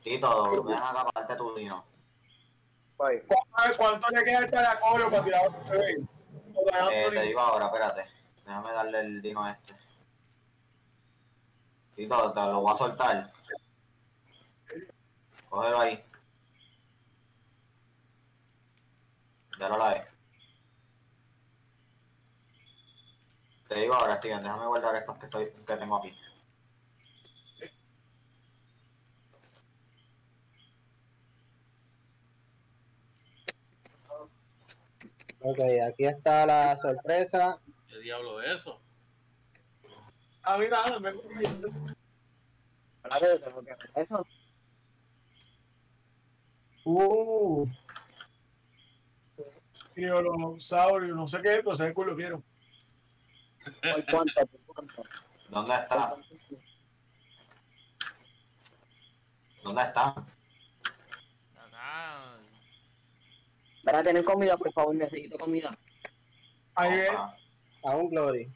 Y todo, ven acá para darte tu dino. Voy. ¿Cuánto- ¿Cuánto le queda este acorio para tirar otro Eh, te digo ahora, espérate. Déjame darle el dino a este. Y todo, te lo voy a soltar. Cógelo ahí. Ya lo la Te digo ahora, Steven, déjame guardar estos que, estoy, que tengo aquí. Ok, aquí está la sorpresa. ¿Qué diablo es eso? A mí nada, me eso. Uh. Dinosaurio, no sé qué, pero sé que lo quiero. ¿Por cuánto? ¿Por cuánto? ¿Dónde está? ¿Dónde está? Acá. Para tener comida, por favor, necesito comida. Ahí. Opa. A un Glory.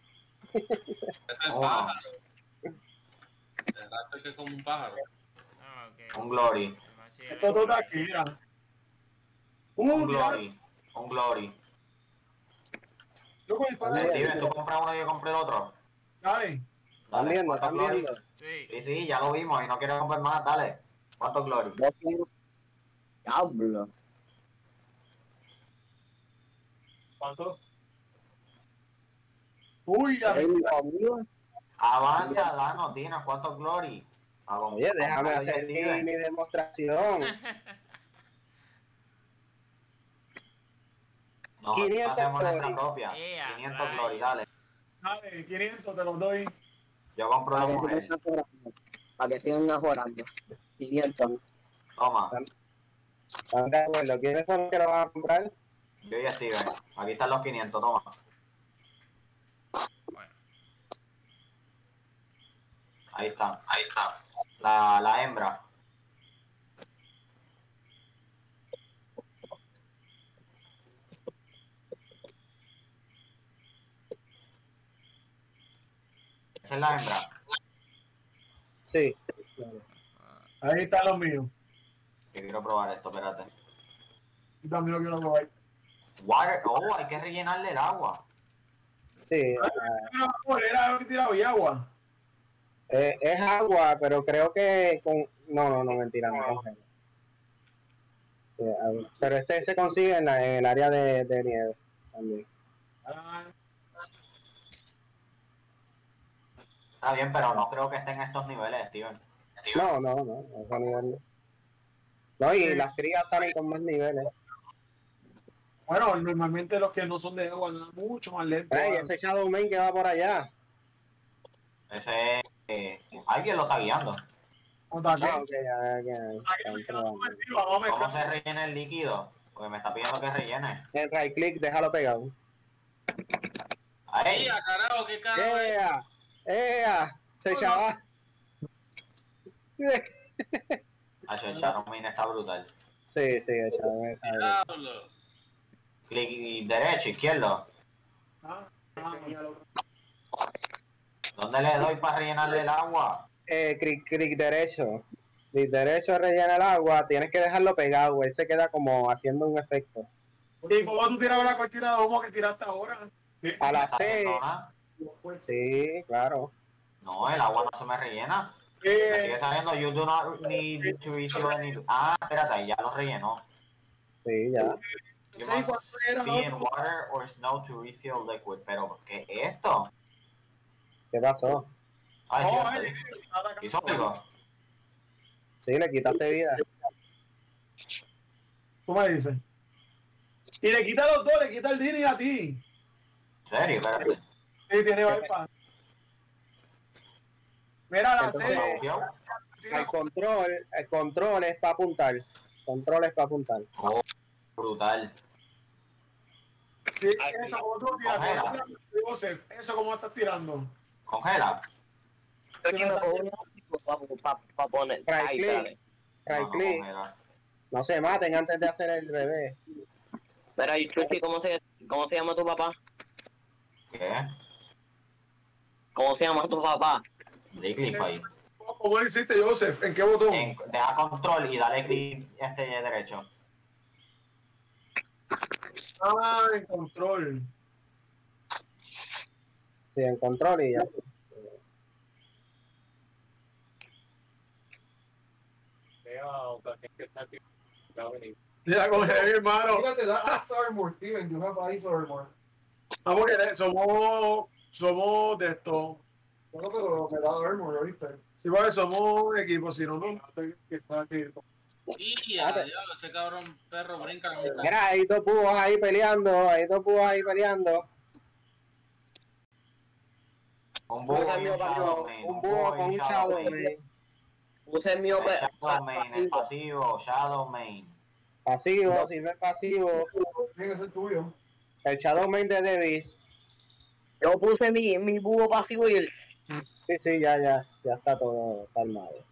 Es el Oh. pájaro. El rato es que es como un pájaro. Ah. Un glory. Esto todo aquí, mira. Un mira, glory. Un glory. loco, dispara. Steven, tú compras uno y yo compré el otro. Dale. ¿Están Dale, viendo? ¿cuántos ¿Están glory? viendo? Sí. Sí, sí, ya lo vimos y no quiero comprar más, dale. ¿Cuántos glory? Diablo. ¿Cuánto? Uy, la. Avanza, danos, dinos, ¿cuántos glory? Oye, déjame hacer mi, mi demostración. Nosotros 500 hacemos nuestra glory. propia. Ea, 500 rayos. glory, dale. Dale, 500 te los doy. Yo compro Para mejorando. Para que sigan mejorando. 500. Toma, ¿Están de acuerdo? ¿Quiénes son los que lo van a comprar? Yo y Steven. Aquí están los 500, toma. Bueno. Ahí está, ahí está. La, la hembra. Esa es la hembra. Sí. Ahí están los míos. Yo quiero probar esto, espérate. Yo también lo quiero probar. Water, oh, hay que rellenarle el agua. Sí. No, era que tiraba y agua. eh, es agua, pero creo que con... No, no, no, mentira, no ah, pero este se consigue en, la- en el área de, de nieve también. Está bien, pero no creo que esté en estos niveles, Steven. No, no, no, a ese nivel no. No, y las crías salen con más niveles. Bueno, normalmente los que no son de agua andan mucho más lentos. Ey, ese Shadow Main que va por allá. Ese, eh, alguien lo está guiando. ¿Cómo se rellena el líquido? Porque me está pidiendo que rellene. En right click, déjalo pegado. Ahí, ¡Ea, carajo! ¿Qué carajo es? ¡Ea! ¡Ea! Se echaba. Hacho, el Shadow Main está brutal. Sí, sí, el Shadow Main está bien. Clic derecho, izquierdo. Ah, ah, ¿Dónde le doy para rellenarle el agua? Eh, clic, clic derecho. Clic derecho rellena el agua, tienes que dejarlo pegado, güey. Se queda como haciendo un efecto. ¿Y cómo tú tirabas la cortina de humo que tiraste ahora? A la ¿Está C. haciendo nada? Sí, claro. No, el agua no se me rellena. Me Eh, sigue saliendo, you do not need to any... Ah, espérate, ahí ya lo rellenó. Sí, ya. Must ¿cuánto era be in water or snow to refill liquid. Pero, ¿qué es esto? ¿Qué pasó? Ay, No, Dios, nada, ¿Hizo algo? Sí, le quitaste vida. ¿Tú me dices? Y le quita los dos, le quita el Dini a ti. ¿En serio? Espérate. Sí, tiene bypass. Mira la. ¿Opción? El control, el control es para apuntar. Control es para apuntar. Oh, brutal. Sí, tiras, Joseph, Eso como estás tirando. Congela. Para poner. Ahí, dale. No, no se maten antes de hacer el revés. Mira, y Chuchi, ¿cómo se, ¿cómo se llama tu papá? ¿Qué? ¿Cómo se llama tu papá? ¿Cómo cómo lo hiciste, Joseph? ¿En qué botón? En- Deja control y dale clic este derecho. Ah, en control. Sí, en control y ya. Mira, congelé mi hermano. Mira, te da Ice Armor, Steven. You have Ice Armor. Vamos que somos, somos de esto. Bueno, pero me da Armor, ¿oíste? Sí, porque somos un equipo, si no, no. ¡Ya, diablo! Este cabrón perro brinca la mitad. Mira, hay dos búhos ahí peleando. Hay dos búhos ahí peleando. Un búho y mío un main. Un búho y con un main. Puse el mío El shadow main, el pa- pasivo, shadow main. Pasivo, sirve pasivo. Tiene que ser tuyo. El shadow main de Davis. Yo puse mi, mi búho pasivo y el. Sí, sí, ya, ya. Ya está todo calmado.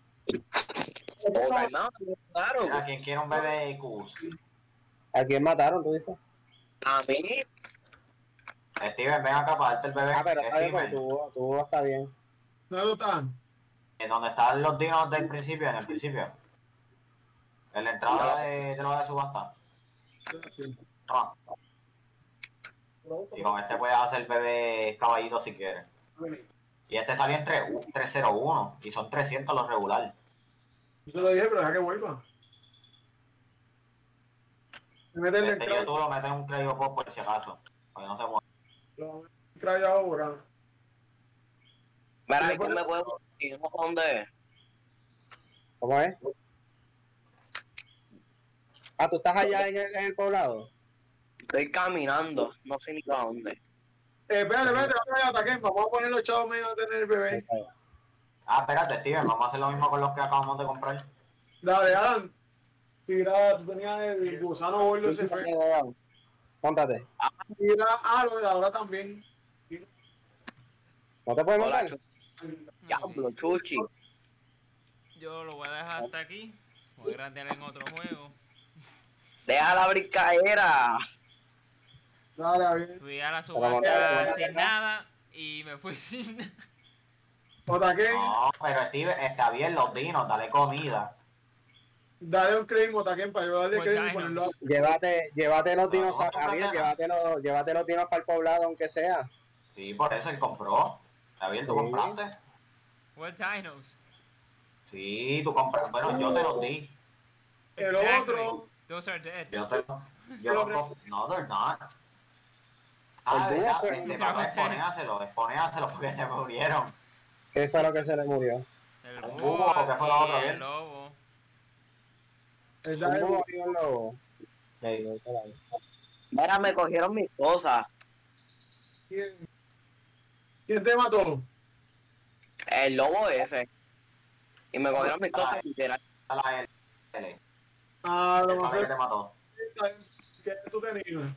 Todo calmado, claro. Mira, quien quiere un bebé Qs. ¿A quién mataron, tú dices? A mí, Steven, ven acá para darte el bebé. Ah, pero está bien, tu búho está bien. ¿Dónde están? en donde están los dinos del principio, en el principio. En la entrada de, de lo de subasta. Toma. Y con este puedes hacer bebé caballito si quieres. Y este salió en 3, 301 y son 300 los regular. Yo te lo dije, pero deja que vuelva. Me mete el Este yo tú lo metes en un crédito pop por si acaso. Porque no se mueve. Lo trae ahora. mira, ¿quién me puede decir dónde? ¿Cómo es? Ah, ¿tú estás allá en el, en el poblado? Estoy caminando, no sé ni para dónde. Eh, espérate, espérate, vamos a atacar. Vamos a poner los chavos medios a tener el bebé. Ah, espérate, Steven, vamos a hacer lo mismo con los que acabamos de comprar. Dale, Alan. Tira, tú tenías el gusano gordo ese fue. Póntate. Tira, ah, lo de ahora también. ¿No te puedes montar? Diablo, Chuchi. Yo lo voy a dejar hasta aquí. Voy a grandear en otro juego. Deja la brincaera. Dale, a ver. Fui a la subasta sin nada y me fui sin nada. Otra que, No, pero Steve, está bien los dinos, dale comida. dale un claim, Otaken, para yo darle Pues ponerlo. no. Llévate, llévate los No, dinos, no, a no. llévate los, llévate los dinos para el poblado, aunque sea. Sí, por eso él compró. Está bien, tú Sí. compraste. What dinos? Sí, tú compraste. Bueno, yo te los di. El Exactly. otro, Those are dead. Yo te los yo los comp- No, they're not. Ah, El verdad, este, exponéaselo, exponéaselo porque se murieron. ¿Qué fue lo que se le murió? El Un búho ¿qué fue y bien? el lobo. el ¿Un dale, búho y un lobo? Sí, la. Mira, me cogieron mis cosas. ¿quién, ¿quién te mató? El lobo ese. Y me cogieron mis cosas literal. A la L. Ah, lo mejor que te mató. que tú tenías.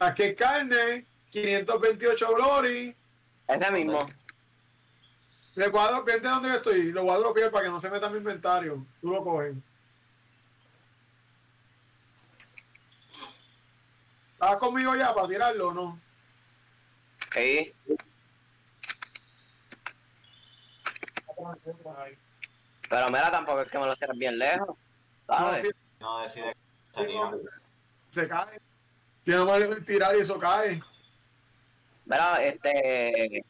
Aquí carne, 528 glory. Ese mismo. Le cuadro, vente donde yo estoy. Lo cuadro bien para que no se meta en mi inventario. Tú lo coges. ¿Estás conmigo ya para tirarlo o no? Sí. Pero mira, tampoco es que me lo tires bien lejos. ¿Sabes? No decide que se cae. Yo no me tirar y eso cae. Mira, este.